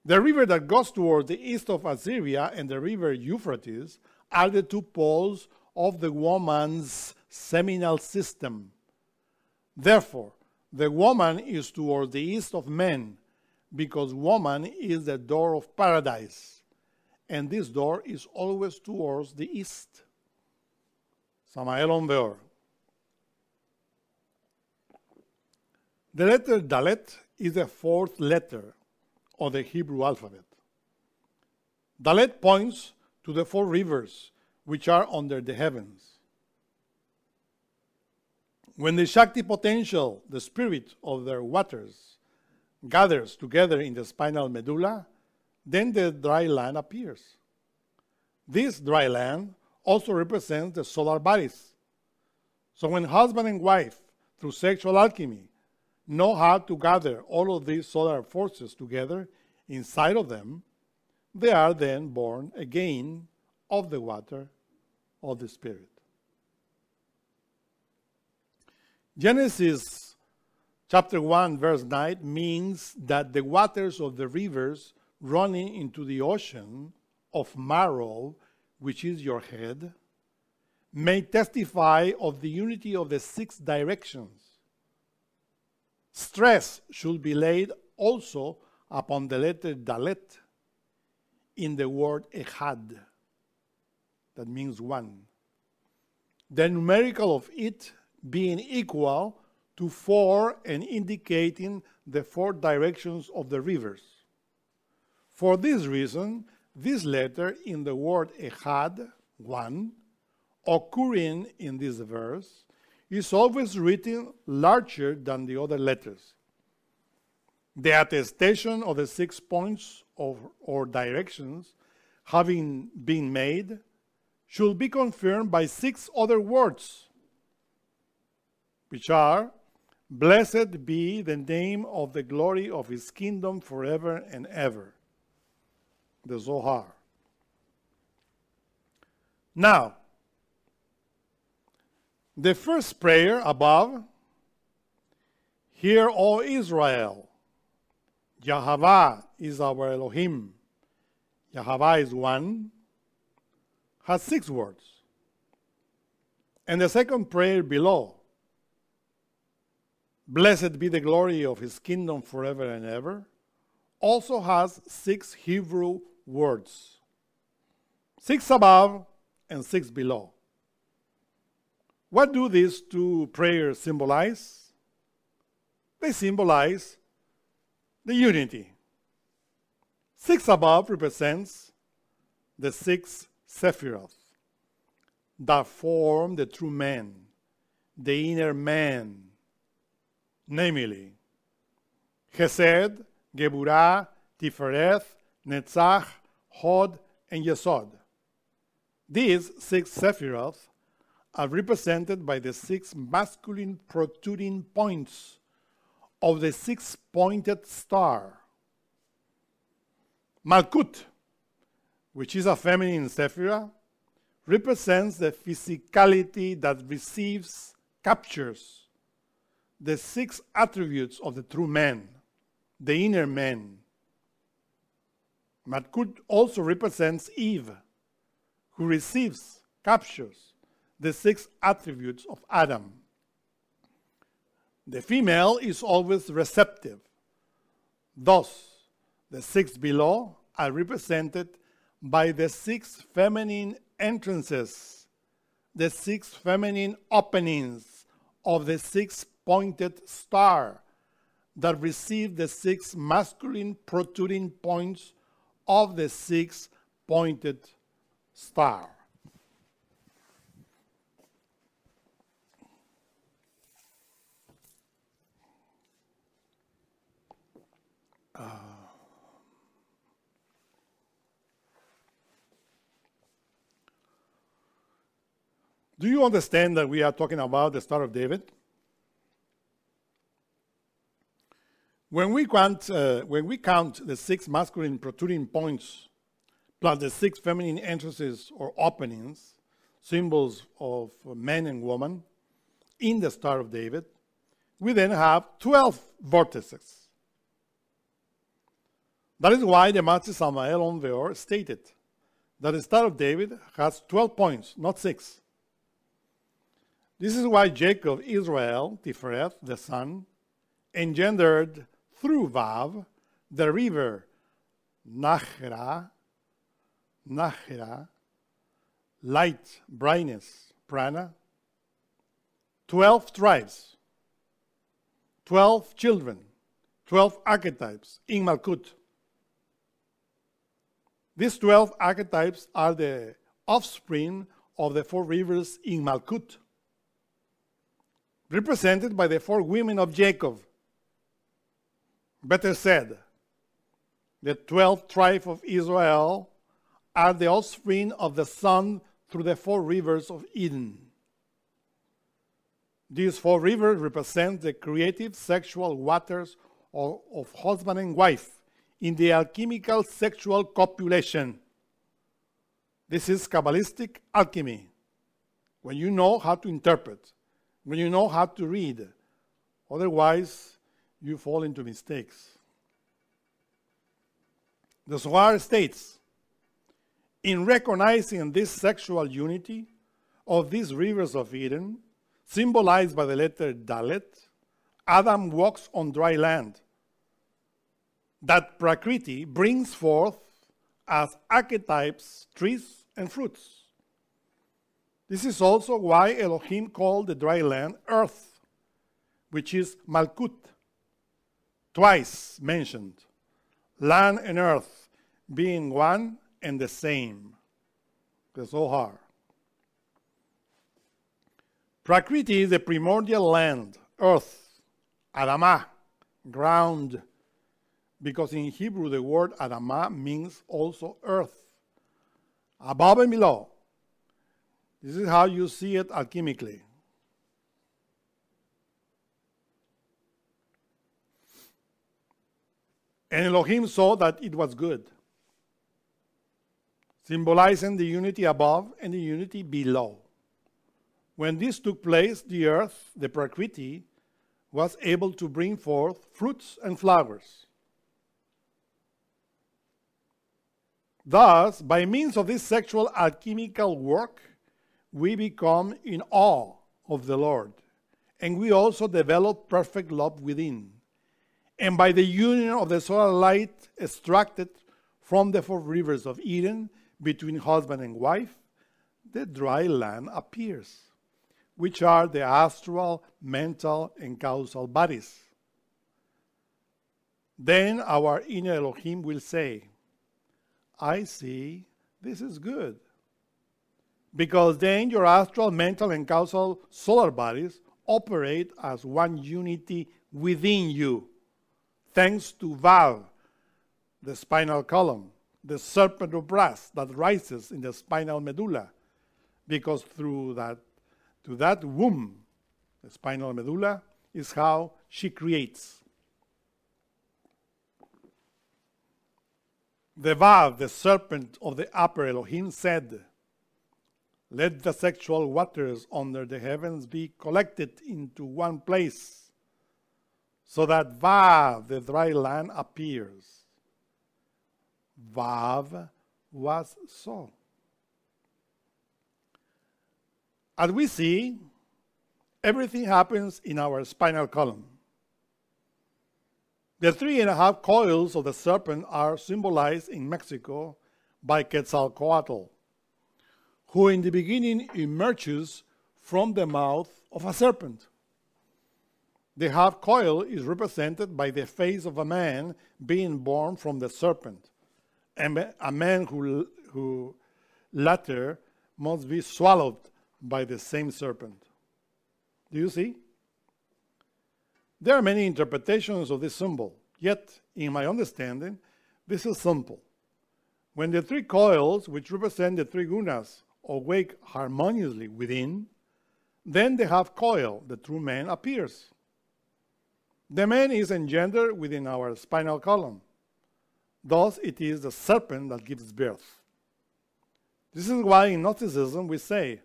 The river that goes toward the east of Assyria and the river Euphrates are the two poles of the woman's seminal system. Therefore, the woman is toward the east of men, because woman is the door of paradise, and this door is always towards the east. Samael Weor. The letter Dalet is the fourth letter of the Hebrew alphabet. Dalet points to the four rivers which are under the heavens. When the Shakti potential, the spirit of their waters, gathers together in the spinal medulla, then the dry land appears. This dry land also represents the solar bodies. So when husband and wife, through sexual alchemy, know how to gather all of these solar forces together inside of them, they are then born again of the water of the Spirit. Genesis Chapter 1, verse 9 means that the waters of the rivers running into the ocean of marrow, which is your head, may testify of the unity of the six directions. Stress should be laid also upon the letter Dalet in the word Echad, that means one. The numerical of it being equal to four and indicating the four directions of the rivers. For this reason, this letter in the word Echad, one, occurring in this verse, is always written larger than the other letters. The attestation of the six points of, or directions having been made should be confirmed by six other words, which are Blessed be the name of the glory of his kingdom forever and ever. The Zohar. Now, the first prayer above Hear, O Israel, Yahweh is our Elohim. Yahweh is one, has six words. And the second prayer below, Blessed be the glory of his kingdom forever and ever, also has six Hebrew words. six above and six below. What do these two prayers symbolize? They symbolize the unity. Six above represents the six Sephiroth that form the true man, the inner man, namely Chesed, Geburah, Tiferet, Netzach, Hod, and Yesod. These six Sephiroth are represented by the six masculine protruding points of the six pointed star. Malkut, which is a feminine sephira, represents the physicality that receives, captures the six attributes of the true man, the inner man. Malkut also represents Eve, who receives, captures the six attributes of Adam. The female is always receptive. Thus, the six below are represented by the six feminine entrances, the six feminine openings of the six pointed star that received the six masculine protruding points of the six pointed star. Do you understand that we are talking about the Star of David? When we count, uh, when we count the six masculine protruding points plus the six feminine entrances or openings, symbols of man and woman, in the Star of David, we then have 12 vortices. That is why the Master Samael Aun Weor stated that the Star of David has 12 points, not six. This is why Jacob, Israel, Tiferet, the son, engendered through Vav the river Nachra, Nachra, light, brightness, prana, 12 tribes, 12 children, 12 archetypes in Malkut. These 12 archetypes are the offspring of the four rivers in Malkut represented by the four women of Jacob. Better said, the 12 tribes of Israel are the offspring of the sun through the four rivers of Eden. These four rivers represent the creative sexual waters of, of husband and wife in the alchemical sexual copulation. This is Kabbalistic alchemy, when you know how to interpret when you know how to read. Otherwise, you fall into mistakes. The Zohar states In recognizing this sexual unity of these rivers of Eden, symbolized by the letter Dalet, Adam walks on dry land. That Prakriti brings forth as archetypes trees and fruits. This is also why Elohim called the dry land earth, which is Malkut, twice mentioned. Land and earth being one and the same. The Zohar. Prakriti is the primordial land, earth, Adamah, ground, because in Hebrew the word Adamah means also earth. Above and below, this is how you see it alchemically. And Elohim saw that it was good, symbolizing the unity above and the unity below. When this took place, the earth, the Prakriti, was able to bring forth fruits and flowers. Thus, by means of this sexual alchemical work, we become in awe of the Lord. And we also develop perfect love within. And by the union of the solar light extracted from the four rivers of Eden, between husband and wife, the dry land appears, which are the astral, mental, and causal bodies. Then our inner Elohim will say, I see this is good. Because then your astral, mental, and causal solar bodies operate as one unity within you, thanks to Vav, the spinal column, the serpent of brass that rises in the spinal medulla, because through that, to that womb, the spinal medulla, is how she creates. The Vav, the serpent of the upper Elohim, said, Let the sexual waters under the heavens be collected into one place, so that Vav, the dry land, appears. Vav was so. As we see, everything happens in our spinal column. The three and a half coils of the serpent are symbolized in Mexico by Quetzalcoatl, who in the beginning emerges from the mouth of a serpent. The half coil is represented by the face of a man being born from the serpent, and a man who, who latter must be swallowed by the same serpent. Do you see? There are many interpretations of this symbol, yet, in my understanding, this is simple. When the three coils, which represent the three gunas, awake harmoniously within, then the half coil, the true man, appears. The man is engendered within our spinal column. Thus, it is the serpent that gives birth. This is why in Gnosticism we say,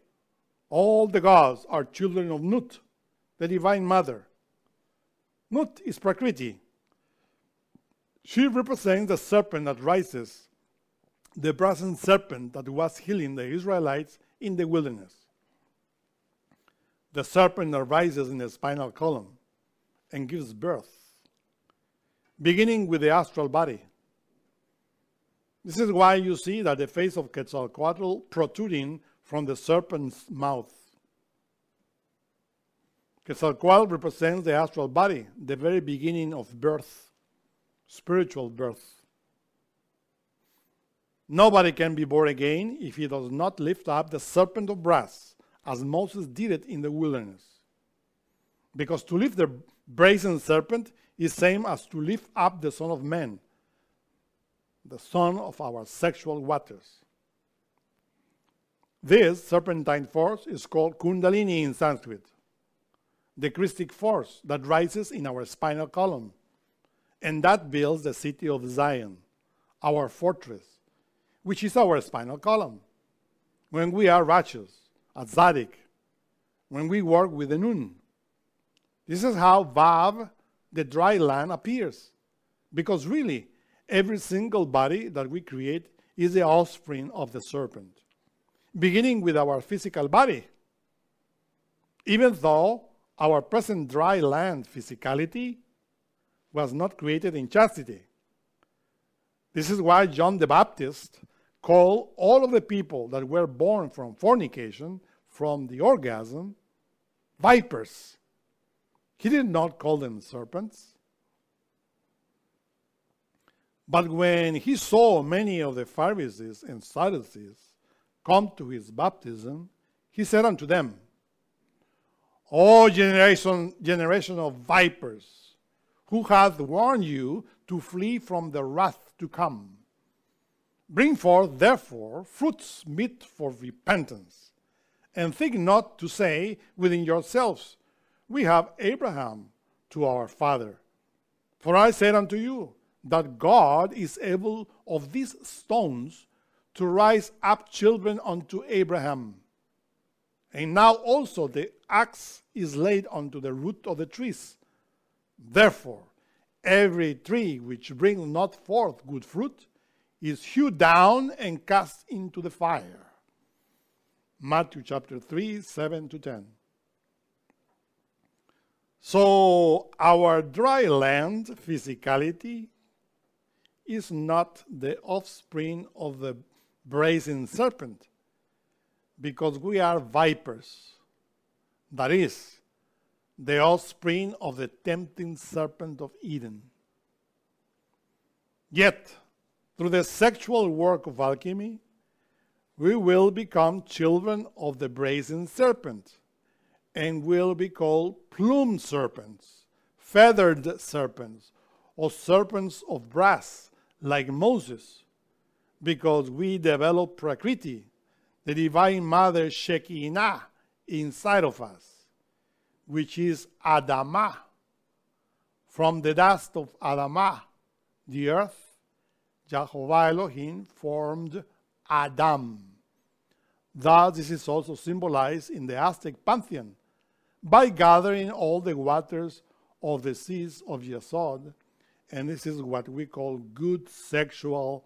all the gods are children of Nut, the Divine Mother, Nut is Prakriti. She represents the serpent that rises, the brazen serpent that was healing the Israelites in the wilderness. The serpent that rises in the spinal column and gives birth, beginning with the astral body. This is why you see that the face of Quetzalcoatl protruding from the serpent's mouth. Quetzalcoatl represents the astral body, the very beginning of birth, spiritual birth. Nobody can be born again if he does not lift up the serpent of brass, as Moses did it in the wilderness. Because to lift the brazen serpent is same as to lift up the Son of Man, the son of our sexual waters. This serpentine force is called Kundalini in Sanskrit the Christic force that rises in our spinal column. And that builds the city of Zion, our fortress, which is our spinal column. When we are righteous, tzaddik, when we work with the nun. This is how Vav, the dry land, appears. Because really, every single body that we create is the offspring of the serpent, beginning with our physical body. Even though our present dry land physicality was not created in chastity. This is why John the Baptist called all of the people that were born from fornication, from the orgasm, vipers. He did not call them serpents. But when he saw many of the Pharisees and Sadducees come to his baptism, he said unto them, O generation, generation of vipers, who hath warned you to flee from the wrath to come? Bring forth, therefore, fruits meet for repentance, and think not to say within yourselves, We have Abraham to our father. For I said unto you, that God is able of these stones to rise up children unto Abraham. And now also the axe is laid unto the root of the trees. Therefore, every tree which brings not forth good fruit is hewed down and cast into the fire. Matthew chapter 3, 7 to 10. So, our dry land physicality is not the offspring of the brazen serpent because we are vipers. That is, the offspring of the tempting serpent of Eden. Yet, through the sexual work of alchemy, we will become children of the brazen serpent and will be called plumed serpents, feathered serpents, or serpents of brass, like Moses, because we develop Prakriti, the Divine Mother Shekinah, inside of us, which is Adamah. From the dust of Adamah, the earth, Jehovah Elohim formed Adam. Thus, this is also symbolized in the Aztec pantheon by gathering all the waters of the seas of Yesod, and this is what we call good sexual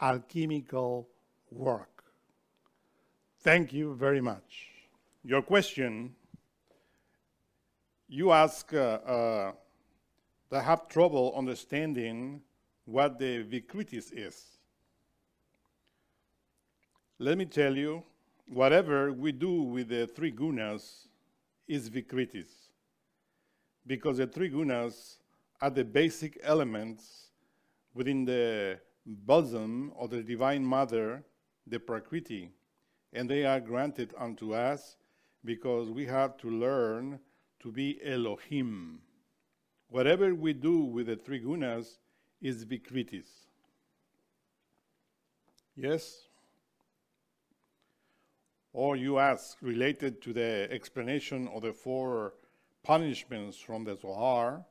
alchemical work. Thank you very much. Your question, you ask uh, uh, have trouble understanding what the Vikritis is. Let me tell you, whatever we do with the three gunas is Vikritis, because the three gunas are the basic elements within the bosom of the Divine Mother, the Prakriti, and they are granted unto us because we have to learn to be Elohim. Whatever we do with the three gunas is Vikritis. Yes? Or you ask, related to the explanation of the four punishments from the Zohar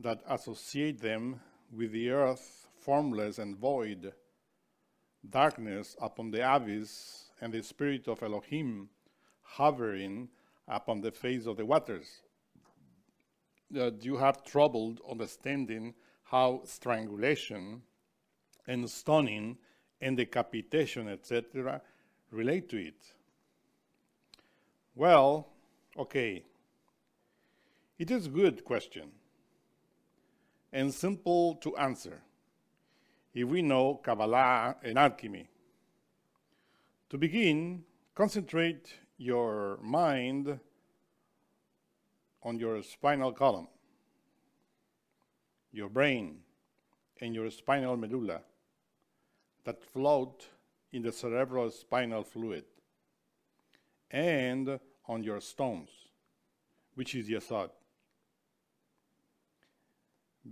that associate them with the earth formless and void, darkness upon the abyss, and the spirit of Elohim hovering upon the face of the waters. That you have trouble understanding how strangulation and stoning and decapitation, etc., relate to it. Well, okay. It is a good question and simple to answer if we know Kabbalah and alchemy. To begin, concentrate your mind on your spinal column, your brain, and your spinal medulla that float in the cerebral spinal fluid, and on your stones, which is Yesod.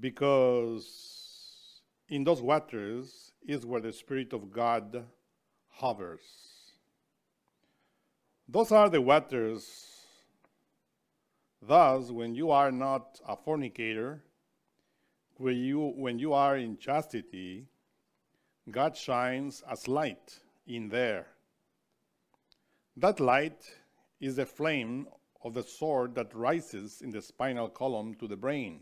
Because in those waters is where the Spirit of God hovers. Those are the waters. Thus, when you are not a fornicator, when you, when you are in chastity, God shines as light in there. That light is the flame of the sword that rises in the spinal column to the brain.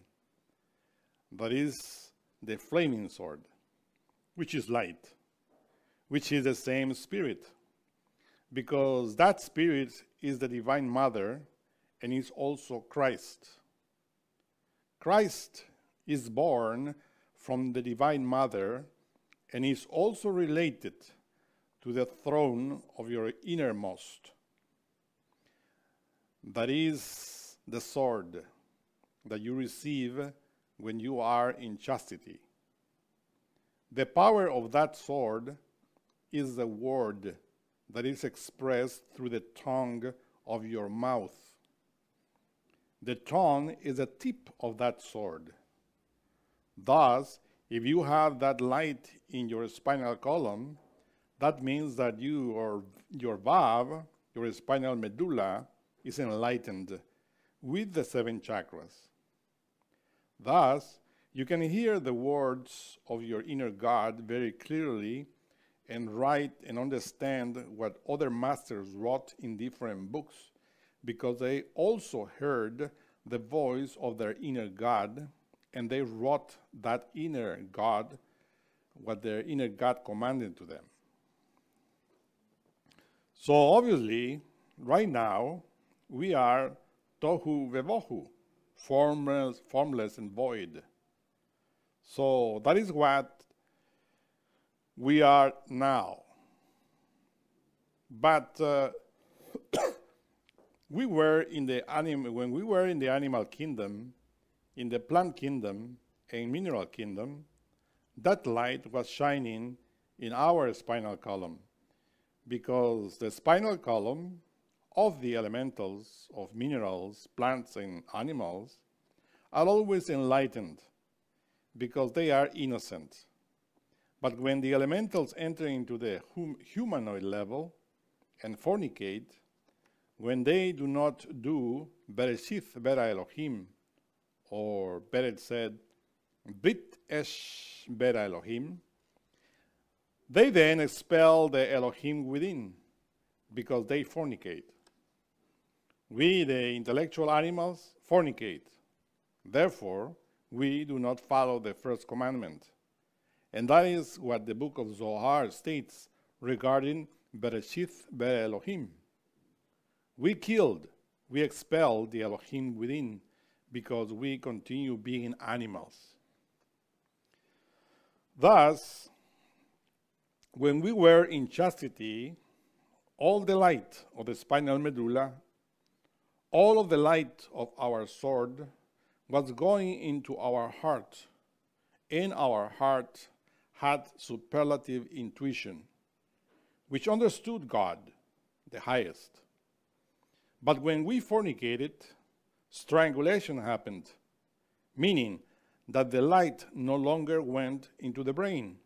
That is the flaming sword, which is light, which is the same spirit, because that spirit is the divine mother and is also Christ. Christ is born from the divine mother and is also related to the throne of your innermost. That is the sword that you receive when you are in chastity. The power of that sword is the word that is expressed through the tongue of your mouth. The tongue is the tip of that sword. Thus, if you have that light in your spinal column, that means that you or your vav, your spinal medulla, is enlightened with the seven chakras. Thus, you can hear the words of your inner God very clearly and write and understand what other masters wrote in different books because they also heard the voice of their inner God and they wrote that inner God, what their inner God commanded to them. So obviously, right now, we are tohu vevohu, formless, formless and void. So that is what we are now. But uh, we were in the anim- when we were in the animal kingdom, in the plant kingdom, and mineral kingdom, that light was shining in our spinal column because the spinal column of the elementals of minerals, plants, and animals are always enlightened because they are innocent. But when the elementals enter into the hum humanoid level and fornicate, when they do not do Bereshith Bera Elohim, or better said, Brit Esh Bera Elohim, they then expel the Elohim within because they fornicate. We, the intellectual animals, fornicate. Therefore, we do not follow the first commandment. And that is what the book of Zohar states regarding Bereshith Ber Elohim. We killed, we expelled the Elohim within because we continue being animals. Thus, when we were in chastity, all the light of the spinal medulla, all of the light of our sword was going into our heart. In our heart had superlative intuition, which understood God, the highest. But when we fornicated, strangulation happened, meaning that the light no longer went into the brain.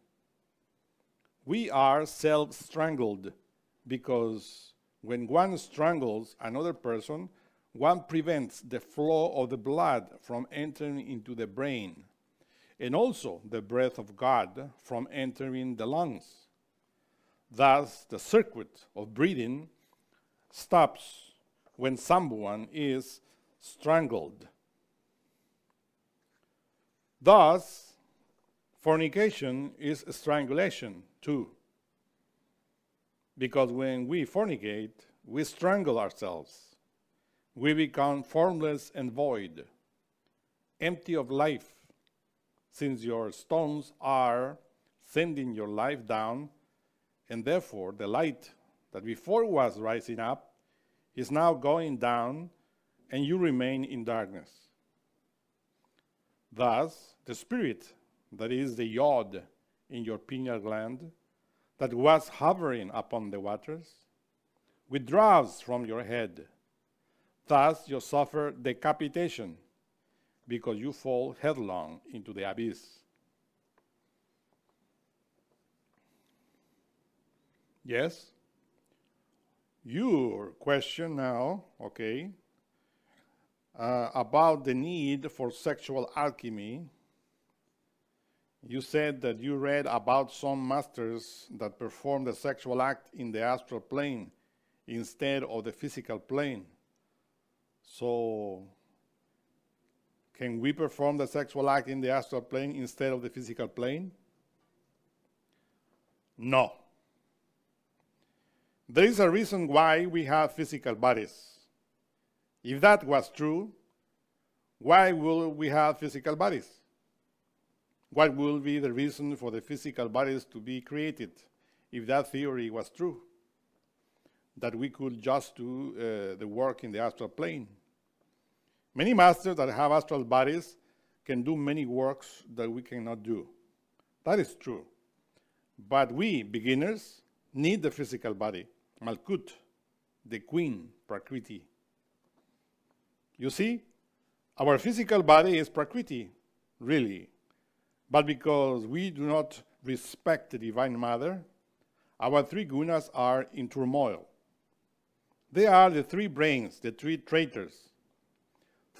We are self strangled because when one strangles another person, one prevents the flow of the blood from entering into the brain, and also the breath of God from entering the lungs. Thus, the circuit of breathing stops when someone is strangled. Thus, fornication is strangulation too. Because when we fornicate, we strangle ourselves we become formless and void, empty of life, since your stones are sending your life down, and therefore the light that before was rising up is now going down, and you remain in darkness. Thus, the spirit that is the yod in your pineal gland, that was hovering upon the waters, withdraws from your head Thus, you suffer decapitation because you fall headlong into the abyss. Yes? Your question now, okay, uh, about the need for sexual alchemy. You said that you read about some masters that perform the sexual act in the astral plane instead of the physical plane. So, can we perform the sexual act in the astral plane instead of the physical plane? No. There is a reason why we have physical bodies. If that was true, why will we have physical bodies? What will be the reason for the physical bodies to be created if that theory was true? That we could just do uh, the work in the astral plane. Many masters that have astral bodies can do many works that we cannot do. That is true. But we, beginners, need the physical body, Malkut, the queen, Prakriti. You see, our physical body is Prakriti, really. But because we do not respect the Divine Mother, our three gunas are in turmoil. They are the three brains, the three traitors,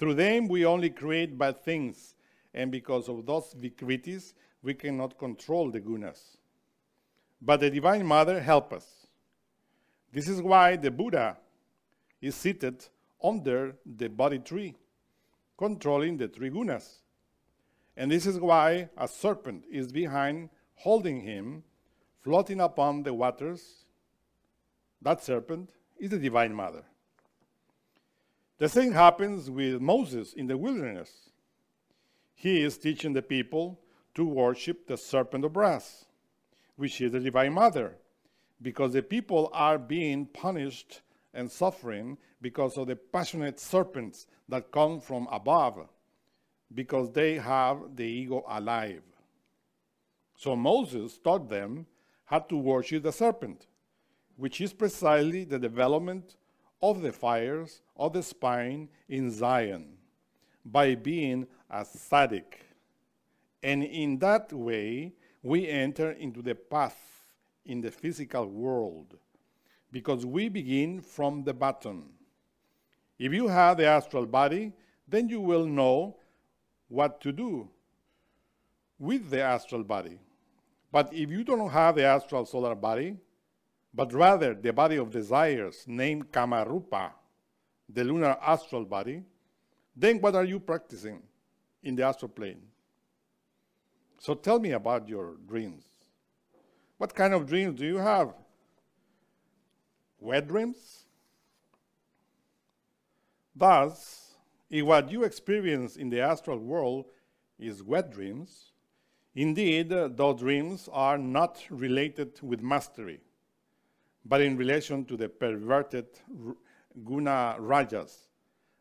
through them, we only create bad things, and because of those vikritis, we cannot control the gunas. But the Divine Mother helps us. This is why the Buddha is seated under the Bodhi tree, controlling the three gunas. And this is why a serpent is behind, holding him, floating upon the waters. That serpent is the Divine Mother. The same happens with Moses in the wilderness. He is teaching the people to worship the serpent of brass, which is the Divine Mother, because the people are being punished and suffering because of the passionate serpents that come from above, because they have the ego alive. So Moses taught them how to worship the serpent, which is precisely the development of the fires of the spine in Zion by being a. And in that way, we enter into the path in the physical world because we begin from the bottom. If you have the astral body, then you will know what to do with the astral body. But if you don't have the astral solar body, but rather the body of desires named Kamarupa, the lunar astral body, then what are you practicing in the astral plane? So tell me about your dreams. What kind of dreams do you have? Wet dreams? Thus, if what you experience in the astral world is wet dreams, indeed, uh, those dreams are not related with mastery, but in relation to the perverted guna rajas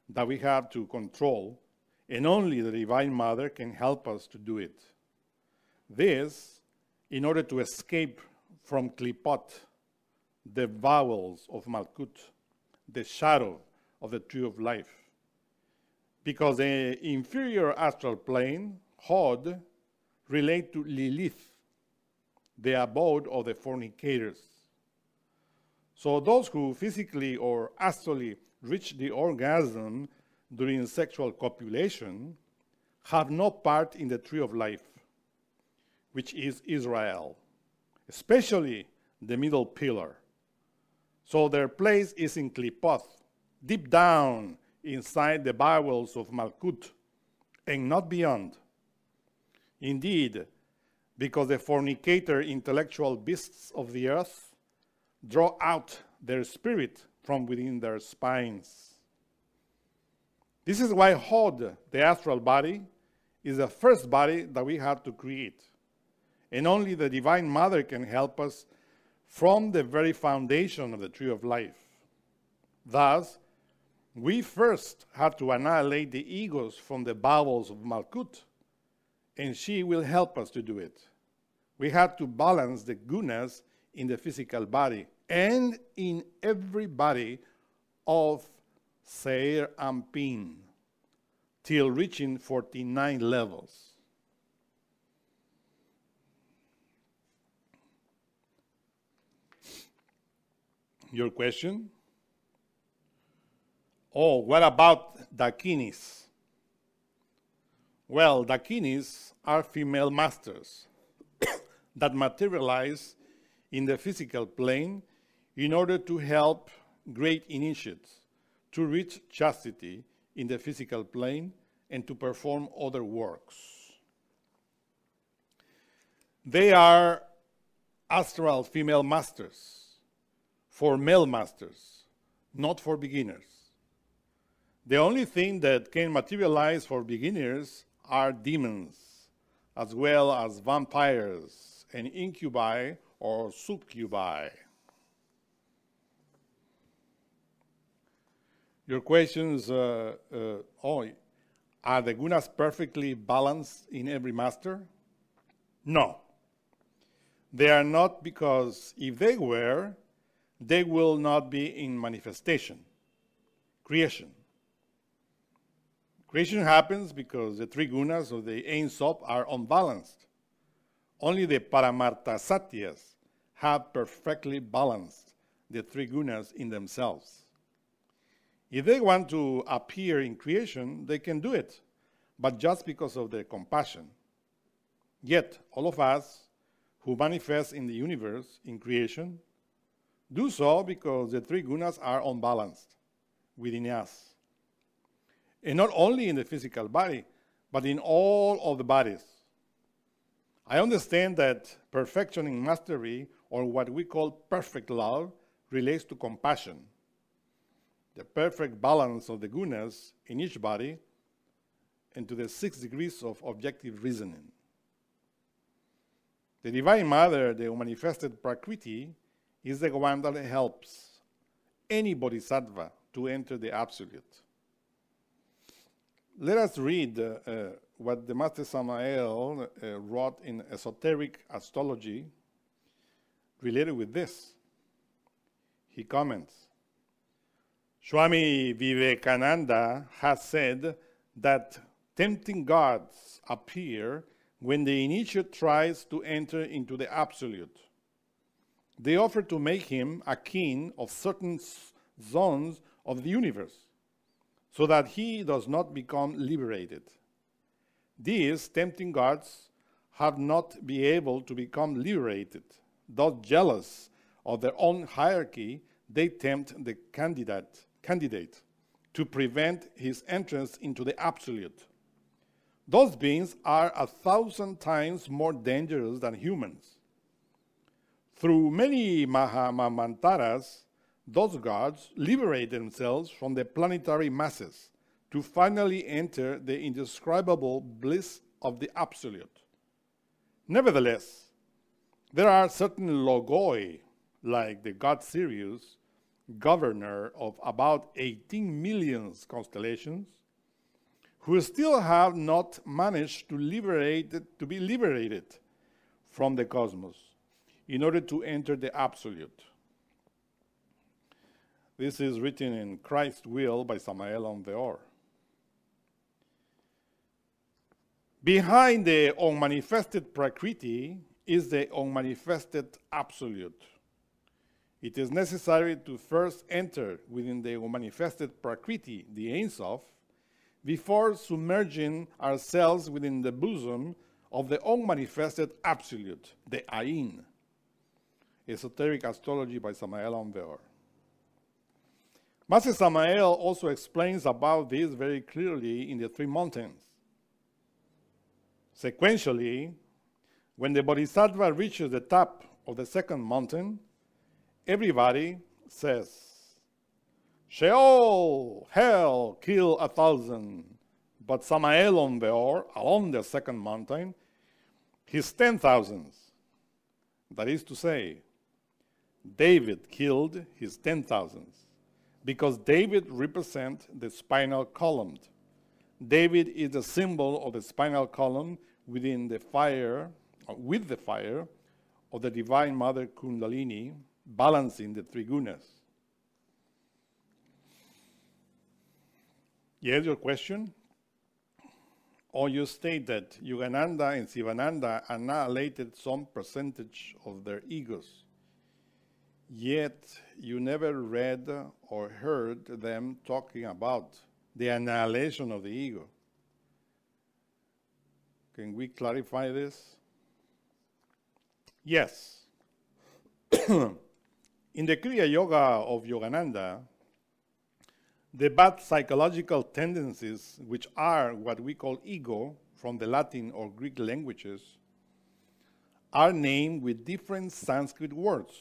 that we have to control, and only the Divine Mother can help us to do it. This, in order to escape from Klipot, the vowels of Malkut, the shadow of the tree of life. Because the inferior astral plane, Hod, relate to Lilith, the abode of the fornicators. So those who physically or astrally reach the orgasm during sexual copulation have no part in the tree of life, which is Israel, especially the middle pillar. So their place is in Klipoth, deep down inside the bowels of Malkut, and not beyond. Indeed, because the fornicator intellectual beasts of the earth draw out their spirit from within their spines. This is why Hod, the astral body, is the first body that we have to create. And only the Divine Mother can help us from the very foundation of the tree of life. Thus, we first have to annihilate the egos from the bowels of Malkut, and she will help us to do it. We have to balance the gunas in the physical body and in every body of Zeir Anpin till reaching 49 levels. Your question? Oh, what about dakinis? Well, dakinis are female masters that materialize in the physical plane in order to help great initiates to reach chastity in the physical plane and to perform other works. They are astral female masters for male masters, not for beginners. The only thing that can materialize for beginners are demons, as well as vampires and incubi or succubi. Your questions, uh, uh, oh, are the gunas perfectly balanced in every master? No. They are not because if they were, they will not be in manifestation, creation. Creation happens because the three gunas of the Ein are unbalanced. Only the Paramartha Satyas have perfectly balanced the three gunas in themselves. If they want to appear in creation, they can do it, but just because of their compassion. Yet, all of us who manifest in the universe, in creation, do so because the three gunas are unbalanced within us. And not only in the physical body, but in all of the bodies. I understand that perfection in mastery, or what we call perfect love, relates to compassion, the perfect balance of the gunas in each body, and to the six degrees of objective reasoning. The Divine Mother, the manifested Prakriti, is the one that helps any bodhisattva to enter the absolute. Let us read uh, what the Master Samael uh, wrote in Esoteric Astrology related with this. He comments Swami Vivekananda has said that tempting gods appear when the initiate tries to enter into the absolute. They offer to make him a king of certain zones of the universe so that he does not become liberated. These tempting gods have not been able to become liberated. Thus jealous of their own hierarchy, they tempt the candidate, candidate to prevent his entrance into the absolute. Those beings are a thousand times more dangerous than humans. Through many Mahamanvantaras, those gods liberate themselves from the planetary masses to finally enter the indescribable bliss of the Absolute. Nevertheless, there are certain logoi, like the god Sirius, governor of about 18 million constellations, who still have not managed to liberate to be liberated from the cosmos in order to enter the absolute. This is written in Christ's Will by Samael Aun Weor. Behind the unmanifested Prakriti is the unmanifested Absolute. It is necessary to first enter within the unmanifested Prakriti, the Ein before submerging ourselves within the bosom of the unmanifested absolute, the Ain. Esoteric Astrology by Samael Aun Weor. Master Samael also explains about this very clearly in the Three Mountains. Sequentially, when the Bodhisattva reaches the top of the second mountain, everybody says, Sheol, hell, kill a thousand. But Samael Aun Weor, along the second mountain, his ten thousands. That is to say, David killed his ten thousands because David represents the spinal column. David is the symbol of the spinal column within the fire, with the fire of the Divine Mother Kundalini, balancing the three gunas. Yes, your question? Or you state that Yogananda and Sivananda annihilated some percentage of their egos, yet you never read or heard them talking about the annihilation of the ego. Can we clarify this? Yes. In the Kriya Yoga of Yogananda, the bad psychological tendencies, which are what we call ego from the Latin or Greek languages, are named with different Sanskrit words.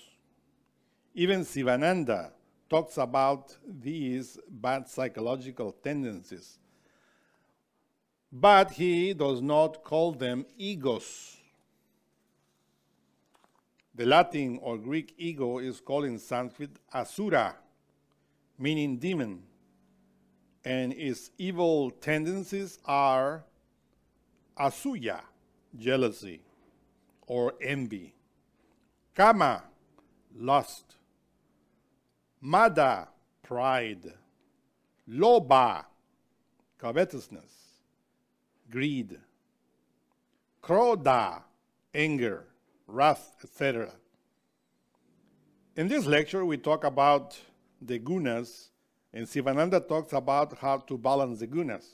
Even Sivananda talks about these bad psychological tendencies, but he does not call them egos. The Latin or Greek ego is called in Sanskrit asura, meaning demon. And its evil tendencies are asuya, jealousy or envy, kama, lust, mada, pride, lobha, covetousness, greed, krodha, anger, wrath, etc. In this lecture, we talk about the gunas and Sivananda talks about how to balance the gunas.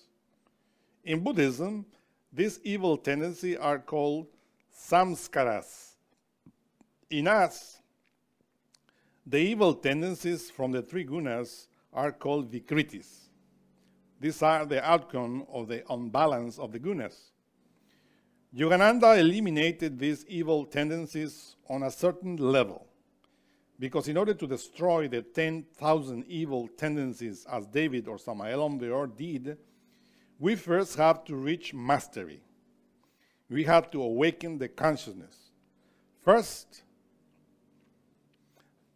In Buddhism, these evil tendencies are called samskaras. In us, the evil tendencies from the three gunas are called vikritis. These are the outcome of the unbalance of the gunas. Yogananda eliminated these evil tendencies on a certain level. Because in order to destroy the 10,000 evil tendencies as David or Samael Aun Weor did, we first have to reach mastery. We have to awaken the consciousness. First,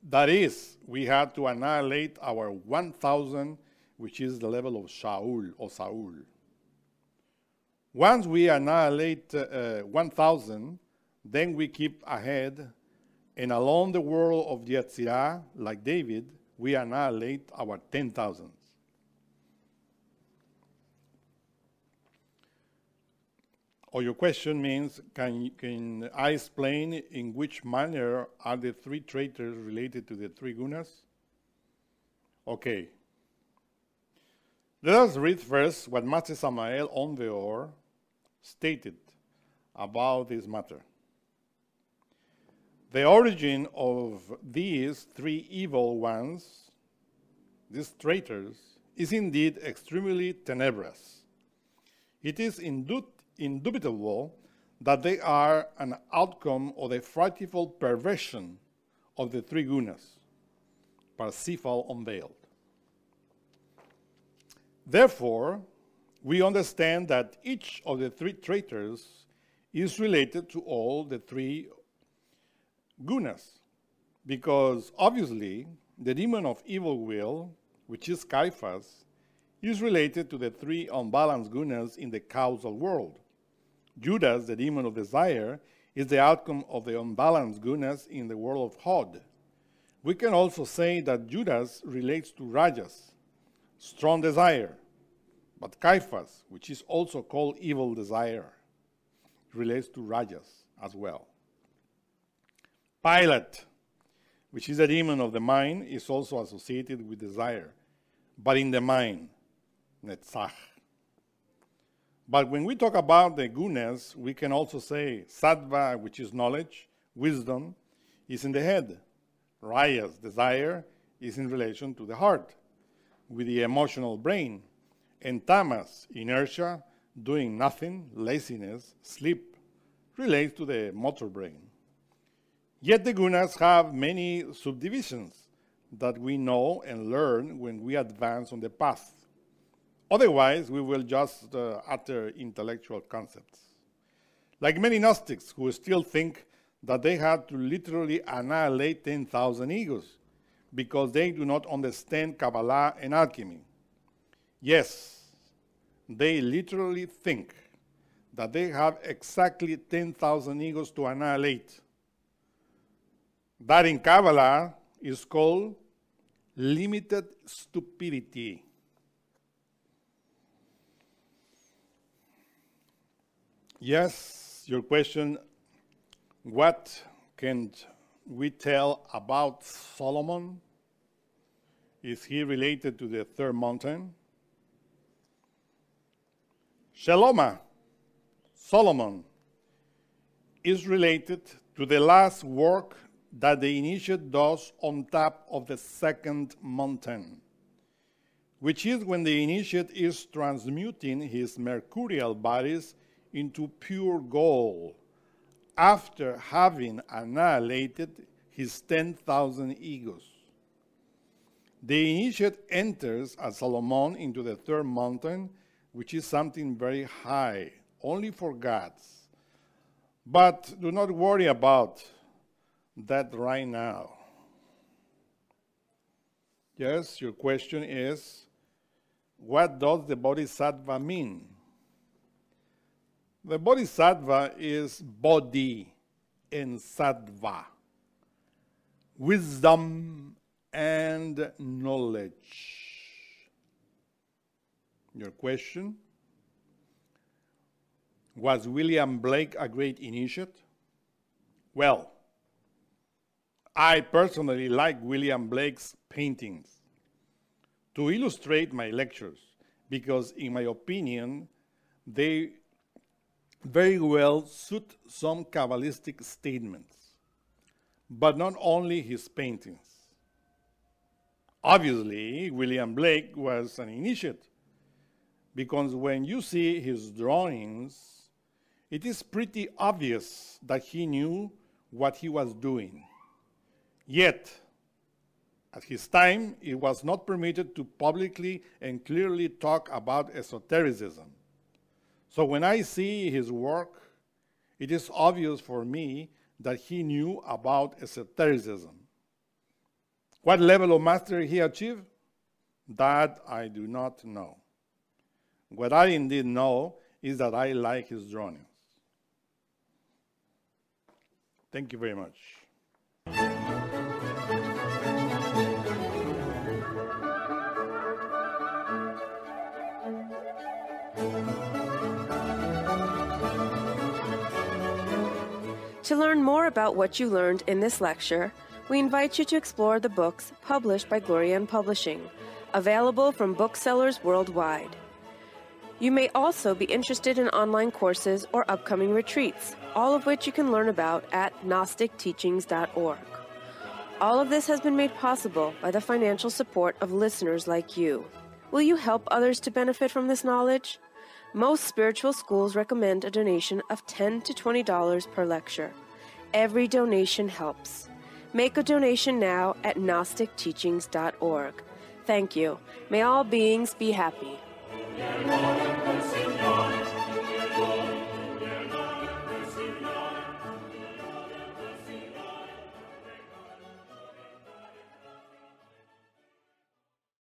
That is, we had to annihilate our 1,000, which is the level of Shaul or Saul. Once we annihilate uh, 1,000, then we keep ahead, and along the world of Yetzirah, like David, we annihilate our 10,000. Or your question means, can, can I explain in which manner are the three traitors related to the three gunas? Okay. Let us read first what Master Samael Aun stated about this matter. The origin of these three evil ones, these traitors, is indeed extremely tenebrous. It is indubitable that they are an outcome of the frightful perversion of the three gunas, Parsifal unveiled. Therefore, we understand that each of the three traitors is related to all the three gunas, because obviously the demon of evil will, which is Caiaphas, is related to the three unbalanced gunas in the causal world. Judas, the demon of desire, is the outcome of the unbalanced gunas in the world of Hod. We can also say that Judas relates to Rajas, strong desire, but Caiaphas, which is also called evil desire, relates to Rajas as well. Pilate, which is a demon of the mind, is also associated with desire, but in the mind, Netzach. But when we talk about the gunas, we can also say sattva, which is knowledge, wisdom, is in the head. Rajas, desire, is in relation to the heart, with the emotional brain. And tamas, inertia, doing nothing, laziness, sleep, relates to the motor brain. Yet the gunas have many subdivisions that we know and learn when we advance on the path. Otherwise, we will just uh, utter intellectual concepts. Like many Gnostics who still think that they had to literally annihilate 10,000 egos because they do not understand Kabbalah and alchemy. Yes, they literally think that they have exactly 10,000 egos to annihilate. That in Kabbalah is called limited stupidity. Yes, your question, what can we tell about Solomon? Is he related to the third mountain? Shaloma, ah. Solomon, is related to the last work that the initiate does on top of the second mountain, which is when the initiate is transmuting his mercurial bodies into pure gold after having annihilated his 10,000 egos. The initiate enters as Solomon into the third mountain, which is something very high, only for gods. But do not worry about that right now. Yes, your question is what does the Bodhisattva mean? The bodhisattva is bodhi and sattva, wisdom and knowledge. Your question? Was William Blake a great initiate? Well, I personally like William Blake's paintings to illustrate my lectures because, in my opinion, they very well suit some Kabbalistic statements, but not only his paintings. Obviously, William Blake was an initiate, because when you see his drawings, it is pretty obvious that he knew what he was doing. Yet, at his time, it was not permitted to publicly and clearly talk about esotericism. So when I see his work, it is obvious for me that he knew about esotericism. What level of mastery he achieved? That I do not know. What I indeed know is that I like his drawings. Thank you very much. To learn more about what you learned in this lecture, we invite you to explore the books published by Glorian Publishing, available from booksellers worldwide. You may also be interested in online courses or upcoming retreats, all of which you can learn about at GnosticTeachings.org. All of this has been made possible by the financial support of listeners like you. Will you help others to benefit from this knowledge? Most spiritual schools recommend a donation of 10 to $20 per lecture. Every donation helps. Make a donation now at GnosticTeachings.org. Thank you. May all beings be happy. Lord,